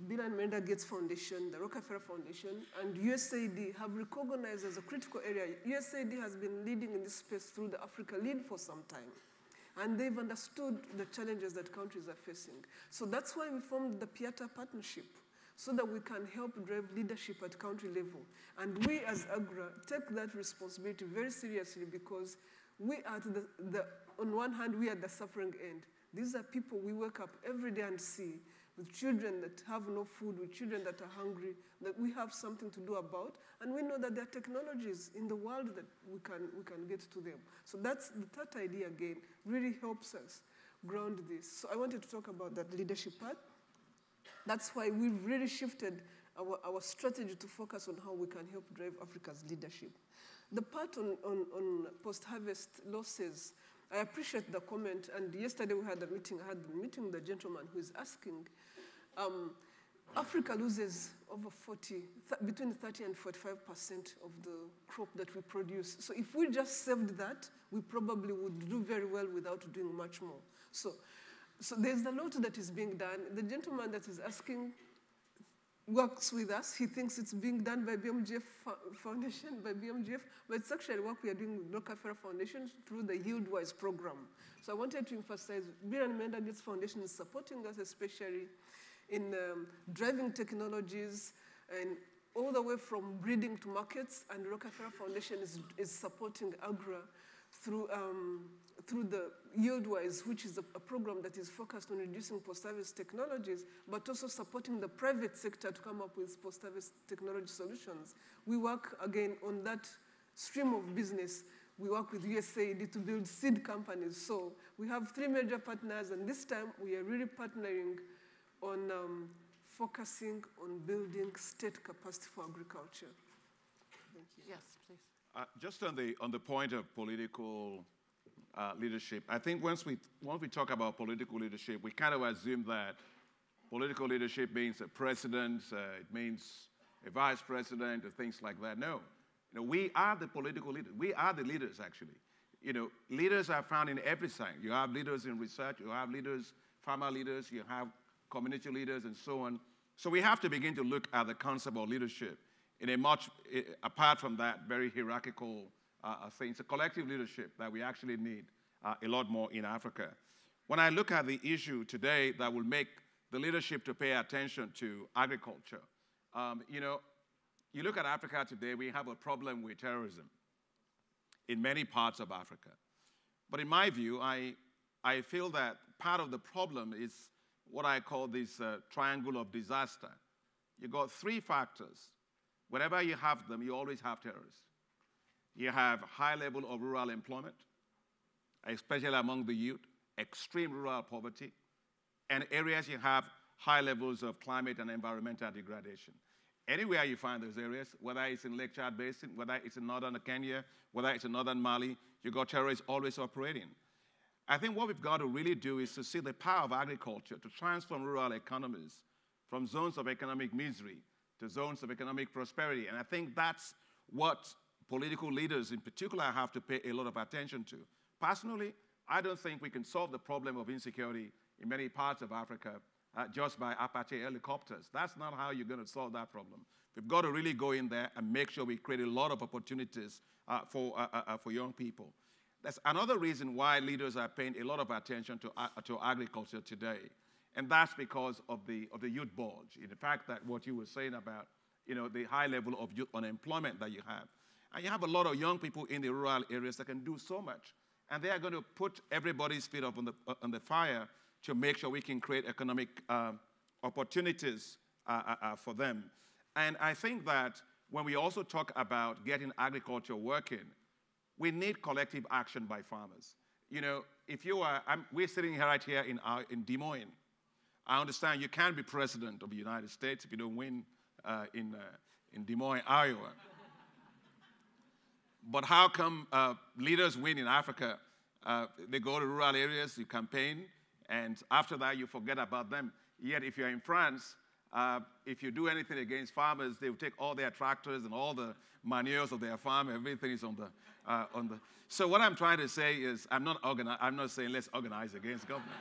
Bill and Melinda Gates Foundation, the Rockefeller Foundation, and USAID have recognized as a critical area. USAID has been leading in this space through the Africa Lead for some time. And they've understood the challenges that countries are facing. So that's why we formed the PIATA Partnership, so that we can help drive leadership at country level. And we as AGRA take that responsibility very seriously because we are the, the, on one hand, we are the suffering end. These are people we wake up every day and see with children that have no food, with children that are hungry, that we have something to do about. And we know that there are technologies in the world that we can, we can get to them. So that's the third idea again, really helps us ground this. So I wanted to talk about that leadership part. That's why we've really shifted our, our strategy to focus on how we can help drive Africa's leadership. The part on, on, on post-harvest losses, I appreciate the comment, and yesterday we had a meeting, I had a meeting with the gentleman who is asking, um, Africa loses over 40, th between 30 and 45% of the crop that we produce. So if we just saved that, we probably would do very well without doing much more. So, so there's a lot that is being done. The gentleman that is asking works with us. He thinks it's being done by BMGF Foundation, by BMGF, but it's actually work we are doing with Rockefeller Foundation through the YieldWise program. So I wanted to emphasize Bill and Melinda Gates Foundation is supporting us, especially in um, driving technologies and all the way from breeding to markets, and Rockefeller Foundation is, is supporting AGRA through, um, through the YieldWise, which is a, a, program that is focused on reducing post-harvest technologies, but also supporting the private sector to come up with post-harvest technology solutions. We work, again, on that stream of business. We work with USAID to build seed companies. So we have three major partners, and this time we are really partnering on um, focusing on building state capacity for agriculture. Thank you. Yes. Uh, just on the, on the point of political uh, leadership, I think once we, once we talk about political leadership, we kind of assume that political leadership means a president, uh, it means a vice president, or things like that. No. You know, we are the political leaders. We are the leaders, actually. You know, leaders are found in every side. You have leaders in research, you have leaders, farmer leaders, you have community leaders, and so on. So we have to begin to look at the concept of leadership in a much, apart from that, very hierarchical uh, uh, thing. It's a collective leadership that we actually need uh, a lot more in Africa. When I look at the issue today that will make the leadership to pay attention to agriculture, um, you know, you look at Africa today, we have a problem with terrorism in many parts of Africa. But in my view, I, I feel that part of the problem is what I call this uh, triangle of disaster. You've got three factors. Whenever you have them, you always have terrorists. You have high level of rural employment, especially among the youth, extreme rural poverty, and areas you have high levels of climate and environmental degradation. Anywhere you find those areas, whether it's in Lake Chad Basin, whether it's in northern Kenya, whether it's in northern Mali, you got terrorists always operating. I think what we've got to really do is to see the power of agriculture to transform rural economies from zones of economic misery to zones of economic prosperity. And I think that's what political leaders in particular have to pay a lot of attention to. Personally, I don't think we can solve the problem of insecurity in many parts of Africa uh, just by Apache helicopters. That's not how you're going to solve that problem. We've got to really go in there and make sure we create a lot of opportunities uh, for, uh, uh, uh for young people. That's another reason why leaders are paying a lot of attention to, uh, to agriculture today. And that's because of the, of the youth bulge. In the fact that what you were saying about, you know, the high level of youth unemployment that you have. And you have a lot of young people in the rural areas that can do so much. And they are going to put everybody's feet up on the, uh, on the fire to make sure we can create economic uh, opportunities uh, uh, for them. And I think that when we also talk about getting agriculture working, we need collective action by farmers. You know, if you are, I'm, we're sitting right here in, uh, in Des Moines. I understand you can't be president of the United States if you don't win uh, in, uh, in Des Moines, Iowa. but how come uh, leaders win in Africa? Uh, they go to rural areas, you campaign, and after that you forget about them. Yet if you're in France, uh, if you do anything against farmers, they will take all their tractors and all the manures of their farm. Everything is on the, uh, on the. So what I'm trying to say is, I'm not organi- I'm not saying let's organize against government.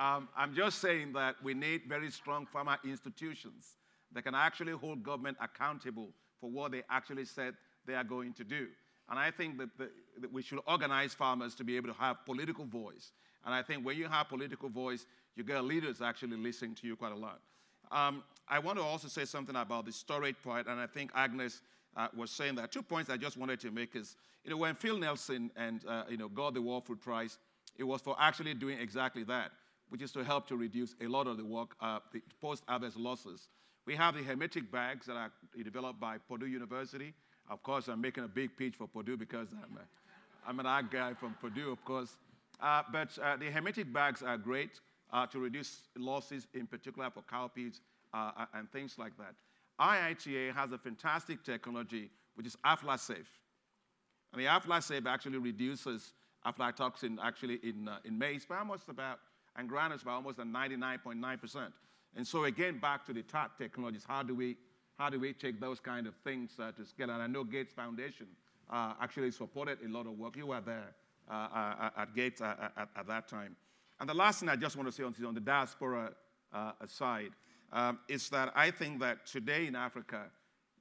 Um, I'm just saying that we need very strong farmer institutions that can actually hold government accountable for what they actually said they are going to do. And I think that, the, that we should organize farmers to be able to have political voice. And I think when you have political voice, you get leaders actually listening to you quite a lot. Um, I want to also say something about the storage part, and I think Agnes uh, was saying that. Two points I just wanted to make is, you know, when Phil Nelson and, uh, you know, got the World Food Prize, it was for actually doing exactly that. Which is to help to reduce a lot of the work, uh, the post-harvest losses. We have the hermetic bags that are developed by Purdue University. Of course, I'm making a big pitch for Purdue because I'm, a, I'm an ag guy from Purdue, of course. Uh, but uh, the hermetic bags are great uh, to reduce losses, in particular for cowpeas uh, and things like that. IITA has a fantastic technology, which is AflaSafe. And the AflaSafe actually reduces aflatoxin actually in, uh, in maize by almost about, and granules by almost a 99.9%. And so again, back to the top technologies, how do we, how do we take those kind of things uh, to scale? And I know Gates Foundation uh, actually supported a lot of work. You were there uh, uh at Gates uh, at, at, that time. And the last thing I just want to say on, on the diaspora uh, side um, is that I think that today in Africa,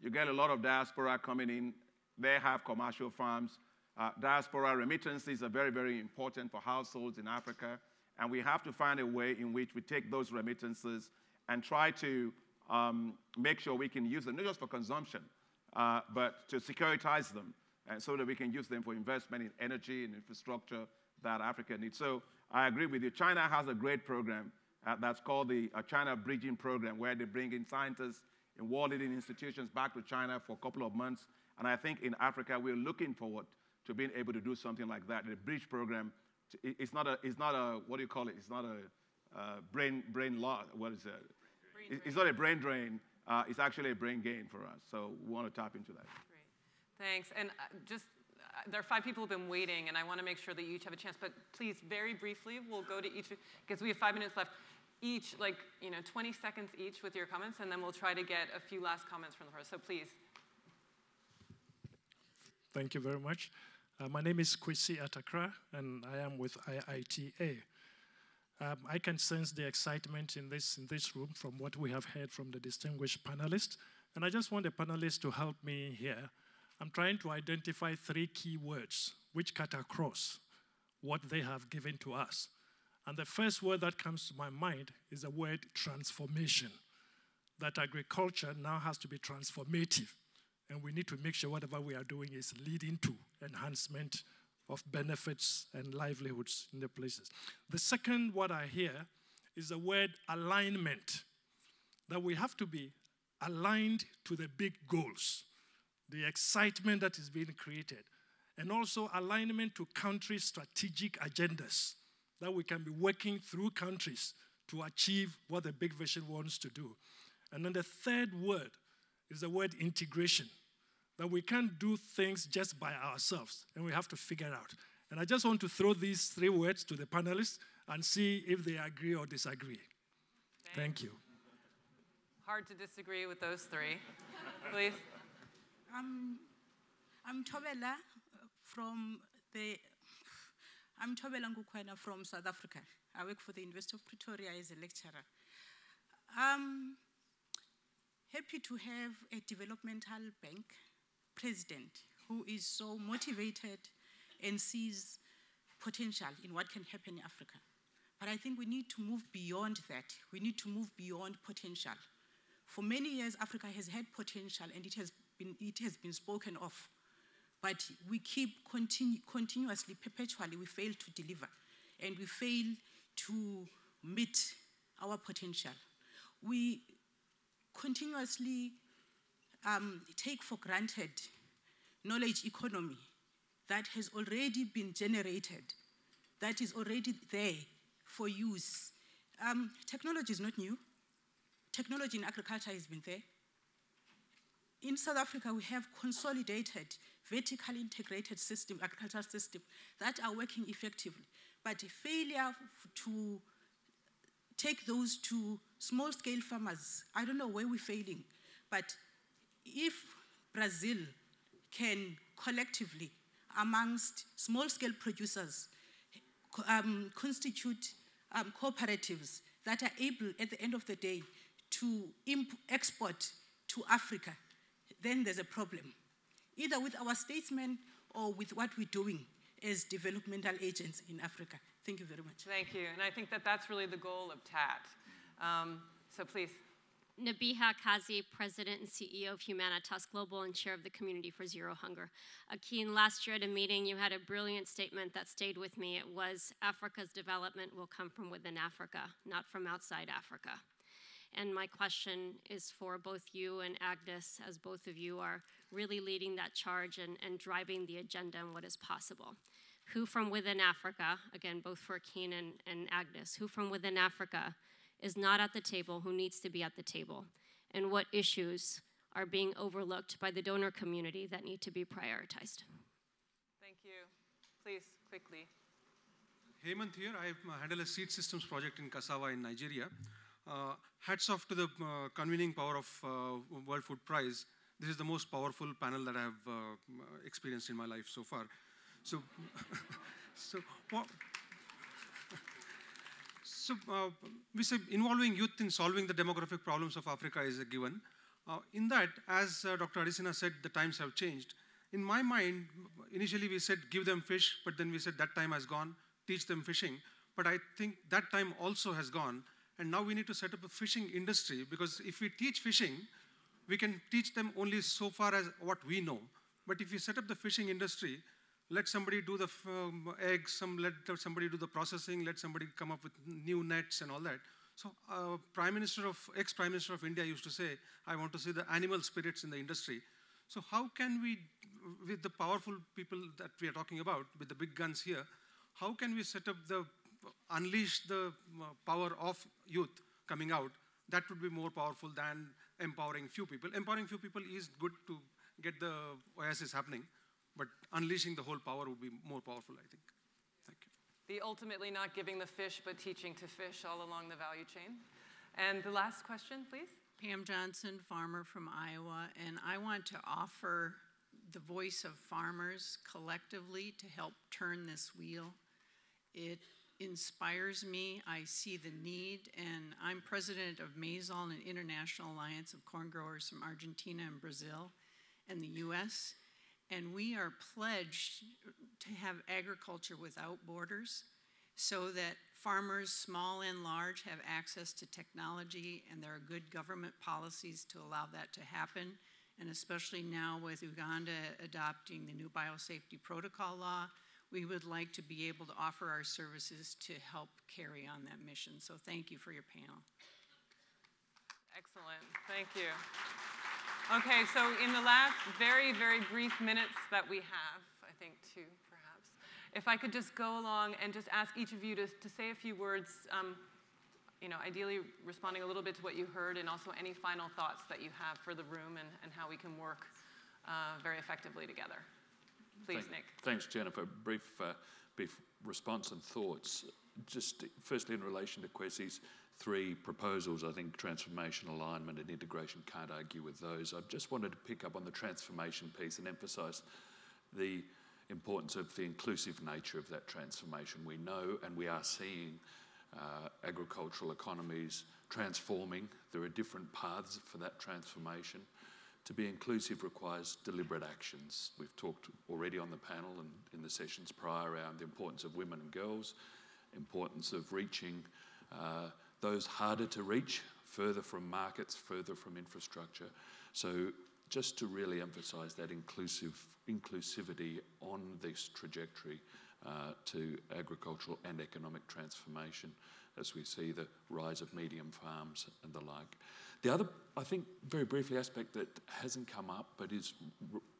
you get a lot of diaspora coming in. They have commercial farms. Diaspora remittances are very, very important for households in Africa. And we have to find a way in which we take those remittances and try to um, make sure we can use them, not just for consumption, uh, but to securitize them and so that we can use them for investment in energy and infrastructure that Africa needs. So I agree with you. China has a great program uh, that's called the uh, China Bridging Program, where they bring in scientists in world leading institutions back to China for a couple of months. And I think in Africa, we're looking forward to being able to do something like that. The bridge program, it's not a, it's not a what do you call it? It's not a uh, brain, brain loss. What is it? Brain it's not a brain drain. Uh, it's actually a brain gain for us. So we want to tap into that. Great. Thanks. And uh, just, uh, there are five people who've been waiting, and I want to make sure that you each have a chance. But please, very briefly, we'll go to each, because we have five minutes left each, like, you know, 20 seconds each with your comments, and then we'll try to get a few last comments from the first. So please. Thank you very much. Uh, my name is Kwesi Atta-Krah, and I am with IITA. Um, I can sense the excitement in this, in this room from what we have heard from the distinguished panelists, and I just want the panelists to help me here. I'm trying to identify three key words which cut across what they have given to us. And the first word that comes to my mind is the word transformation. That agriculture now has to be transformative. And we need to make sure whatever we are doing is leading to enhancement of benefits and livelihoods in the places. The second word I hear is the word alignment. That we have to be aligned to the big goals, the excitement that is being created, and also alignment to country strategic agendas that we can be working through countries to achieve what the big vision wants to do. And then the third word is the word integration that we can't do things just by ourselves and we have to figure out. And I just want to throw these three words to the panelists and see if they agree or disagree. Thank you. Hard to disagree with those three. Please. Um, I'm Tobela from the I'm Tobela Ngukwena from South Africa. I work for the University of Pretoria as a lecturer. I'm happy to have a developmental bank president who is so motivated and sees potential in what can happen in Africa. But I think we need to move beyond that. We need to move beyond potential. For many years, Africa has had potential and it has been, it has been spoken of. But we keep continu continuously, perpetually, we fail to deliver. And we fail to meet our potential. We continuously um, take for granted knowledge economy that has already been generated, that is already there for use. Um, technology is not new. Technology in agriculture has been there. In South Africa, we have consolidated, vertically integrated system, agricultural system that are working effectively. But failure to take those to small scale farmers, I don't know where we're failing, but if Brazil can collectively, amongst small scale producers, um, constitute um, cooperatives that are able, at the end of the day, to export to Africa, then there's a problem, either with our statesmen or with what we're doing as developmental agents in Africa. Thank you very much. Thank you. And I think that that's really the goal of TAAT. Um, so please. Nabeeha Kazi, President and CEO of Humanitas Global and Chair of the Community for Zero Hunger. Akin, last year at a meeting, you had a brilliant statement that stayed with me. It was Africa's development will come from within Africa, not from outside Africa. And my question is for both you and Agnes, as both of you are really leading that charge and, and driving the agenda and what is possible. Who from within Africa, again, both for Akin and, and Agnes, who from within Africa is not at the table, who needs to be at the table, and what issues are being overlooked by the donor community that need to be prioritized? Thank you. Please, quickly. Hemant here. I uh, handle a seed systems project in cassava in Nigeria. Uh, hats off to the uh, convening power of uh, World Food Prize. This is the most powerful panel that I have uh, experienced in my life so far. So, so what? So uh, we say involving youth in solving the demographic problems of Africa is a given. Uh, in that, as uh, Dr. Adesina said, the times have changed. In my mind, initially we said give them fish, but then we said that time has gone, teach them fishing. But I think that time also has gone, and now we need to set up a fishing industry because if we teach fishing, we can teach them only so far as what we know. But if you set up the fishing industry, let somebody do the um, eggs, some, let somebody do the processing, let somebody come up with new nets and all that. So uh, Prime Minister of, ex-Prime Minister of India used to say, I want to see the animal spirits in the industry. So how can we, with the powerful people that we are talking about, with the big guns here, how can we set up the, unleash the uh, power of youth coming out? That would be more powerful than empowering few people. Empowering few people is good to get the oasis happening. But unleashing the whole power would be more powerful, I think. Thank you. The ultimately not giving the fish, but teaching to fish all along the value chain. And the last question, please. Pam Johnson, farmer from Iowa, and I want to offer the voice of farmers collectively to help turn this wheel. It inspires me. I see the need, and I'm president of MAIZALL, an international alliance of corn growers from Argentina and Brazil and the US and we are pledged to have agriculture without borders so that farmers, small and large, have access to technology, and there are good government policies to allow that to happen. And especially now with Uganda adopting the new biosafety protocol law, we would like to be able to offer our services to help carry on that mission. So thank you for your panel. Excellent. Thank you. Okay, so in the last very, very brief minutes that we have, I think two perhaps, if I could just go along and just ask each of you to, to say a few words, um, you know, ideally responding a little bit to what you heard and also any final thoughts that you have for the room and, and how we can work uh, very effectively together. Please, Thank, Nick. Thanks, Jennifer. Brief, uh, brief response and thoughts. Just firstly, in relation to Kwesi's three proposals, I think transformation, alignment, and integration can't argue with those. I just wanted to pick up on the transformation piece and emphasise the importance of the inclusive nature of that transformation. We know and we are seeing uh, agricultural economies transforming. There are different paths for that transformation. To be inclusive requires deliberate actions. We've talked already on the panel and in the sessions prior around the importance of women and girls, importance of reaching uh, those harder to reach, further from markets, further from infrastructure. So just to really emphasise that inclusive inclusivity on this trajectory uh, to agricultural and economic transformation as we see the rise of medium farms and the like. The other, I think, very briefly aspect that hasn't come up but is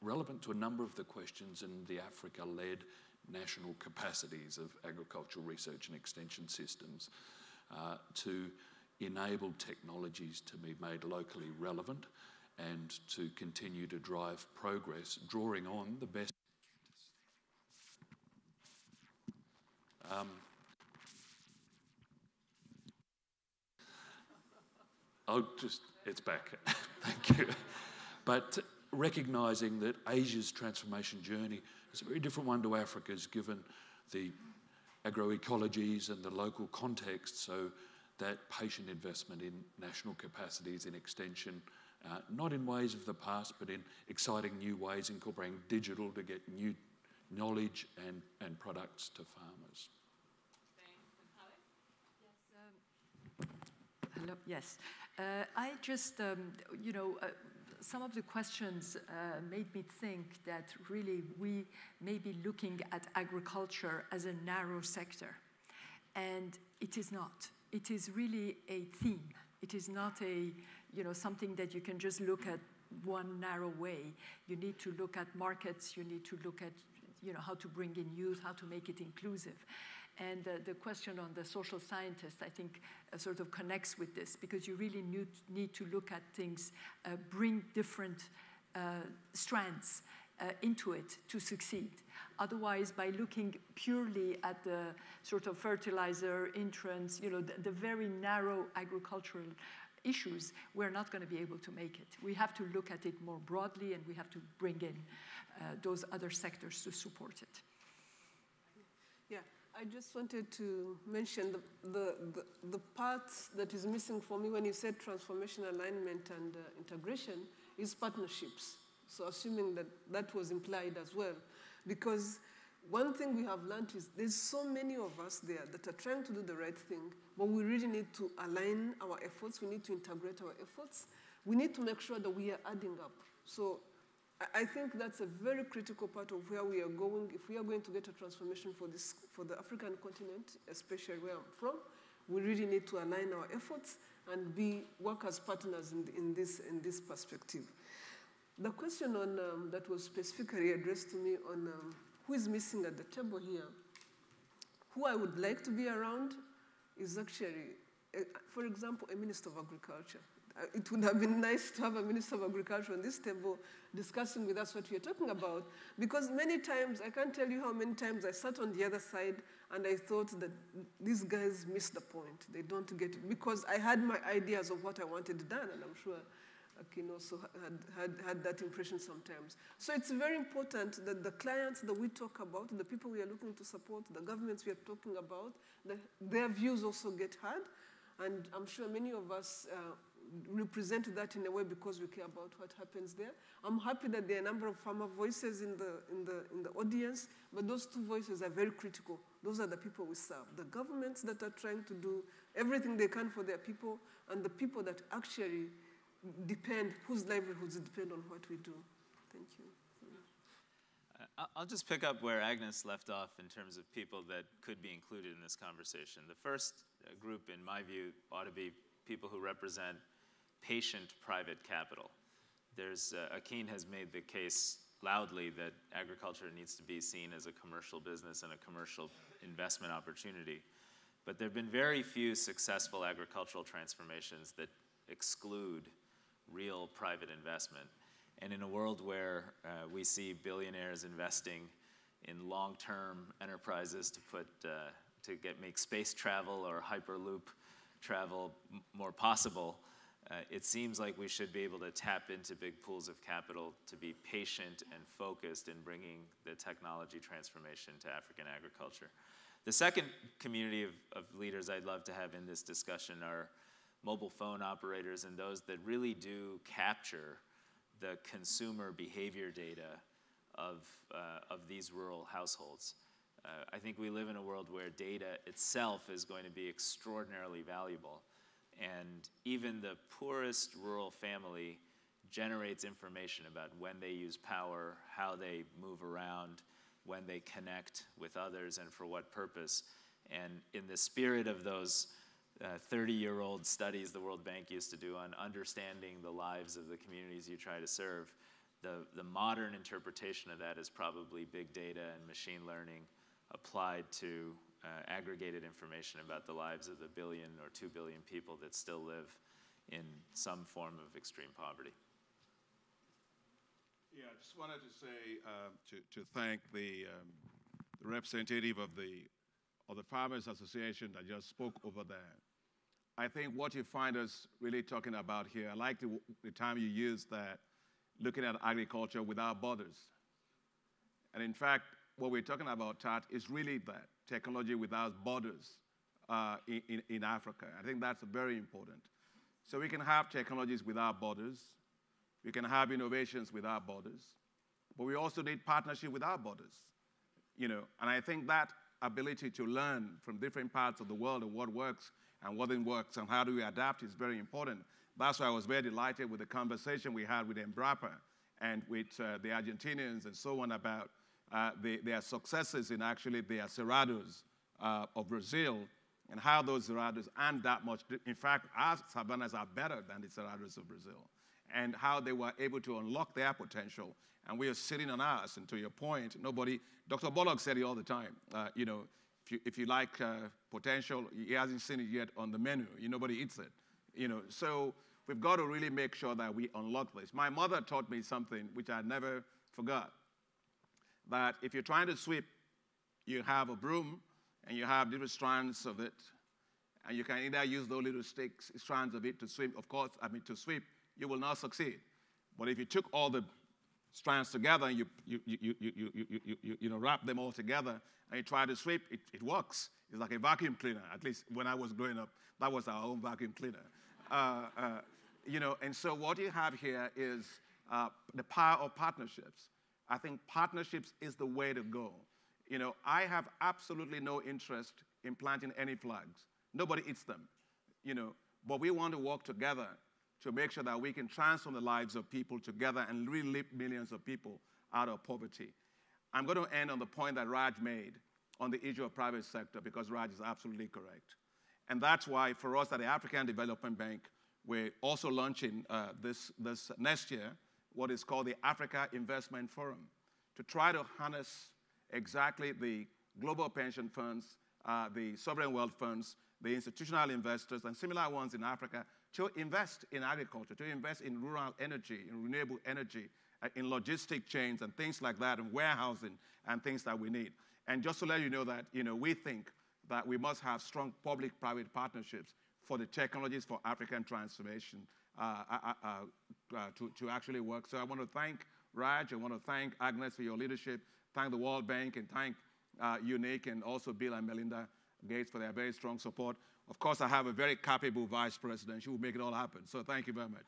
relevant to a number of the questions in the Africa led national capacities of agricultural research and extension systems uh, to enable technologies to be made locally relevant and to continue to drive progress, drawing on the best. Um, I'll just, it's back. Thank you. But recognizing that Asia's transformation journey is a very different one to Africa's, given the agroecologies and the local context so that patient investment in national capacities in extension, uh, not in ways of the past, but in exciting new ways, incorporating digital to get new knowledge and, and products to farmers. Hello, yes. Uh, I just, um, you know, uh, some of the questions uh, made me think that really we may be looking at agriculture as a narrow sector. And it is not. It is really a theme. It is not a, you know, something that you can just look at one narrow way. You need to look at markets, you need to look at you know, how to bring in youth, how to make it inclusive. And uh, the question on the social scientist, I think, uh, sort of connects with this because you really need, to look at things, uh, bring different uh, strands uh, into it to succeed. Otherwise, by looking purely at the sort of fertilizer, entrance, you know, the, the very narrow agricultural issues, we're not going to be able to make it. We have to look at it more broadly and we have to bring in uh, those other sectors to support it. Yeah, I just wanted to mention the, the, the, the part that is missing for me when you said transformation, alignment, and uh, integration is partnerships. So assuming that that was implied as well. Because one thing we have learned is there's so many of us there that are trying to do the right thing, but we really need to align our efforts. We need to integrate our efforts. We need to make sure that we are adding up. So I think that's a very critical part of where we are going. If we are going to get a transformation for, this, for the African continent, especially where I'm from, we really need to align our efforts and be work as partners in, in, this, in this perspective. The question on, um, that was specifically addressed to me on um, who is missing at the table here, who I would like to be around is actually, uh, for example, a Minister of Agriculture. It would have been nice to have a Minister of Agriculture on this table discussing with us what we are talking about, because many times, I can't tell you how many times I sat on the other side and I thought that these guys missed the point. They don't get it, because I had my ideas of what I wanted done, and I'm sure Akin also had, had, had that impression sometimes. So it's very important that the clients that we talk about, the people we are looking to support, the governments we are talking about, the, their views also get heard. And I'm sure many of us uh, represent that in a way because we care about what happens there. I'm happy that there are a number of farmer voices in the, in the, in the audience, but those two voices are very critical. Those are the people we serve. The governments that are trying to do everything they can for their people, and the people that actually depend, whose livelihoods depend on what we do. Thank you. Uh, I'll just pick up where Agnes left off in terms of people that could be included in this conversation. The first uh, group, in my view, ought to be people who represent patient private capital. There's, uh, has made the case loudly that agriculture needs to be seen as a commercial business and a commercial investment opportunity. But there have been very few successful agricultural transformations that exclude real private investment. And in a world where uh, we see billionaires investing in long-term enterprises to put uh, to get make space travel or hyperloop travel more possible, it seems like we should be able to tap into big pools of capital to be patient and focused in bringing the technology transformation to African agriculture. The second community of, of leaders I'd love to have in this discussion are mobile phone operators and those that really do capture the consumer behavior data of, uh, of these rural households. Uh, I think we live in a world where data itself is going to be extraordinarily valuable. And even the poorest rural family generates information about when they use power, how they move around, when they connect with others, and for what purpose. And in the spirit of those uh, 30 year old studies the World Bank used to do on understanding the lives of the communities you try to serve. The, the modern interpretation of that is probably big data and machine learning applied to uh, aggregated information about the lives of the billion or two billion people that still live in some form of extreme poverty. Yeah, I just wanted to say uh, to, to thank the, um, the representative of the, of the Farmers Association that just spoke over there. I think what you find us really talking about here, I like the, the time you used that looking at agriculture without borders. And in fact, what we're talking about, TAAT, is really that technology without borders uh, in, in Africa. I think that's very important. So we can have technologies without borders, we can have innovations without borders, but we also need partnership without borders. You know, and I think that ability to learn from different parts of the world and what works and what then works and how do we adapt is very important. That's why I was very delighted with the conversation we had with Embrapa and with uh, the Argentinians and so on about uh, the, their successes in actually their cerrados uh, of Brazil and how those cerrados aren't that much. In fact, our savannas are better than the cerrados of Brazil and how they were able to unlock their potential. And we are sitting on ours. And to your point, nobody, Dr. Borlaug said it all the time. Uh, you know, if you, if you like uh, potential, he hasn't seen it yet on the menu. You, nobody eats it. You know, so we've got to really make sure that we unlock this. My mother taught me something which I never forgot. That if you're trying to sweep, you have a broom and you have different strands of it, and you can either use those little sticks, strands of it to sweep. Of course, I mean to sweep, you will not succeed. But if you took all the strands together and you, you, you, you, you, you, you, you, you know, wrap them all together and you try to sweep, it, it works. It's like a vacuum cleaner. At least when I was growing up, that was our own vacuum cleaner. Uh, uh, you know, and so what you have here is uh, the power of partnerships. I think partnerships is the way to go. You know, I have absolutely no interest in planting any flags. Nobody eats them, you know, but we want to work together to make sure that we can transform the lives of people together and really lift millions of people out of poverty. I'm going to end on the point that Raj made on the issue of private sector because Raj is absolutely correct. And that's why for us at the African Development Bank, we're also launching uh, this, this next year what is called the Africa Investment Forum to try to harness exactly the global pension funds, uh, the sovereign wealth funds, the institutional investors, and similar ones in Africa to invest in agriculture, to invest in rural energy, in renewable energy, uh, in logistic chains and things like that, and warehousing and things that we need. And just to let you know that, you know, we think that we must have strong public-private partnerships for the technologies for African transformation to, to actually work. So I want to thank Raj, I want to thank Agnes for your leadership, thank the World Bank, and thank uh, UNIC and also Bill and Melinda Gates for their very strong support. Of course, I have a very capable vice president. She will make it all happen. So thank you very much.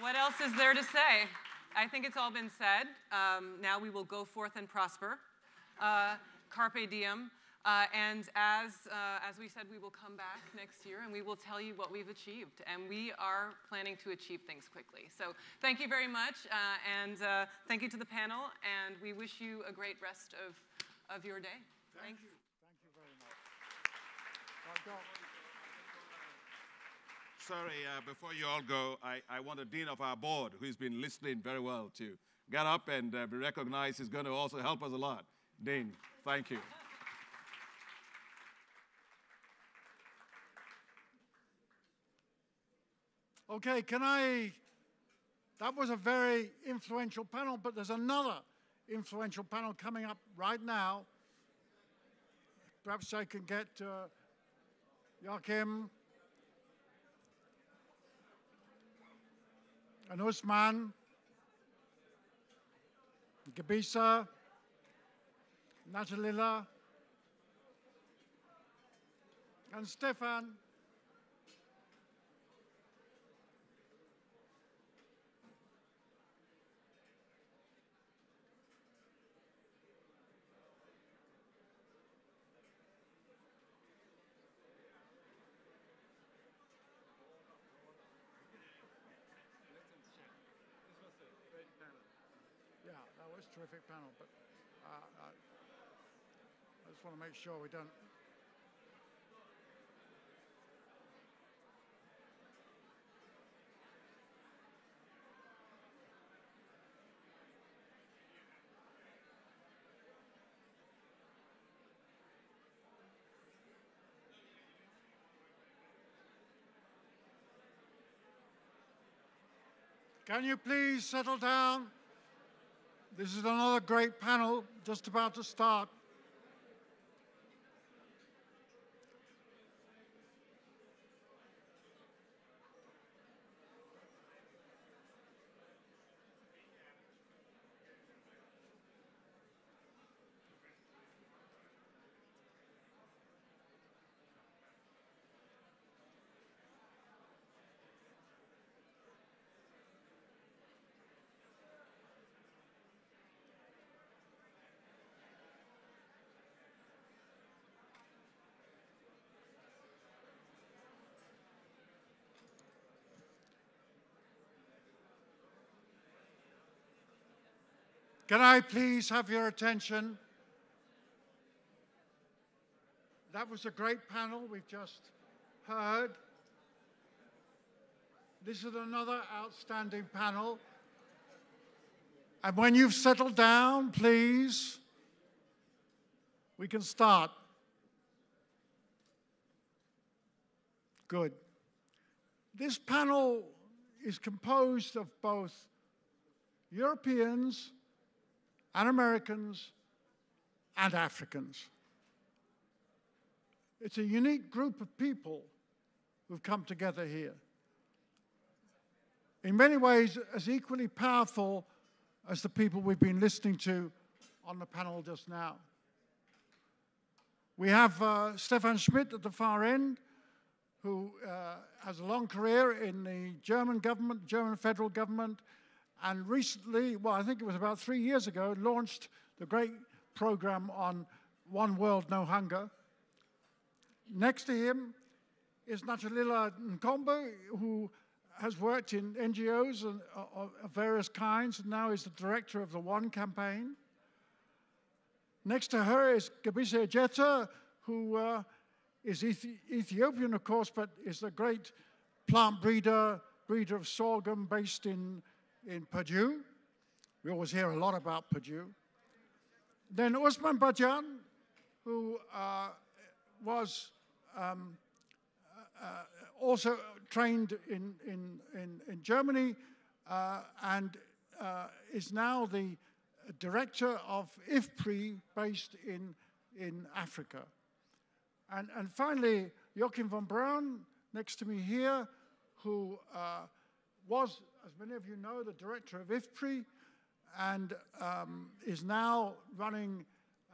What else is there to say? I think it's all been said. Um, now we will go forth and prosper. Uh, carpe diem. Uh, and as, uh, as we said, we will come back next year and we will tell you what we've achieved. And we are planning to achieve things quickly. So thank you very much. Uh, and uh, thank you to the panel. And we wish you a great rest of, of your day. Thank Thanks. you. Thank you very much. Sorry, uh, before you all go, I, I want the dean of our board, who's been listening very well, to get up and uh, be recognized. He's going to also help us a lot. Dean, thank you. Okay, can I? That was a very influential panel, but there's another influential panel coming up right now. Perhaps I can get uh, Joachim and Ousmane, Gebisa, Natalila, and Stefan. Yeah, that was terrific panel, but just want to make sure we don't Can you please settle down? This is another great panel just about to start. Can I please have your attention? That was a great panel we've just heard. This is another outstanding panel. And when you've settled down, please, we can start. Good. This panel is composed of both Europeans and Americans and Africans. It's a unique group of people who've come together here. In many ways, as equally powerful as the people we've been listening to on the panel just now. We have uh, Stefan Schmidt at the far end, who uh, has a long career in the German government, German federal government, and recently, well, I think it was about three years ago, launched the great program on One World, No Hunger. Next to him is Nachilala Nkombo, who has worked in NGOs of, of various kinds and now is the director of the One campaign. Next to her is Gebisa Ejeta, who uh, is Ethiopian, of course, but is a great plant breeder, breeder of sorghum based in, in Purdue. We always hear a lot about Purdue. Then Ousmane Badiane, who uh, was um, uh, also trained in, in, in, in Germany uh, and uh, is now the director of IFPRI based in, in Africa. And, and finally, Joachim von Braun, next to me here, who uh, was, as many of you know, the director of IFPRI and um, is now running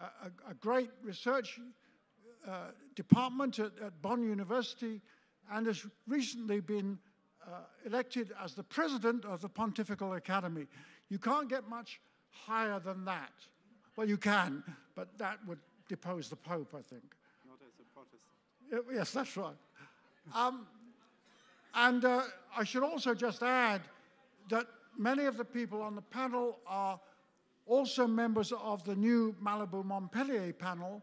a, a great research uh, department at, at Bonn University and has recently been uh, elected as the president of the Pontifical Academy. You can't get much higher than that. Well, you can, but that would depose the Pope, I think. Not as a Protestant. Yes, that's right. Um, and uh, I should also just add that many of the people on the panel are also members of the new Malabo Montpellier panel,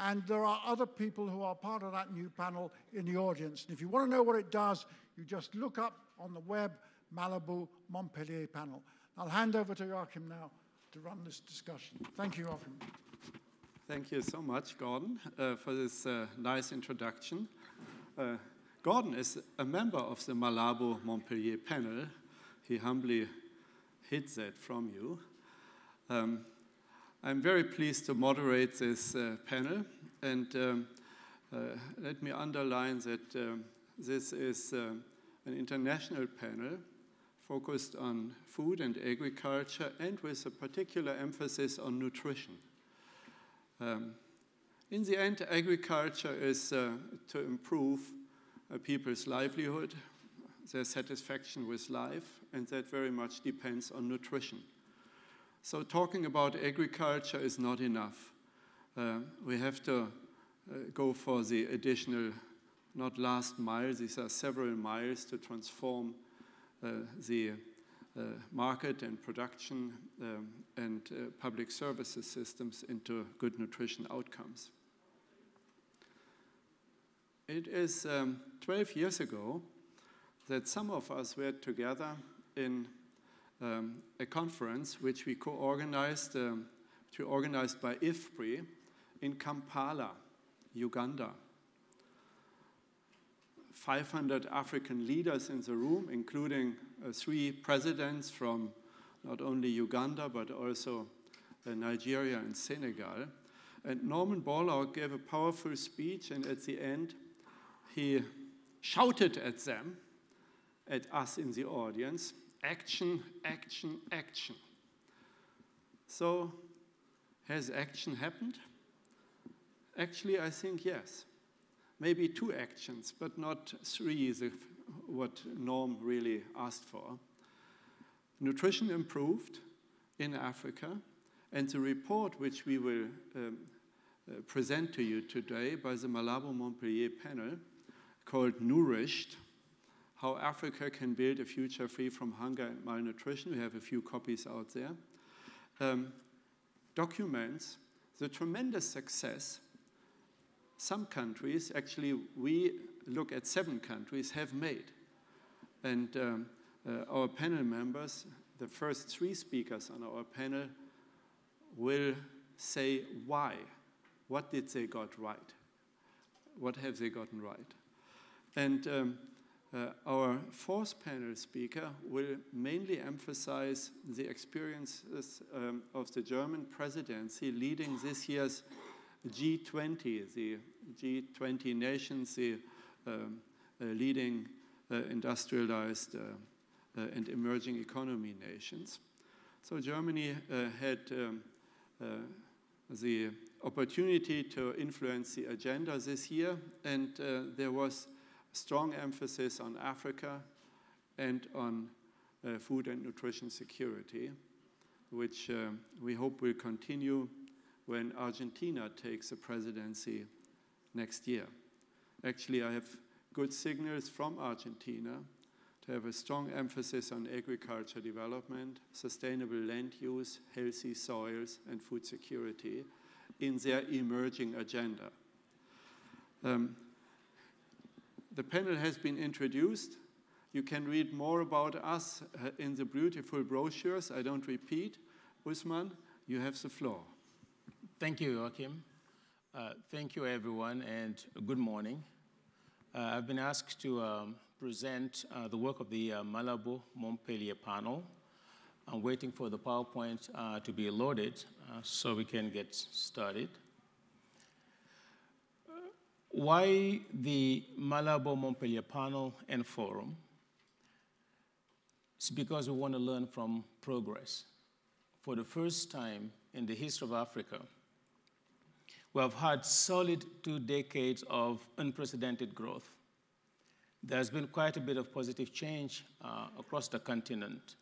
and there are other people who are part of that new panel in the audience. And if you want to know what it does, you just look up on the web Malabo Montpellier panel. I'll hand over to Joachim now to run this discussion. Thank you, Joachim. Thank you so much, Gordon, uh, for this uh, nice introduction. Uh, Gordon is a member of the Malabo Montpellier panel. He humbly hid that from you. Um, I'm very pleased to moderate this uh, panel, and um, uh, let me underline that um, this is uh, an international panel focused on food and agriculture and with a particular emphasis on nutrition. Um, in the end, agriculture is uh, to improve people's livelihood, their satisfaction with life, and that very much depends on nutrition. So talking about agriculture is not enough. Uh, we have to uh, go for the additional, not last mile, these are several miles to transform uh, the uh, market and production um, and uh, public services systems into good nutrition outcomes. It is um, 12 years ago that some of us were together in um, a conference which we co-organized, um, which we organized by IFPRI in Kampala, Uganda. 500 African leaders in the room, including uh, three presidents from not only Uganda but also uh, Nigeria and Senegal. And Norman Borlaug gave a powerful speech, and at the end, he shouted at them, at us in the audience, action, action, action. So, has action happened? Actually, I think yes. Maybe two actions, but not three, is what Norm really asked for. Nutrition improved in Africa, and the report which we will um, uh, present to you today by the Malabo Montpellier panel, called Nourished, how Africa can build a future free from hunger and malnutrition. We have a few copies out there. um, documents the tremendous success some countries, actually, we look at seven countries, have made. And um, uh, our panel members, the first three speakers on our panel, will say why. What did they got right? What have they gotten right? And um, uh, our fourth panel speaker will mainly emphasize the experiences um, of the German presidency leading this year's G20, the G20 nations, the um, uh, leading uh, industrialized uh, uh, and emerging economy nations. So Germany uh, had um, the opportunity to influence the agenda this year, and there was strong emphasis on Africa and on uh, food and nutrition security, which uh, we hope will continue when Argentina takes the presidency next year. Actually, I have good signals from Argentina to have a strong emphasis on agriculture development, sustainable land use, healthy soils, and food security in their emerging agenda. Um, the panel has been introduced. You can read more about us uh, in the beautiful brochures. I don't repeat. Ousmane, you have the floor. Thank you, Joachim. Uh, thank you, everyone, and good morning. Uh, I've been asked to um, present uh, the work of the uh, Malabo Montpellier panel. I'm waiting for the PowerPoint uh, to be loaded so we can get started. Why the Malabo Montpellier panel and forum? It's because we want to learn from progress. For the first time in the history of Africa, we have had solid two decades of unprecedented growth. There's been quite a bit of positive change uh, across the continent.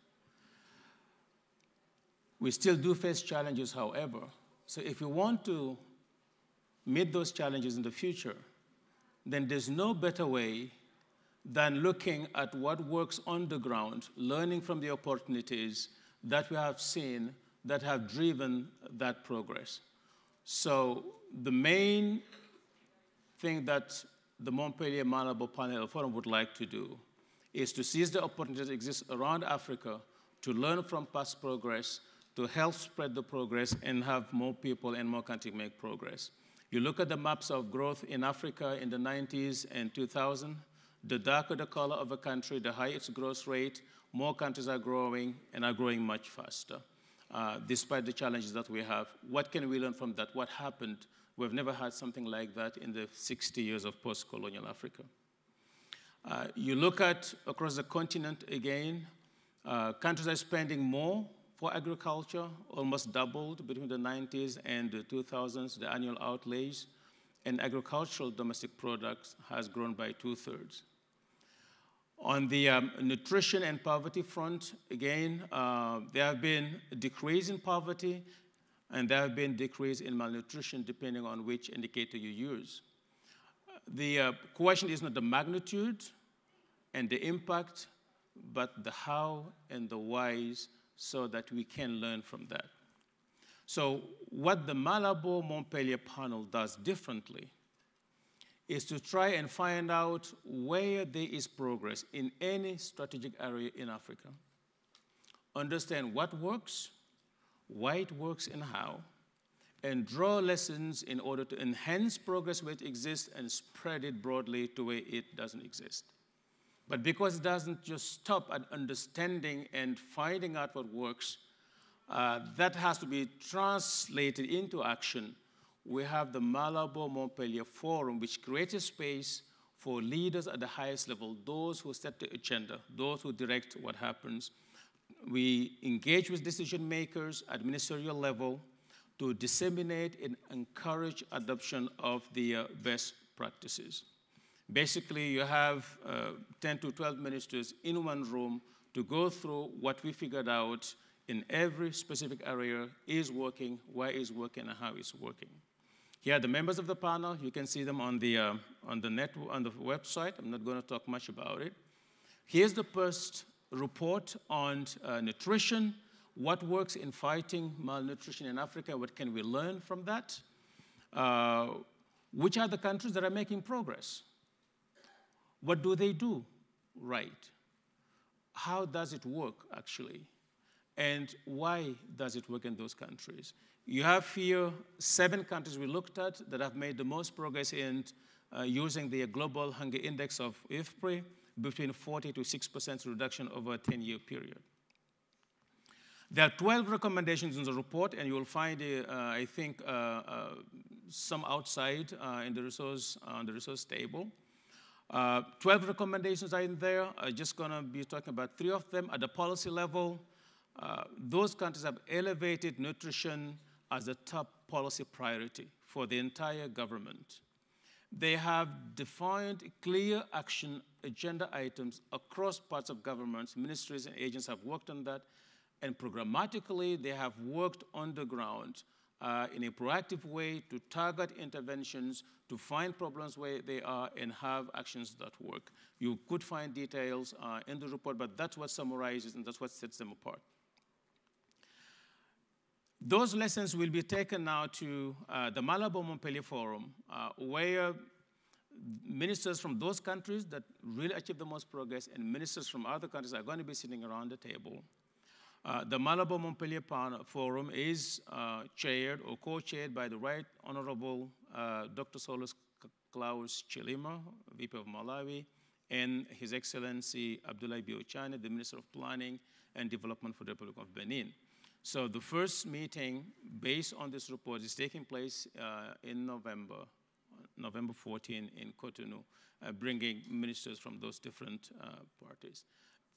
We still do face challenges, however. So if we want to meet those challenges in the future, then there's no better way than looking at what works on the ground, learning from the opportunities that we have seen that have driven that progress. So the main thing that the Montpellier Malabo Panel Forum would like to do is to seize the opportunities that exist around Africa to learn from past progress, to help spread the progress and have more people and more countries make progress. You look at the maps of growth in Africa in the 90s and 2000, the darker the color of a country, the higher its growth rate, more countries are growing and are growing much faster. Uh, despite the challenges that we have, what can we learn from that? What happened We've never had something like that in the 60 years of post-colonial Africa. Uh, you look at across the continent again, uh, countries are spending more for agriculture, almost doubled between the 90s and the 2000s, the annual outlays, and agricultural domestic products has grown by two-thirds. On the um, nutrition and poverty front, again, uh, there have been a decrease in poverty and there have been decrease in malnutrition depending on which indicator you use. The uh, question is not the magnitude and the impact, but the how and the whys so that we can learn from that. So what the Malabo Montpellier panel does differently is to try and find out where there is progress in any strategic area in Africa, understand what works, why it works and how, and draw lessons in order to enhance progress where it exists and spread it broadly to where it doesn't exist. But because it doesn't just stop at understanding and finding out what works, uh, that has to be translated into action. We have the Malabo Montpellier Forum, which creates a space for leaders at the highest level, those who set the agenda, those who direct what happens, we engage with decision makers at ministerial level to disseminate and encourage adoption of the uh, best practices. Basically, you have uh, 10 to 12 ministers in one room to go through what we figured out in every specific area is working, why is working, and how it's working. Here are the members of the panel. You can see them on the, uh, on the, net, on the website. I'm not going to talk much about it. Here's the first report on uh, nutrition. what works in fighting malnutrition in Africa, what can we learn from that, uh, which are the countries that are making progress, what do they do right, how does it work actually, and why does it work in those countries. You have here seven countries we looked at that have made the most progress in uh, using the Global Hunger Index of IFPRI, between 40 to 6% reduction over a 10-year period. There are 12 recommendations in the report, and you will find, uh, I think, uh, uh, some outside uh, in the resource, on the resource table. Uh, 12 recommendations are in there. I'm just going to be talking about three of them. At the policy level, uh, those countries have elevated nutrition as a top policy priority for the entire government. They have defined clear action agenda items across parts of governments. Ministries and agents have worked on that. And programmatically, they have worked on the ground uh, in a proactive way to target interventions, to find problems where they are, and have actions that work. You could find details uh, in the report, but that's what summarizes and that's what sets them apart. Those lessons will be taken now to uh, the Malabo Montpellier Forum, uh, where ministers from those countries that really achieved the most progress and ministers from other countries are going to be sitting around the table. Uh, the Malabo Montpellier Forum is uh, chaired or co-chaired by the Right Honorable uh, Dr. Saulos Klaus Chilima, VP of Malawi, and His Excellency Abdoulaye Bio-Tchane, the Minister of Planning and Development for the Republic of Benin. So the first meeting based on this report is taking place uh, in November, November 14 in Cotonou, uh, bringing ministers from those different uh, parties.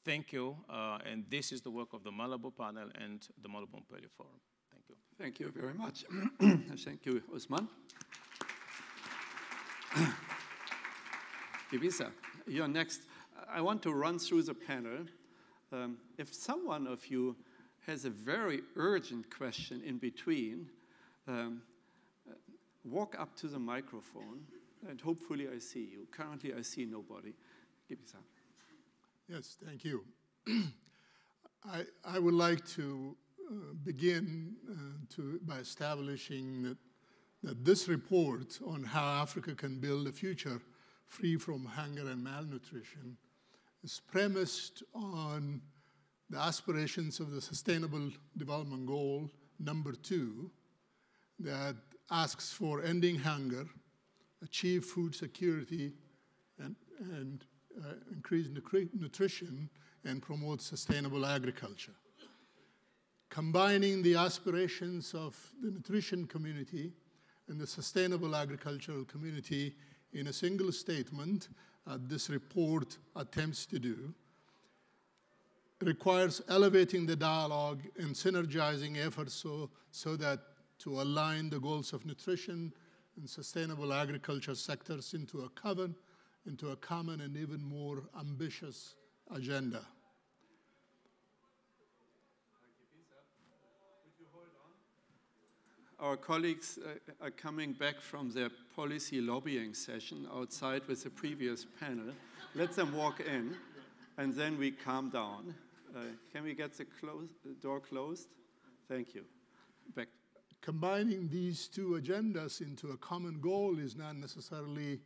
Thank you, uh, and this is the work of the Malabo panel and the Malabo Montpellier Forum. Thank you. Thank you very much. Thank you, Ousmane. Gebisa, you're next. I want to run through the panel. Um, if someone of you has a very urgent question in between, um, walk up to the microphone and hopefully I see you. Currently, I see nobody. Give me some. Yes, thank you. I, I would like to uh, begin uh, to, by establishing that, that this report on how Africa can build a future free from hunger and malnutrition is premised on the aspirations of the Sustainable Development Goal number two that asks for ending hunger, achieve food security, and, and uh, increase nutrition, and promote sustainable agriculture. Combining the aspirations of the nutrition community and the sustainable agricultural community in a single statement, uh, this report attempts to do requires elevating the dialogue and synergizing efforts so, so that to align the goals of nutrition and sustainable agriculture sectors into a common, into a common and even more ambitious agenda. Our colleagues uh, are coming back from their policy lobbying session outside with the previous panel. Let them walk in, and then we calm down. Uh, can we get the, close, the door closed? Thank you. Back. Combining these two agendas into a common goal is not necessarily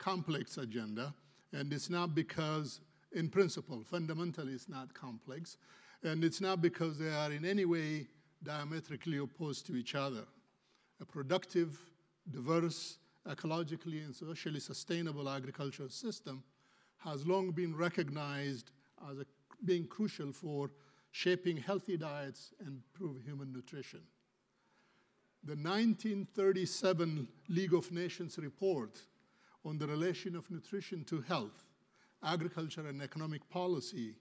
complex agenda, and it's not because, in principle, fundamentally it's not complex, and it's not because they are in any way diametrically opposed to each other. A productive, diverse, ecologically and socially sustainable agricultural system has long been recognized as a being crucial for shaping healthy diets and improve human nutrition. The 1937 League of Nations report on the relation of nutrition to health, agriculture, and economic policy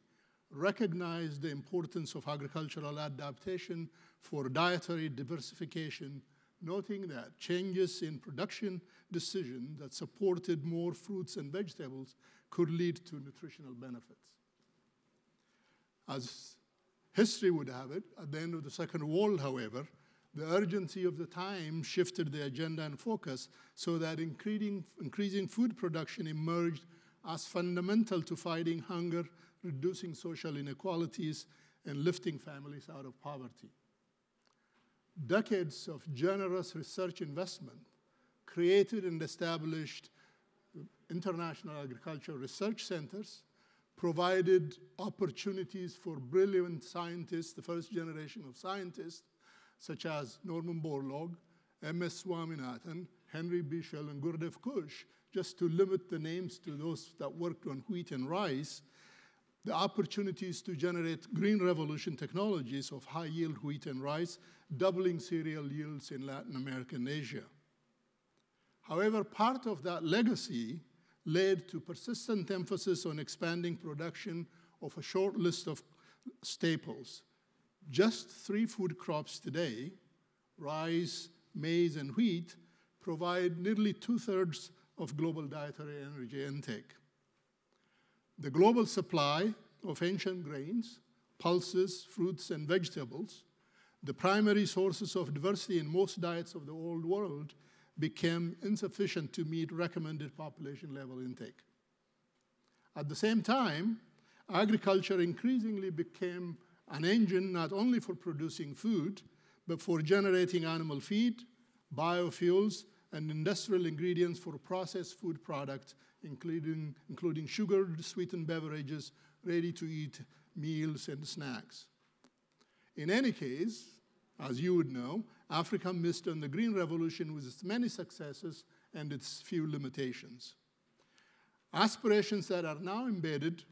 recognized the importance of agricultural adaptation for dietary diversification, noting that changes in production decision that supported more fruits and vegetables could lead to nutritional benefits. As history would have it, at the end of the Second World, however, the urgency of the time shifted the agenda and focus so that increasing, increasing food production emerged as fundamental to fighting hunger, reducing social inequalities, and lifting families out of poverty. Decades of generous research investment created and established international agricultural research centers, provided opportunities for brilliant scientists, the first generation of scientists, such as Norman Borlaug, M.S. Swaminathan, Henry Beachell, and Gurdev Khush, just to limit the names to those that worked on wheat and rice, the opportunities to generate green revolution technologies of high yield wheat and rice, doubling cereal yields in Latin America and Asia. However, part of that legacy led to persistent emphasis on expanding production of a short list of staples. Just three food crops today, rice, maize, and wheat, provide nearly two thirds of global dietary energy intake. The global supply of ancient grains, pulses, fruits, and vegetables, the primary sources of diversity in most diets of the old world, became insufficient to meet recommended population level intake. At the same time, agriculture increasingly became an engine not only for producing food, but for generating animal feed, biofuels, and industrial ingredients for processed food products, including, including sugared sweetened beverages, ready-to-eat meals, and snacks. In any case, as you would know, Africa missed on the Green Revolution with its many successes and its few limitations. Aspirations that are now embedded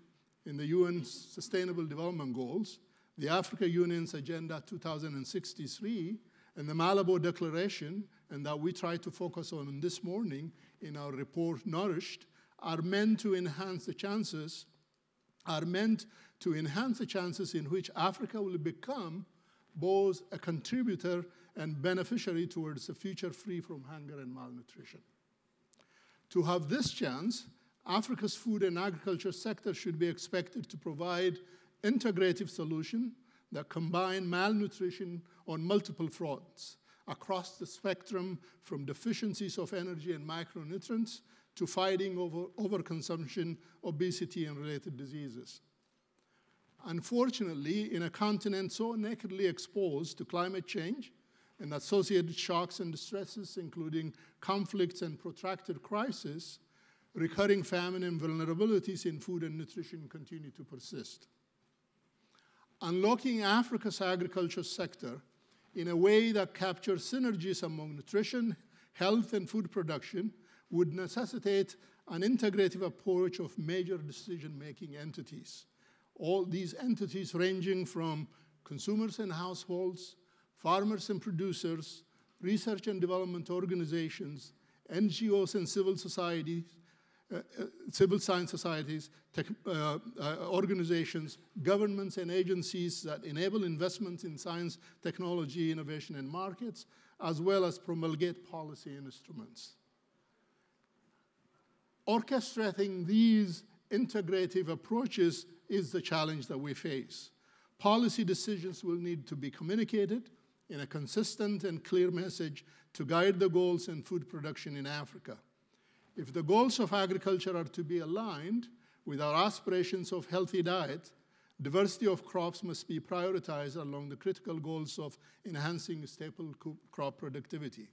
in the UN's Sustainable Development Goals, the Africa Union's Agenda 2063, and the Malabo Declaration, and that we try to focus on this morning in our report, Nourished, are meant to enhance the chances, are meant to enhance the chances in which Africa will become both a contributor and beneficiary towards a future free from hunger and malnutrition. To have this chance, Africa's food and agriculture sector should be expected to provide integrative solution that combine malnutrition on multiple fronts across the spectrum from deficiencies of energy and micronutrients to fighting over overconsumption, obesity, and related diseases. Unfortunately, in a continent so nakedly exposed to climate change and associated shocks and distresses, including conflicts and protracted crises, recurring famine and vulnerabilities in food and nutrition continue to persist. Unlocking Africa's agriculture sector in a way that captures synergies among nutrition, health, and food production would necessitate an integrative approach of major decision-making entities. All these entities ranging from consumers and households, farmers and producers, research and development organizations, NGOs and civil societies, civil science societies, tech, uh, uh, organizations, governments and agencies that enable investments in science, technology, innovation, and markets, as well as promulgate policy instruments. Orchestrating these integrative approaches is the challenge that we face. Policy decisions will need to be communicated in a consistent and clear message to guide the goals in food production in Africa. If the goals of agriculture are to be aligned with our aspirations of healthy diet, diversity of crops must be prioritized along the critical goals of enhancing staple crop productivity.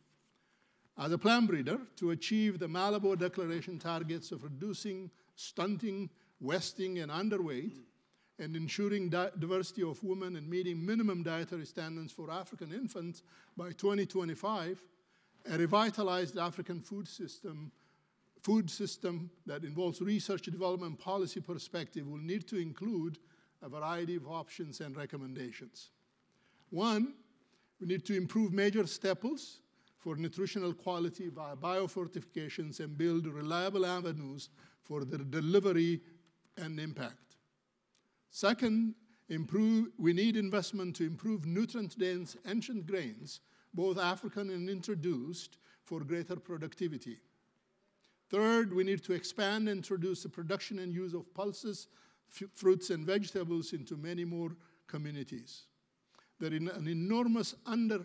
As a plant breeder, to achieve the Malabo Declaration targets of reducing stunting, wasting, and underweight, and ensuring di diversity of women and meeting minimum dietary standards for African infants by 2025, a revitalized African food system, food system that involves research, development, policy perspective will need to include a variety of options and recommendations. One, we need to improve major staples for nutritional quality via biofortifications and build reliable avenues for their delivery and impact. Second, improve, we need investment to improve nutrient-dense ancient grains, both African and introduced, for greater productivity. Third, we need to expand and introduce the production and use of pulses, fruits, and vegetables into many more communities. There is an enormous under,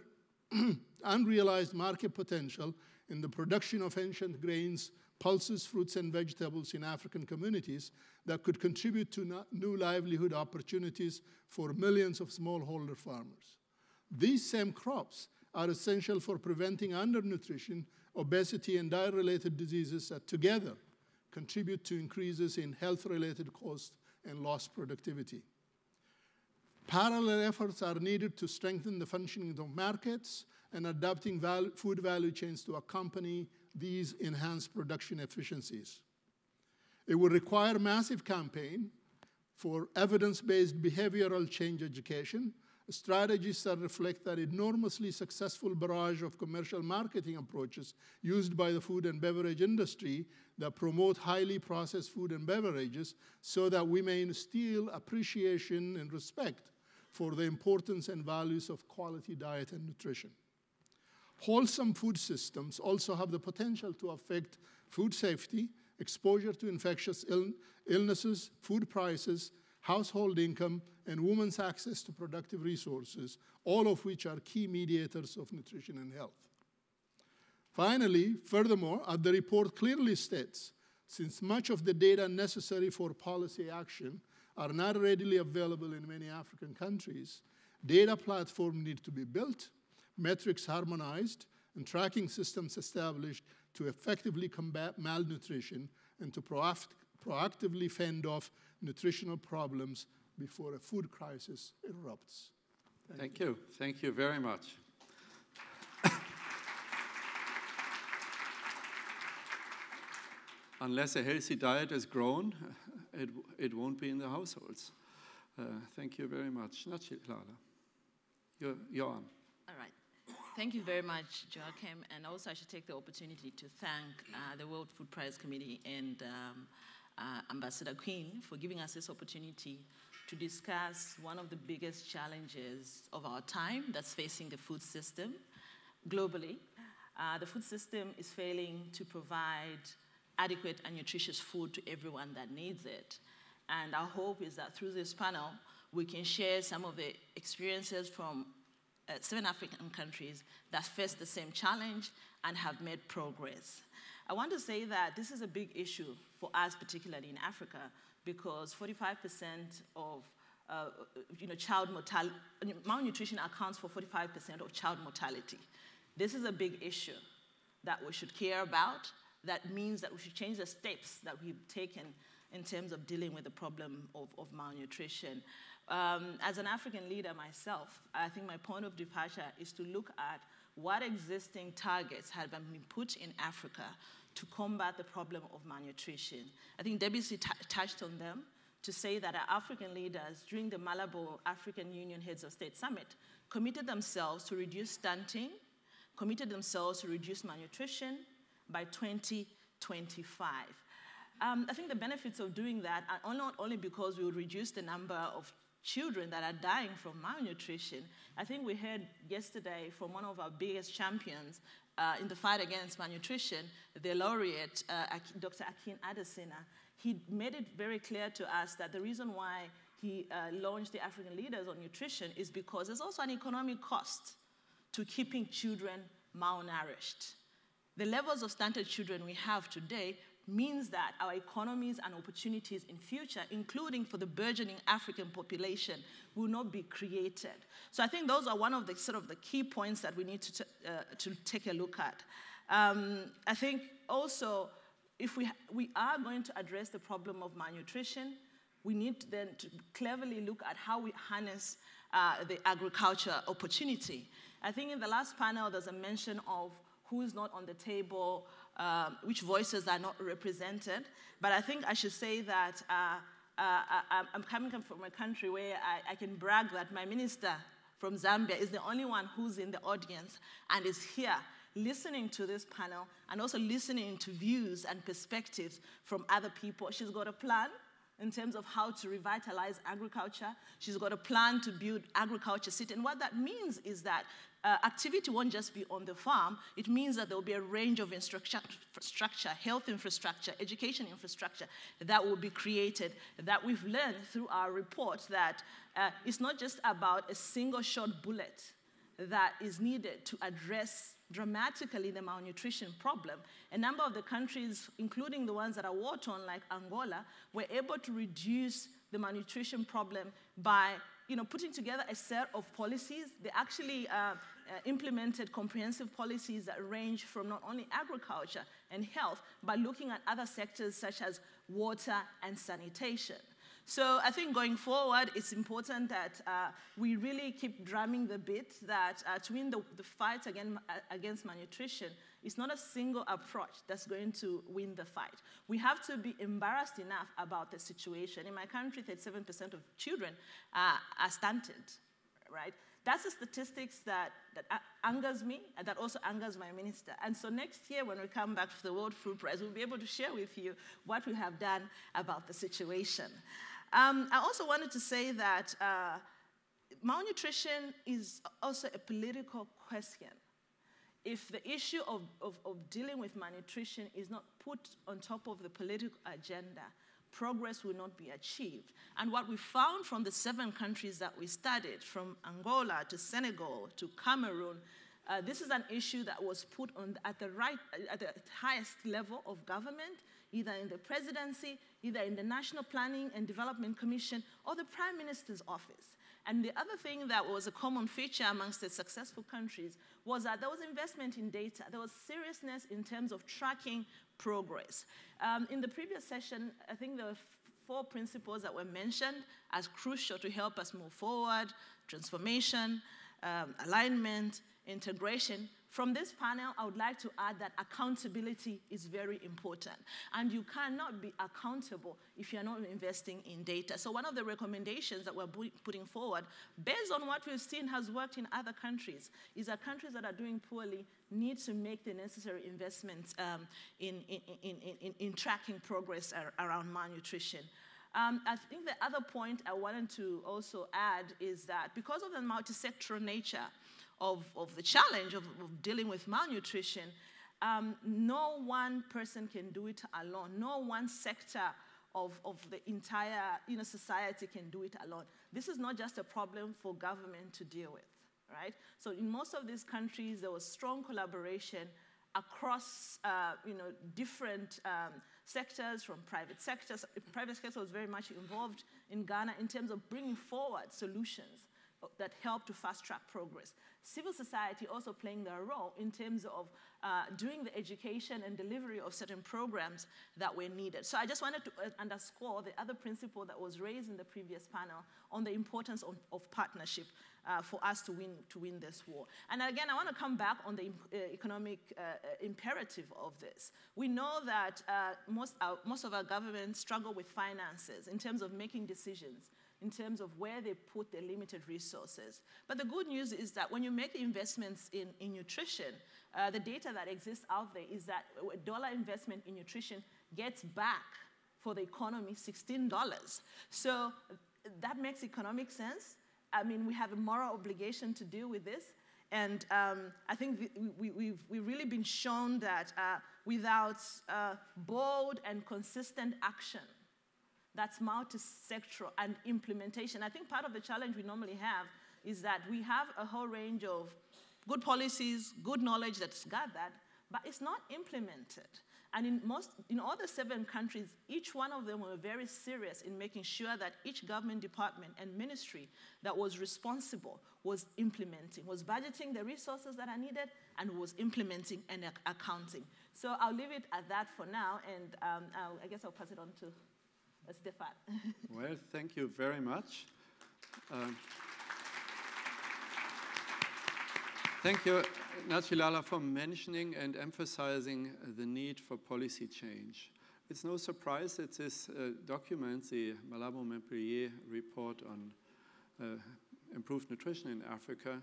unrealized market potential in the production of ancient grains pulses, fruits, and vegetables in African communities that could contribute to new livelihood opportunities for millions of smallholder farmers. These same crops are essential for preventing undernutrition, obesity, and diet-related diseases that together contribute to increases in health-related costs and lost productivity. Parallel efforts are needed to strengthen the functioning of markets and adapting value, food value chains to accompany these enhanced production efficiencies. It will require a massive campaign for evidence-based behavioral change education, strategies that reflect that enormously successful barrage of commercial marketing approaches used by the food and beverage industry that promote highly processed food and beverages so that we may instill appreciation and respect for the importance and values of quality diet and nutrition. Wholesome food systems also have the potential to affect food safety, exposure to infectious Ill illnesses, food prices, household income, and women's access to productive resources, all of which are key mediators of nutrition and health. Finally, furthermore, as the report clearly states, since much of the data necessary for policy action are not readily available in many African countries, data platforms need to be built, metrics harmonized, and tracking systems established to effectively combat malnutrition and to proact proactively fend off nutritional problems before a food crisis erupts. Thank, Thank you. you. Thank you very much. Unless a healthy diet is grown, it, it won't be in the households. Uh, thank you very much. Nachilala. You're, you're on. All right. Thank you very much, Joachim. And also, I should take the opportunity to thank uh, the World Food Prize Committee and um, uh, Ambassador Quinn for giving us this opportunity to discuss one of the biggest challenges of our time that's facing the food system globally. Uh, the food system is failing to provide adequate and nutritious food to everyone that needs it. And our hope is that through this panel, we can share some of the experiences from uh, seven African countries that face the same challenge and have made progress. I want to say that this is a big issue for us, particularly in Africa, because 45% of uh, you know, child mortality, malnutrition accounts for 45% of child mortality. This is a big issue that we should care about. That means that we should change the steps that we've taken in terms of dealing with the problem of, of malnutrition. Um, as an African leader myself, I think my point of departure is to look at what existing targets have been put in Africa to combat the problem of malnutrition. I think Debbie touched on them to say that our African leaders during the Malabo African Union Heads of State Summit committed themselves to reduce stunting, committed themselves to reduce malnutrition by 2025. Um, I think the benefits of doing that are not only because we will reduce the number of children that are dying from malnutrition. I think we heard yesterday from one of our biggest champions uh, in the fight against malnutrition, the laureate, uh, Dr. Akin Adesina, he made it very clear to us that the reason why he uh, launched the African Leaders on Nutrition is because there's also an economic cost to keeping children malnourished. The levels of stunted children we have today means that our economies and opportunities in future, including for the burgeoning African population, will not be created. So I think those are one of the sort of the key points that we need to, uh, to take a look at. Um, I think also, if we, we are going to address the problem of malnutrition, we need then to cleverly look at how we harness uh, the agriculture opportunity. I think in the last panel, there's a mention of who is not on the table, um, which voices are not represented. But I think I should say that uh, uh, uh I'm coming from a country where I, I, can brag that my minister from Zambia is the only one who's in the audience and is here listening to this panel and also listening to views and perspectives from other people. She's got a plan in terms of how to revitalize agriculture. She's got a plan to build agriculture city. And what that means is that uh, activity won't just be on the farm. It means that there will be a range of infrastructure, health infrastructure, education infrastructure that will be created that we've learned through our report that uh, it's not just about a single shot bullet that is needed to address dramatically the malnutrition problem. A number of the countries, including the ones that are war torn, like Angola, were able to reduce the malnutrition problem by you know, putting together a set of policies. They actually uh, uh, implemented comprehensive policies that range from not only agriculture and health, but looking at other sectors such as water and sanitation. So I think going forward, it's important that uh, we really keep drumming the bit that uh, to win the, the fight against, uh, against malnutrition, it's not a single approach that's going to win the fight. We have to be embarrassed enough about the situation. In my country, 37% of children uh, are stunted, right? That's the statistics that, that angers me and that also angers my minister. And so next year, when we come back to the World Food Prize, we'll be able to share with you what we have done about the situation. Um, I also wanted to say that uh, malnutrition is also a political question. If the issue of, of, of dealing with malnutrition is not put on top of the political agenda, progress will not be achieved. And what we found from the seven countries that we studied, from Angola to Senegal to Cameroon, uh, this is an issue that was put on at the right, at the highest level of government, either in the presidency, either in the National Planning and Development Commission, or the Prime Minister's office. And the other thing that was a common feature amongst the successful countries was that there was investment in data. There was seriousness in terms of tracking progress. Um, in the previous session, I think there were four principles that were mentioned as crucial to help us move forward, transformation, um, alignment, integration. From this panel, I would like to add that accountability is very important. And you cannot be accountable if you're not investing in data. So, one of the recommendations that we're putting forward, based on what we've seen has worked in other countries, is that countries that are doing poorly need to make the necessary investments um, in, in, in, in, in tracking progress around malnutrition. Um, I think the other point I wanted to also add is that because of the multi-sectoral nature of, of the challenge of, of dealing with malnutrition, um, no one person can do it alone. No one sector of, of the entire you know, society can do it alone. This is not just a problem for government to deal with, right? So in most of these countries, there was strong collaboration across uh, you know, different um, sectors, from private sectors. Private sector was very much involved in Ghana in terms of bringing forward solutions that help to fast track progress. Civil society also playing their role in terms of uh, doing the education and delivery of certain programs that were needed. So I just wanted to uh, underscore the other principle that was raised in the previous panel on the importance of, of partnership uh, for us to win, to win this war. And again, I want to come back on the uh, economic uh, imperative of this. We know that uh, most, most of our governments struggle with finances in terms of making decisions in terms of where they put their limited resources. But the good news is that when you make investments in, in nutrition, uh, the data that exists out there is that a dollar investment in nutrition gets back for the economy $16. So that makes economic sense. I mean, we have a moral obligation to deal with this. And um, I think we, have we, we've really been shown that uh, without uh, bold and consistent action, that's multi-sectoral and implementation. I think part of the challenge we normally have is that we have a whole range of good policies, good knowledge that's gathered, but it's not implemented. And in, most, in all the seven countries, each one of them were very serious in making sure that each government department and ministry that was responsible was implementing, was budgeting the resources that are needed, and was implementing and accounting. So I'll leave it at that for now, and um, i guess I'll pass it on to Stefan. well, thank you very much. Um, thank you, Nachilala, for mentioning and emphasizing the need for policy change. It's no surprise that this uh, document, the Malabo Montpellier report on uh, improved nutrition in Africa,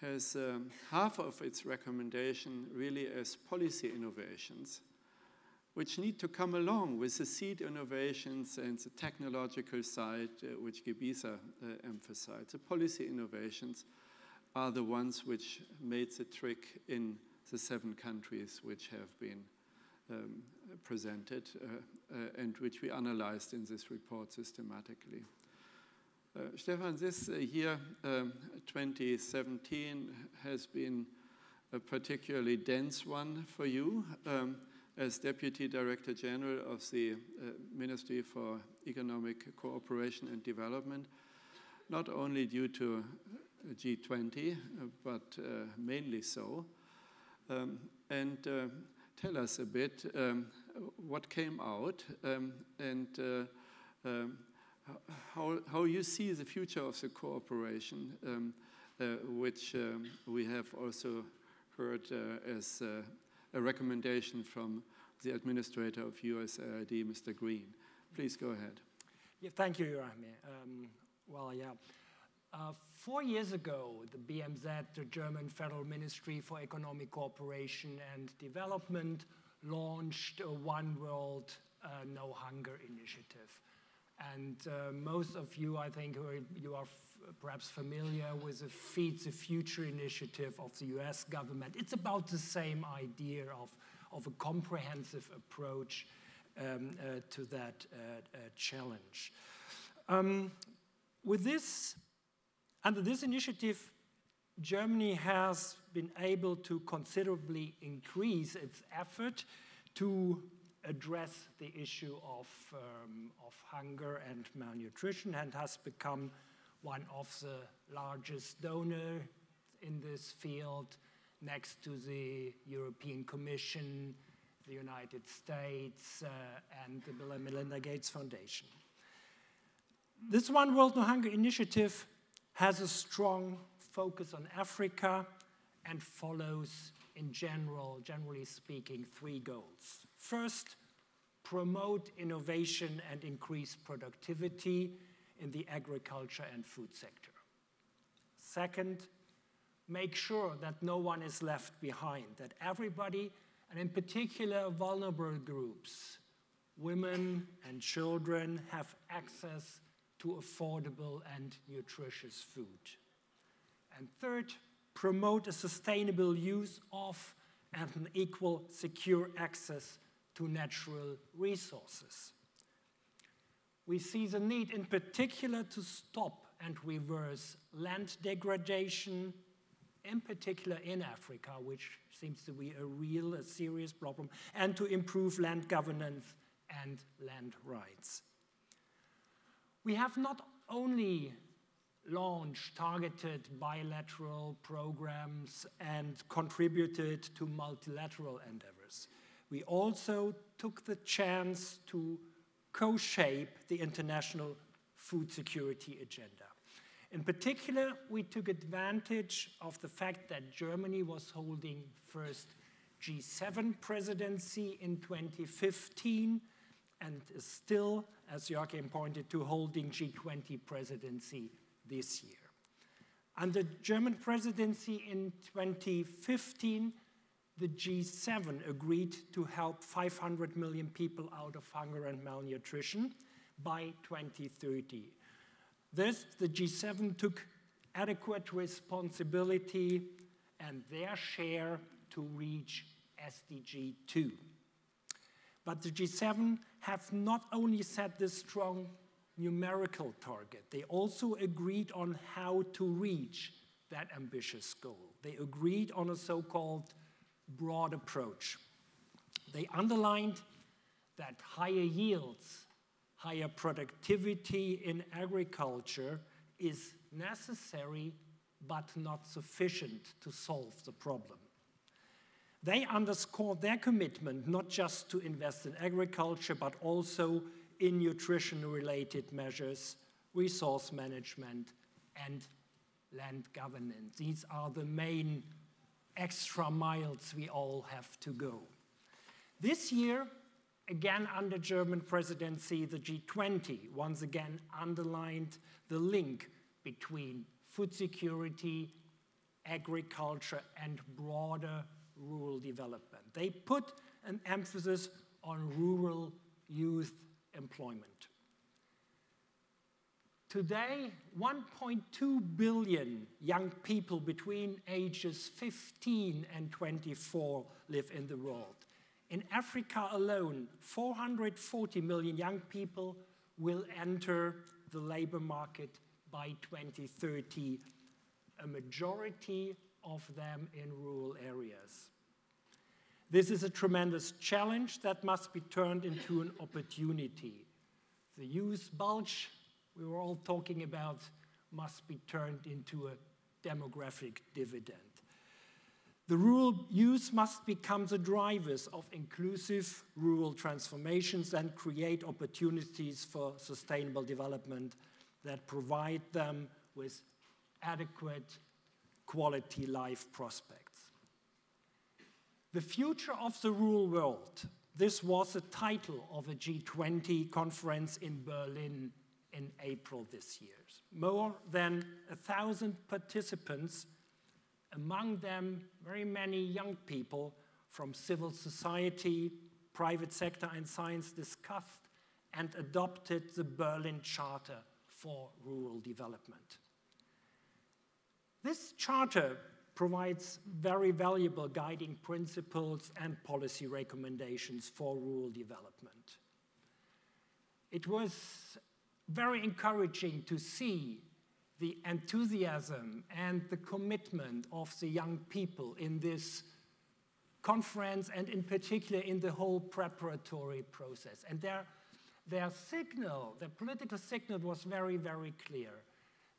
has um, half of its recommendation really as policy innovations which need to come along with the seed innovations and the technological side, uh, which Gebisa uh, emphasized. The policy innovations are the ones which made the trick in the seven countries which have been um, presented uh, uh and which we analyzed in this report systematically. Uh, Stefan, this uh, year, um, 2017, has been a particularly dense one for you um, as Deputy Director General of the uh, Ministry for Economic Cooperation and Development, not only due to G20, uh, but uh, mainly so. Um, and uh, tell us a bit um, what came out um, and uh, um, how, how you see the future of the cooperation, um, uh, which um, we have also heard uh, as uh, a recommendation from the administrator of USAID, Mr. Green. Please go ahead. Yeah, thank you, Rahmi. Um, well, yeah. Uh, four years ago, the BMZ, the German Federal Ministry for Economic Cooperation and Development, launched a One World uh, No Hunger initiative. And uh, most of you, I think, who are, you are perhaps familiar with the Feed the Future initiative of the US government. It's about the same idea of, of a comprehensive approach um, uh, to that uh, uh, challenge. Um, with this, under this initiative, Germany has been able to considerably increase its effort to address the issue of, um, of hunger and malnutrition and has become one of the largest donors in this field next to the European Commission, the United States, uh, and the Bill and Melinda Gates Foundation. This One World No Hunger initiative has a strong focus on Africa and follows, in general, generally speaking, three goals. First, promote innovation and increase productivity in the agriculture and food sector. Second, make sure that no one is left behind, that everybody, and in particular vulnerable groups, women and children, have access to affordable and nutritious food. And third, promote a sustainable use of and an equal secure access to natural resources. We see the need in particular to stop and reverse land degradation, in particular in Africa, which seems to be a real, a serious problem, and to improve land governance and land rights. We have not only launched targeted bilateral programs and contributed to multilateral endeavors. We also took the chance to co-shape the international food security agenda. In particular, we took advantage of the fact that Germany was holding first G7 presidency in 2015 and is still, as Joachim pointed to, holding G20 presidency this year. Under the German presidency in 2015, the G7 agreed to help 500 million people out of hunger and malnutrition by 2030. This, the G7 took adequate responsibility and their share to reach SDG 2. But the G7 have not only set this strong numerical target, they also agreed on how to reach that ambitious goal. They agreed on a so called broad approach. They underlined that higher yields, higher productivity in agriculture is necessary but not sufficient to solve the problem. They underscored their commitment not just to invest in agriculture, but also in nutrition related measures, resource management, and land governance. These are the main extra miles we all have to go. This year, again under German presidency, the G20 once again underlined the link between food security, agriculture, and broader rural development. They put an emphasis on rural youth employment. Today, 1.2 billion young people between ages 15 and 24 live in the world. In Africa alone, 440 million young people will enter the labor market by 2030, a majority of them in rural areas. This is a tremendous challenge that must be turned into an opportunity. The youth bulge we were all talking about must be turned into a demographic dividend. The rural youth must become the drivers of inclusive rural transformations and create opportunities for sustainable development that provide them with adequate quality life prospects. The future of the rural world. This was the title of a G20 conference in Berlin in April this year. More than a thousand participants, among them very many young people from civil society, private sector and science discussed and adopted the Berlin Charter for Rural Development. This charter provides very valuable guiding principles and policy recommendations for rural development. It was very encouraging to see the enthusiasm and the commitment of the young people in this conference and in particular in the whole preparatory process. And their, their signal, their political signal was very, very clear.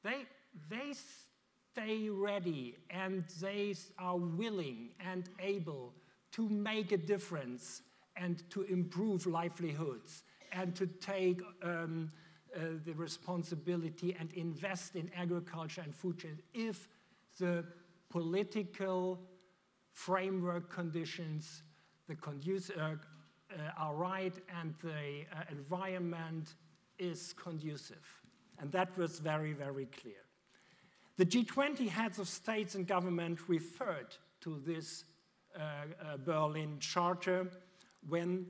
They, they stay ready and they are willing and able to make a difference and to improve livelihoods and to take um, the responsibility and invest in agriculture and food chain if the political framework conditions the conduce, uh, uh, are right and the uh, environment is conducive. And that was very, very clear. The G20 heads of states and government referred to this uh, uh, Berlin Charter when,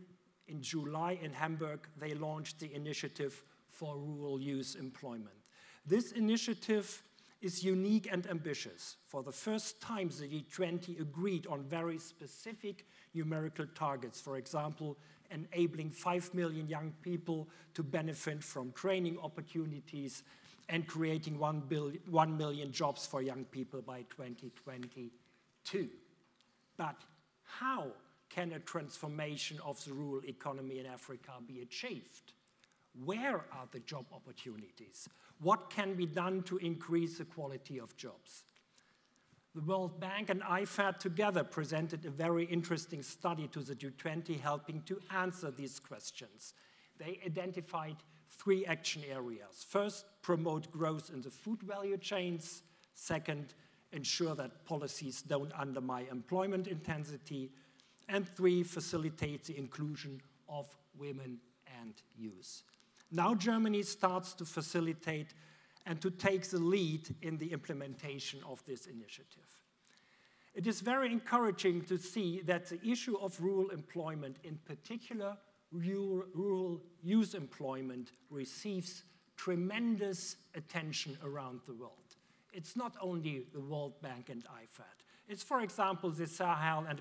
in July in Hamburg, they launched the initiative for rural youth employment. This initiative is unique and ambitious. For the first time, the G20 agreed on very specific numerical targets, for example, enabling 5 million young people to benefit from training opportunities and creating 1, billion, 1 million jobs for young people by 2022. But how can a transformation of the rural economy in Africa be achieved? Where are the job opportunities? What can be done to increase the quality of jobs? The World Bank and IFAD together presented a very interesting study to the G20 helping to answer these questions. They identified three action areas. First, promote growth in the food value chains. Second, ensure that policies don't undermine employment intensity. And three, facilitate the inclusion of women and youth. Now Germany starts to facilitate and to take the lead in the implementation of this initiative. It is very encouraging to see that the issue of rural employment, in particular rural, youth employment receives tremendous attention around the world. It's not only the World Bank and IFAD. It's, for example, the Sahel and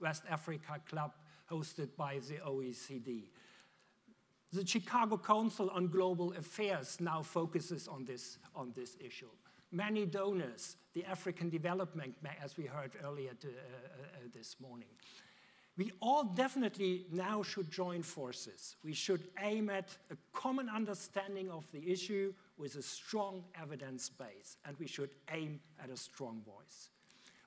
West Africa Club hosted by the OECD. The Chicago Council on Global Affairs now focuses on this, on this issue. Many donors, the African Development, as we heard earlier to, uh, uh, uh this morning, we all definitely now should join forces. We should aim at a common understanding of the issue with a strong evidence base, and we should aim at a strong voice.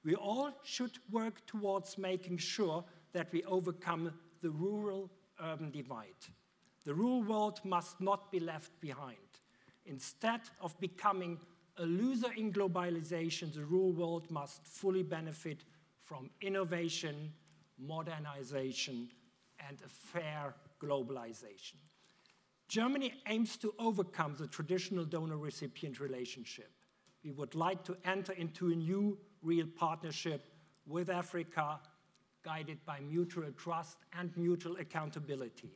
We all should work towards making sure that we overcome the rural urban divide. The rural world must not be left behind. Instead of becoming a loser in globalization, the rural world must fully benefit from innovation, modernization, and a fair globalization. Germany aims to overcome the traditional donor recipient relationship. We would like to enter into a new real partnership with Africa, guided by mutual trust and mutual accountability.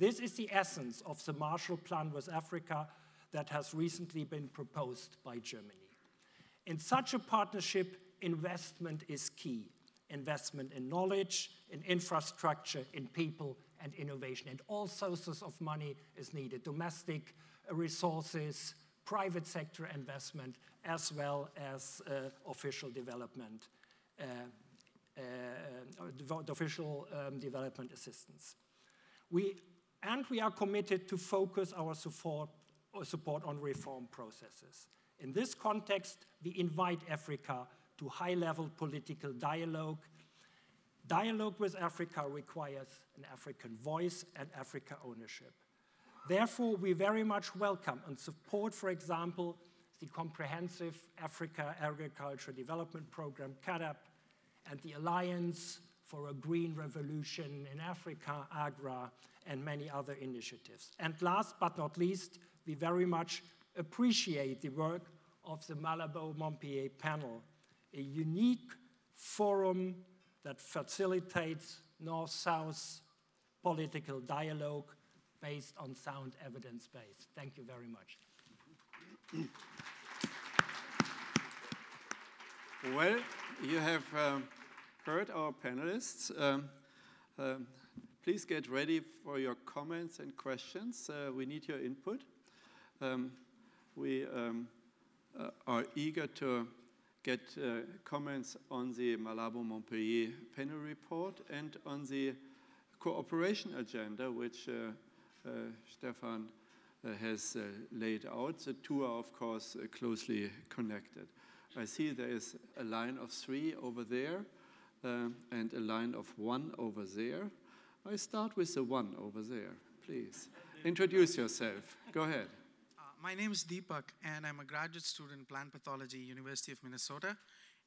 This is the essence of the Marshall Plan with Africa that has recently been proposed by Germany. In such a partnership, investment is key investment in knowledge, in infrastructure, in people, and innovation. And all sources of money is needed domestic resources, private sector investment as well as uh, official development, uh, uh, official um, development assistance. We, and we are committed to focus our support, uh, support on reform processes. In this context, we invite Africa to high-level political dialogue. Dialogue with Africa requires an African voice and Africa ownership. Therefore, we very much welcome and support, for example, the Comprehensive Africa Agriculture Development Program, CAADP, and the Alliance for a Green Revolution in Africa, AGRA, and many other initiatives. And last but not least, we very much appreciate the work of the Malabo Montpellier panel, a unique forum that facilitates North South political dialogue based on sound evidence base. Thank you very much. Well, you have um, heard our panelists. Um, um, please get ready for your comments and questions. Uh, we need your input. Um, we um, uh, are eager to get uh, comments on the Malabo Montpellier panel report and on the cooperation agenda, which uh, uh, Stefan uh, has laid out. The two are, of course, closely connected. I see there is a line of three over there and a line of one over there. I start with the one over there, please. Introduce yourself. Go ahead. Uh, my name is Deepak, and I'm a graduate student in plant pathology, University of Minnesota.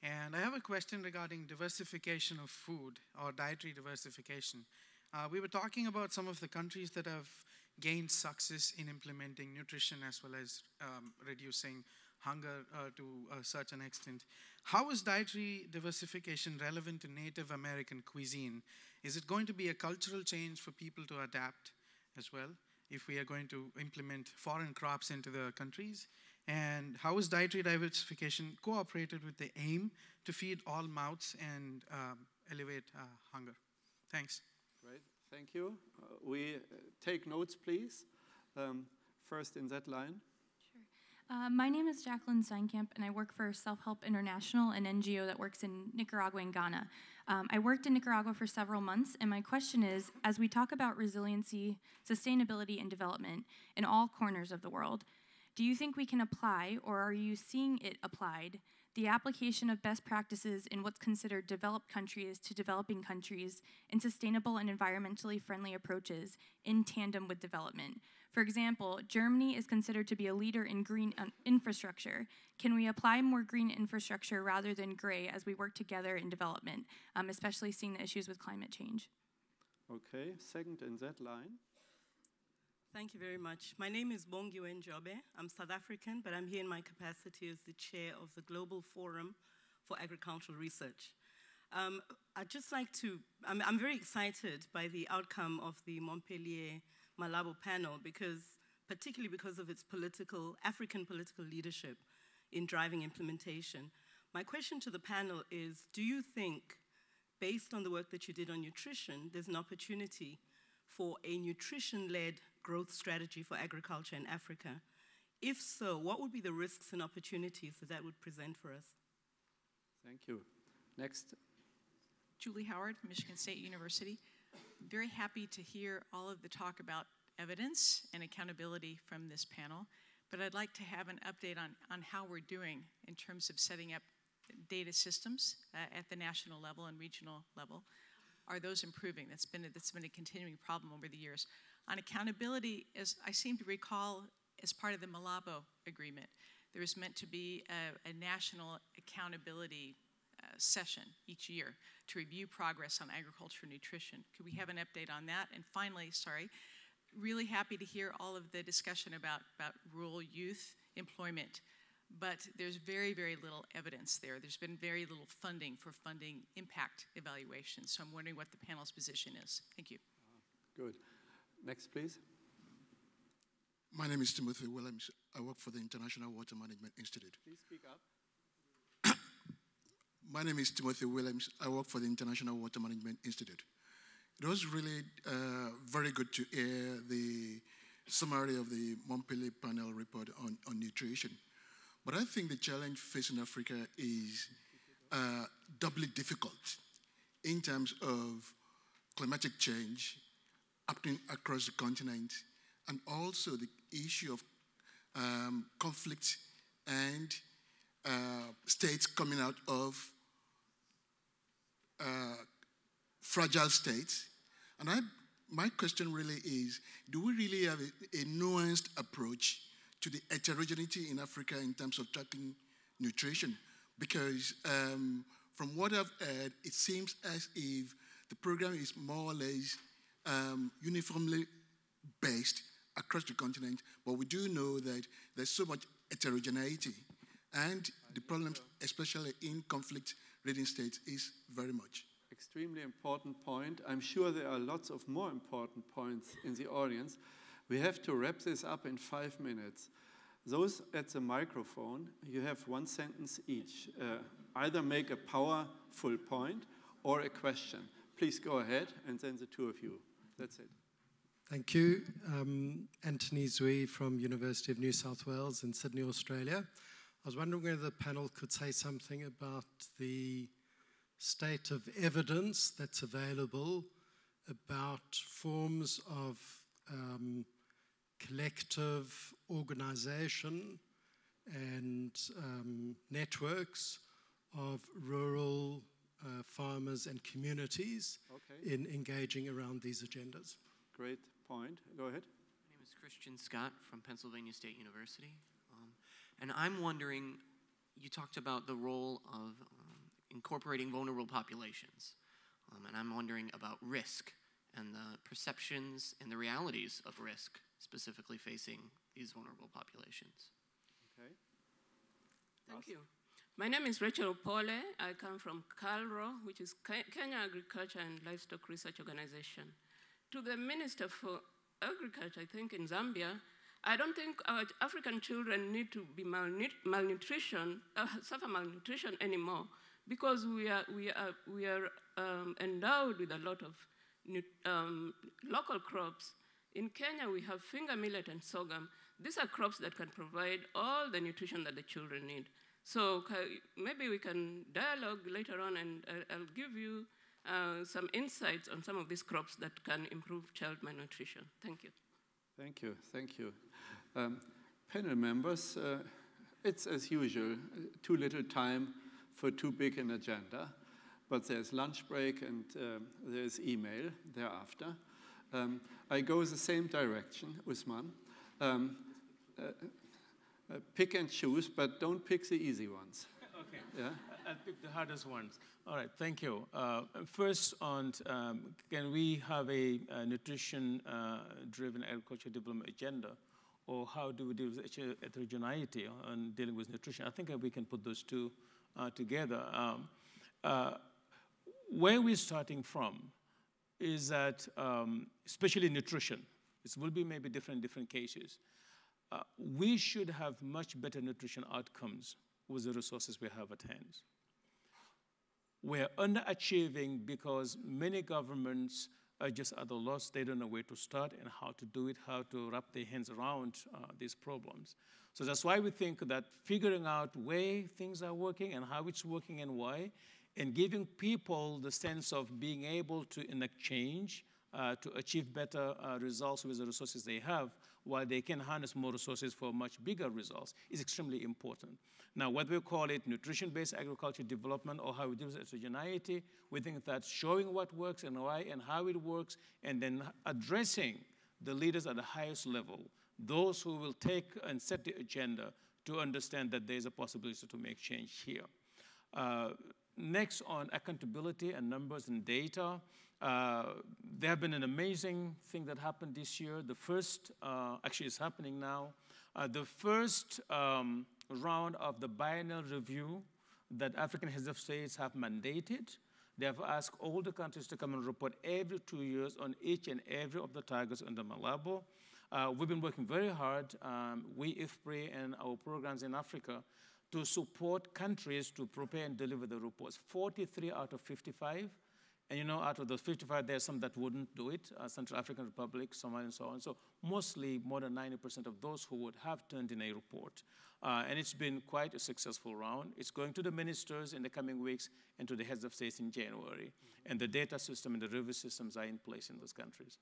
And I have a question regarding diversification of food or dietary diversification. Uh, we were talking about some of the countries that have gained success in implementing nutrition as well as um, reducing hunger uh, to uh, such an extent. How is dietary diversification relevant to Native American cuisine? Is it going to be a cultural change for people to adapt as well if we are going to implement foreign crops into the countries? And how is dietary diversification cooperated with the aim to feed all mouths and um, elevate uh, hunger? Thanks. Great, thank you. Uh, we uh, take notes, please. Um, first in that line. Uh, my name is Jacqueline Steinkamp, and I work for Self Help International, an NGO that works in Nicaragua and Ghana. Um, I worked in Nicaragua for several months, and my question is as we talk about resiliency, sustainability, and development in all corners of the world, do you think we can apply, or are you seeing it applied, the application of best practices in what's considered developed countries to developing countries in sustainable and environmentally friendly approaches in tandem with development. For example, Germany is considered to be a leader in green uh, infrastructure. Can we apply more green infrastructure rather than gray as we work together in development, um, especially seeing the issues with climate change? Okay, second in that line. Thank you very much. My name is Bongiwe Njobe. I'm South African, but I'm here in my capacity as the chair of the Global Forum for Agricultural Research. Um, I'd just like to, I'm, I'm, very excited by the outcome of the Montpellier Malabo panel because, particularly because of its political, African political leadership in driving implementation. My question to the panel is, do you think, based on the work that you did on nutrition, there's an opportunity for a nutrition-led growth strategy for agriculture in Africa? If so, what would be the risks and opportunities that that would present for us? Thank you. Next. Julie Howard from Michigan State University. Very happy to hear all of the talk about evidence and accountability from this panel, but I'd like to have an update on, on how we're doing in terms of setting up data systems uh, at the national level and regional level. Are those improving? That's been a, that's been a continuing problem over the years. On accountability, as I seem to recall, as part of the Malabo agreement, there was meant to be a, a national accountability session each year to review progress on agriculture and nutrition. Could we have an update on that? And finally, sorry, really happy to hear all of the discussion about, about rural youth employment, but there's very, very little evidence there. There's been very little funding for funding impact evaluations. So I'm wondering what the panel's position is. Thank you. Uh, good. Next, please. My name is Timothy Williams. I work for the International Water Management Institute. Please speak up. My name is Timothy Williams. I work for the International Water Management Institute. It was really uh, very good to hear the summary of the Montpellier panel report on, on nutrition. But I think the challenge facing Africa is uh, doubly difficult in terms of climatic change happening across the continent and also the issue of um, conflict and uh, states coming out of uh, fragile states. And I, my question really is do we really have a, a nuanced approach to the heterogeneity in Africa in terms of tackling nutrition? Because um, from what I've heard, it seems as if the program is more or less um, uniformly based across the continent, but we do know that there's so much heterogeneity, and the problems, especially in conflict-ridden states, is very much. Extremely important point. I'm sure there are lots of more important points in the audience. We have to wrap this up in five minutes. Those at the microphone, you have one sentence each. Uh, either make a powerful point or a question. Please go ahead, and then the two of you. That's it. Thank you. Um, Anthony Zwi from University of New South Wales in Sydney, Australia. I was wondering whether the panel could say something about the state of evidence that's available about forms of um, collective organization and um, networks of rural uh, farmers and communities okay. in engaging around these agendas. Great point. Go ahead. My name is Christian Scott from Pennsylvania State University. And I'm wondering, you talked about the role of um, incorporating vulnerable populations. Um, and I'm wondering about risk and the perceptions and the realities of risk specifically facing these vulnerable populations. Okay. Thank you. My name is Rachel Pole. I come from KALRO, which is Kenya Agriculture and Livestock Research Organization. To the Minister for Agriculture, I think in Zambia, I don't think our African children need to be malnutrition, uh, suffer malnutrition anymore because we are, we are, we are um, endowed with a lot of um, local crops. In Kenya, we have finger millet and sorghum. These are crops that can provide all the nutrition that the children need. So maybe we can dialogue later on and I'll give you uh, some insights on some of these crops that can improve child malnutrition. Thank you. Thank you, thank you. Um, panel members, uh, it's as usual, too little time for too big an agenda, but there's lunch break and um, there's email thereafter. Um, I go the same direction, Ousmane. Um, uh, uh, pick and choose, but don't pick the easy ones. okay. Yeah? I'll pick the hardest ones. All right, thank you. Uh, first, on um, can we have a, a nutrition-driven uh, agriculture development agenda, or how do we deal with heterogeneity on dealing with nutrition? I think we can put those two uh, together. Um, uh, where we're starting from is that, um, especially nutrition, this will be maybe different in different cases. Uh, we should have much better nutrition outcomes with the resources we have at hand. We're underachieving because many governments just at a loss. They don't know where to start and how to do it, how to wrap their hands around uh, these problems. So that's why we think that figuring out where things are working and how it's working and why, and giving people the sense of being able to enact change uh, to achieve better uh, results with the resources they have, while they can harness more resources for much bigger results, is extremely important. Now, whether we call it nutrition-based agriculture development or how we do heterogeneity, we think that showing what works and why and how it works, and then addressing the leaders at the highest level, those who will take and set the agenda to understand that there's a possibility to make change here. Uh, next on accountability and numbers and data, uh, there have been an amazing thing that happened this year. The first, uh, actually it's happening now, uh, the first um, round of the biennial review that African heads of states have mandated. They have asked all the countries to come and report every two years on each and every of the targets under Malabo. Uh, we've been working very hard, um, we IFPRI and our programs in Africa, to support countries to prepare and deliver the reports. 43 out of 55 And you know, out of those 55, there's some that wouldn't do it, uh, Central African Republic, Somalia, and so on. So mostly more than 90% of those who would have turned in a report. Uh, and it's been quite a successful round. It's going to the ministers in the coming weeks and to the heads of states in January. And the data system and the review systems are in place in those countries.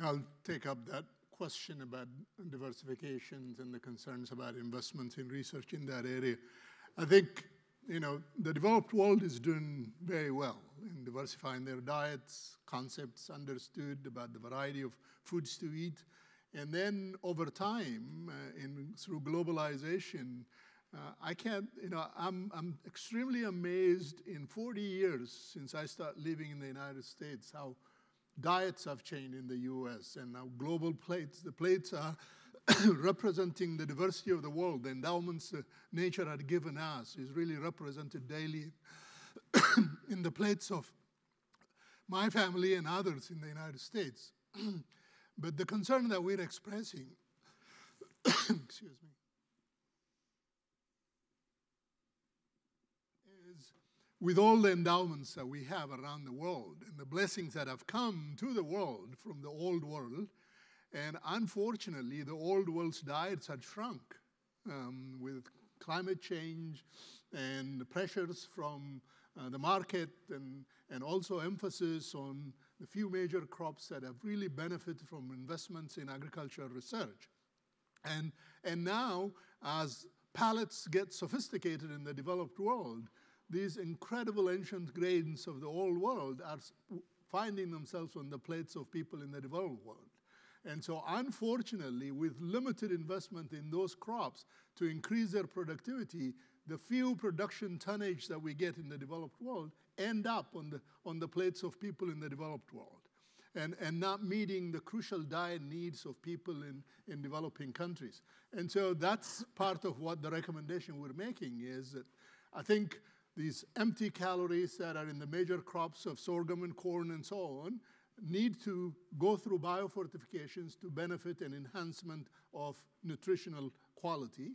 I'll take up that question about diversifications and the concerns about investments in research in that area. I think you know, the developed world is doing very well in diversifying their diets, concepts understood about the variety of foods to eat. And then over time, uh, in, through globalization, uh, I can't, you know, I'm, I'm extremely amazed in 40 years since I started living in the United States how diets have changed in the US and now global plates, the plates are representing the diversity of the world, the endowments uh, nature had given us is really represented daily in the plates of my family and others in the United States. but the concern that we're expressing, excuse me, is with all the endowments that we have around the world and the blessings that have come to the world from the old world, and unfortunately, the old world's diets had shrunk um, with climate change and pressures from uh, the market and, and also emphasis on the few major crops that have really benefited from investments in agricultural research. And, and now, as palates get sophisticated in the developed world, these incredible ancient grains of the old world are finding themselves on the plates of people in the developed world. And so, unfortunately, with limited investment in those crops to increase their productivity, the few production tonnage that we get in the developed world end up on the, on the plates of people in the developed world and, and not meeting the crucial diet needs of people in, in developing countries. And so that's part of what the recommendation we're making is that I think these empty calories that are in the major crops of sorghum and corn and so on need to go through biofortifications to benefit an enhancement of nutritional quality.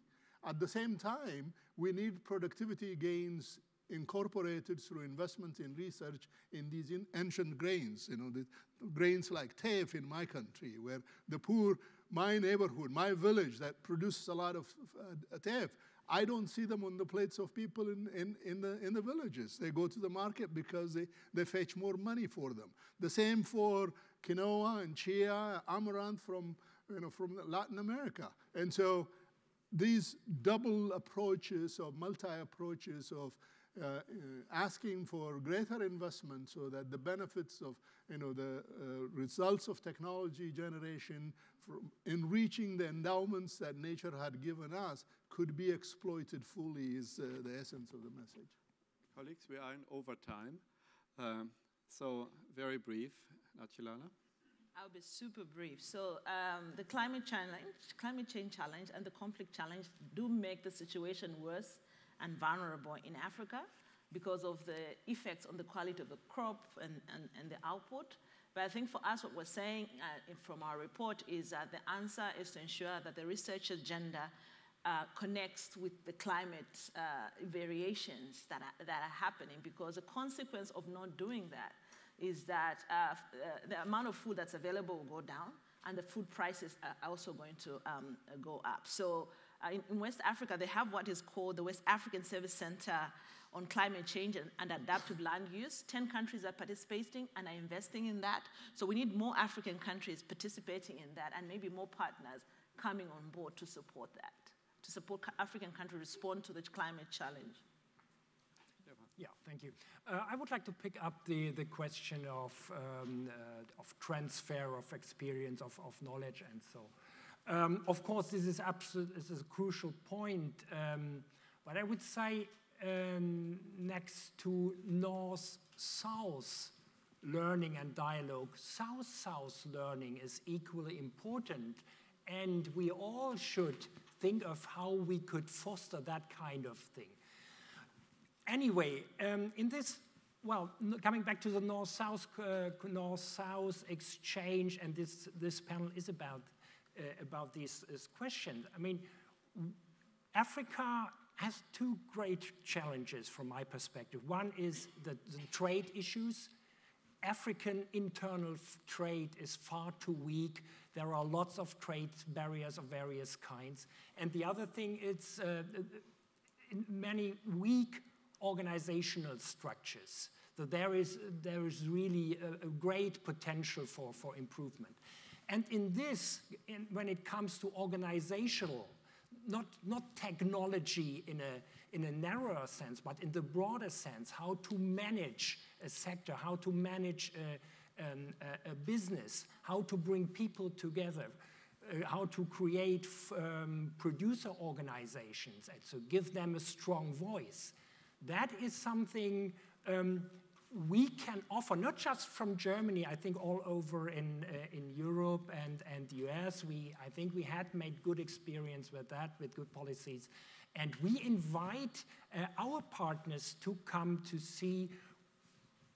At the same time, we need productivity gains incorporated through investment in research in these in ancient grains, you know, the grains like teff in my country, where the poor, my neighborhood, my village that produces a lot of uh, teff, I don't see them on the plates of people in, in, in, the, in the villages. They go to the market because they, they fetch more money for them. The same for quinoa and chia, amaranth from, you know, from Latin America. And so these double approaches or multi approaches of uh, uh, asking for greater investment so that the benefits of you know, the uh, results of technology generation from reaching the endowments that nature had given us could be exploited fully is uh, the essence of the message. Colleagues, we are in overtime. Um, so very brief, Nachilala. I'll be super brief. So um, the climate challenge, climate change challenge and the conflict challenge do make the situation worse and vulnerable in Africa because of the effects on the quality of the crop and, and, and the output. But I think for us, what we're saying uh, from our report is that the answer is to ensure that the research agenda uh, connects with the climate uh, variations that are, that are happening because the consequence of not doing that is that uh, uh the amount of food that's available will go down and the food prices are also going to um, go up. So uh, in, in, West Africa, they have what is called the West African Service Center on Climate Change and, and Adaptive Land Use. 10 countries are participating and are investing in that. So we need more African countries participating in that and maybe more partners coming on board to support that, support African countries respond to the climate challenge. Yeah, thank you. Uh, I would like to pick up the, the question of, um, uh, of transfer of experience, of, of knowledge, and so um, of course, this is, absolute, this is a crucial point, um, but I would say um, next to north-south learning and dialogue, south-south learning is equally important, and we all should think of how we could foster that kind of thing. Anyway, um, in this well, coming back to the north-south uh, north-south exchange, and this this panel is about uh, about these, questions. I mean, Africa has two great challenges from my perspective. One is the, the trade issues. African internal trade is far too weak. There are lots of trade barriers of various kinds. And the other thing is uh, many weak organizational structures. So there is, there is really a, a great potential for, for improvement. And in this, in, when it comes to organizational, not, not technology in a, in a narrower sense, but in the broader sense, how to manage a sector, how to manage a, um, a, a business, how to bring people together, uh, how to create um, producer organizations, and so give them a strong voice. That is something um, we can offer, not just from Germany, I think all over in, uh, in Europe and, and the US. We, I think we had made good experience with that, with good policies. And we invite uh, our partners to come to see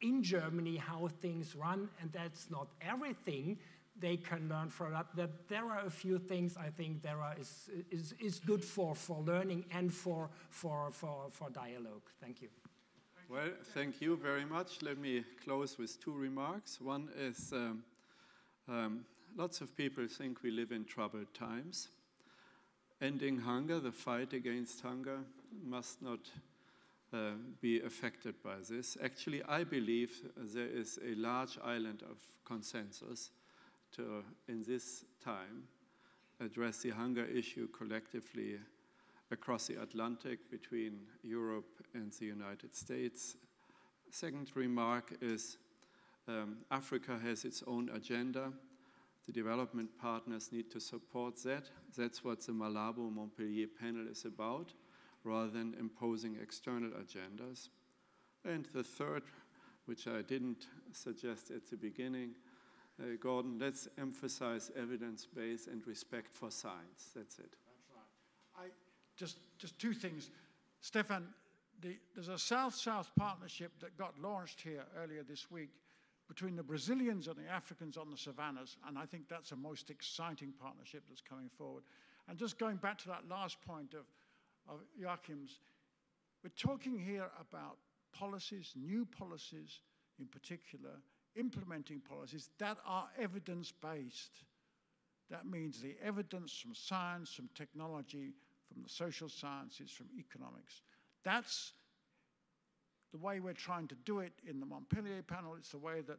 in Germany how things run, and that's not everything they can learn from that. That there are a few things I think there are is, is, is good for, for learning and for, for, for, for dialogue. Thank you. Well, thank you very much. Let me close with two remarks. One is um, um, lots of people think we live in troubled times. Ending hunger, the fight against hunger, must not uh, be affected by this. Actually, I believe there is a large island of consensus to, in this time, address the hunger issue collectively across the Atlantic between Europe and the United States. Second remark is um, Africa has its own agenda. The development partners need to support that. That's what the Malabo Montpellier panel is about, rather than imposing external agendas. And the third, which I didn't suggest at the beginning, uh, Gordon, let's emphasize evidence base and respect for science. That's it. That's right. I, just, just two things. Stefan, the, there's a South South partnership that got launched here earlier this week between the Brazilians and the Africans on the savannas, and I think that's a most exciting partnership that's coming forward. And just going back to that last point of, of Joachim's, we're talking here about policies, new policies in particular, implementing policies that are evidence based. That means the evidence from science, from technology, from the social sciences, from economics. That's the way we're trying to do it in the Montpellier panel. It's the way that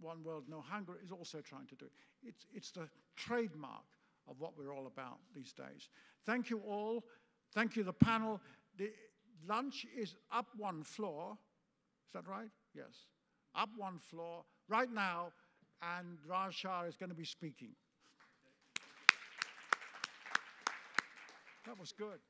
One World No Hunger is also trying to do it. It's, it's the trademark of what we're all about these days. Thank you all. Thank you, the panel. The lunch is up one floor. Is that right? Yes. Up one floor right now, and Raj Shah is going to be speaking. That was good.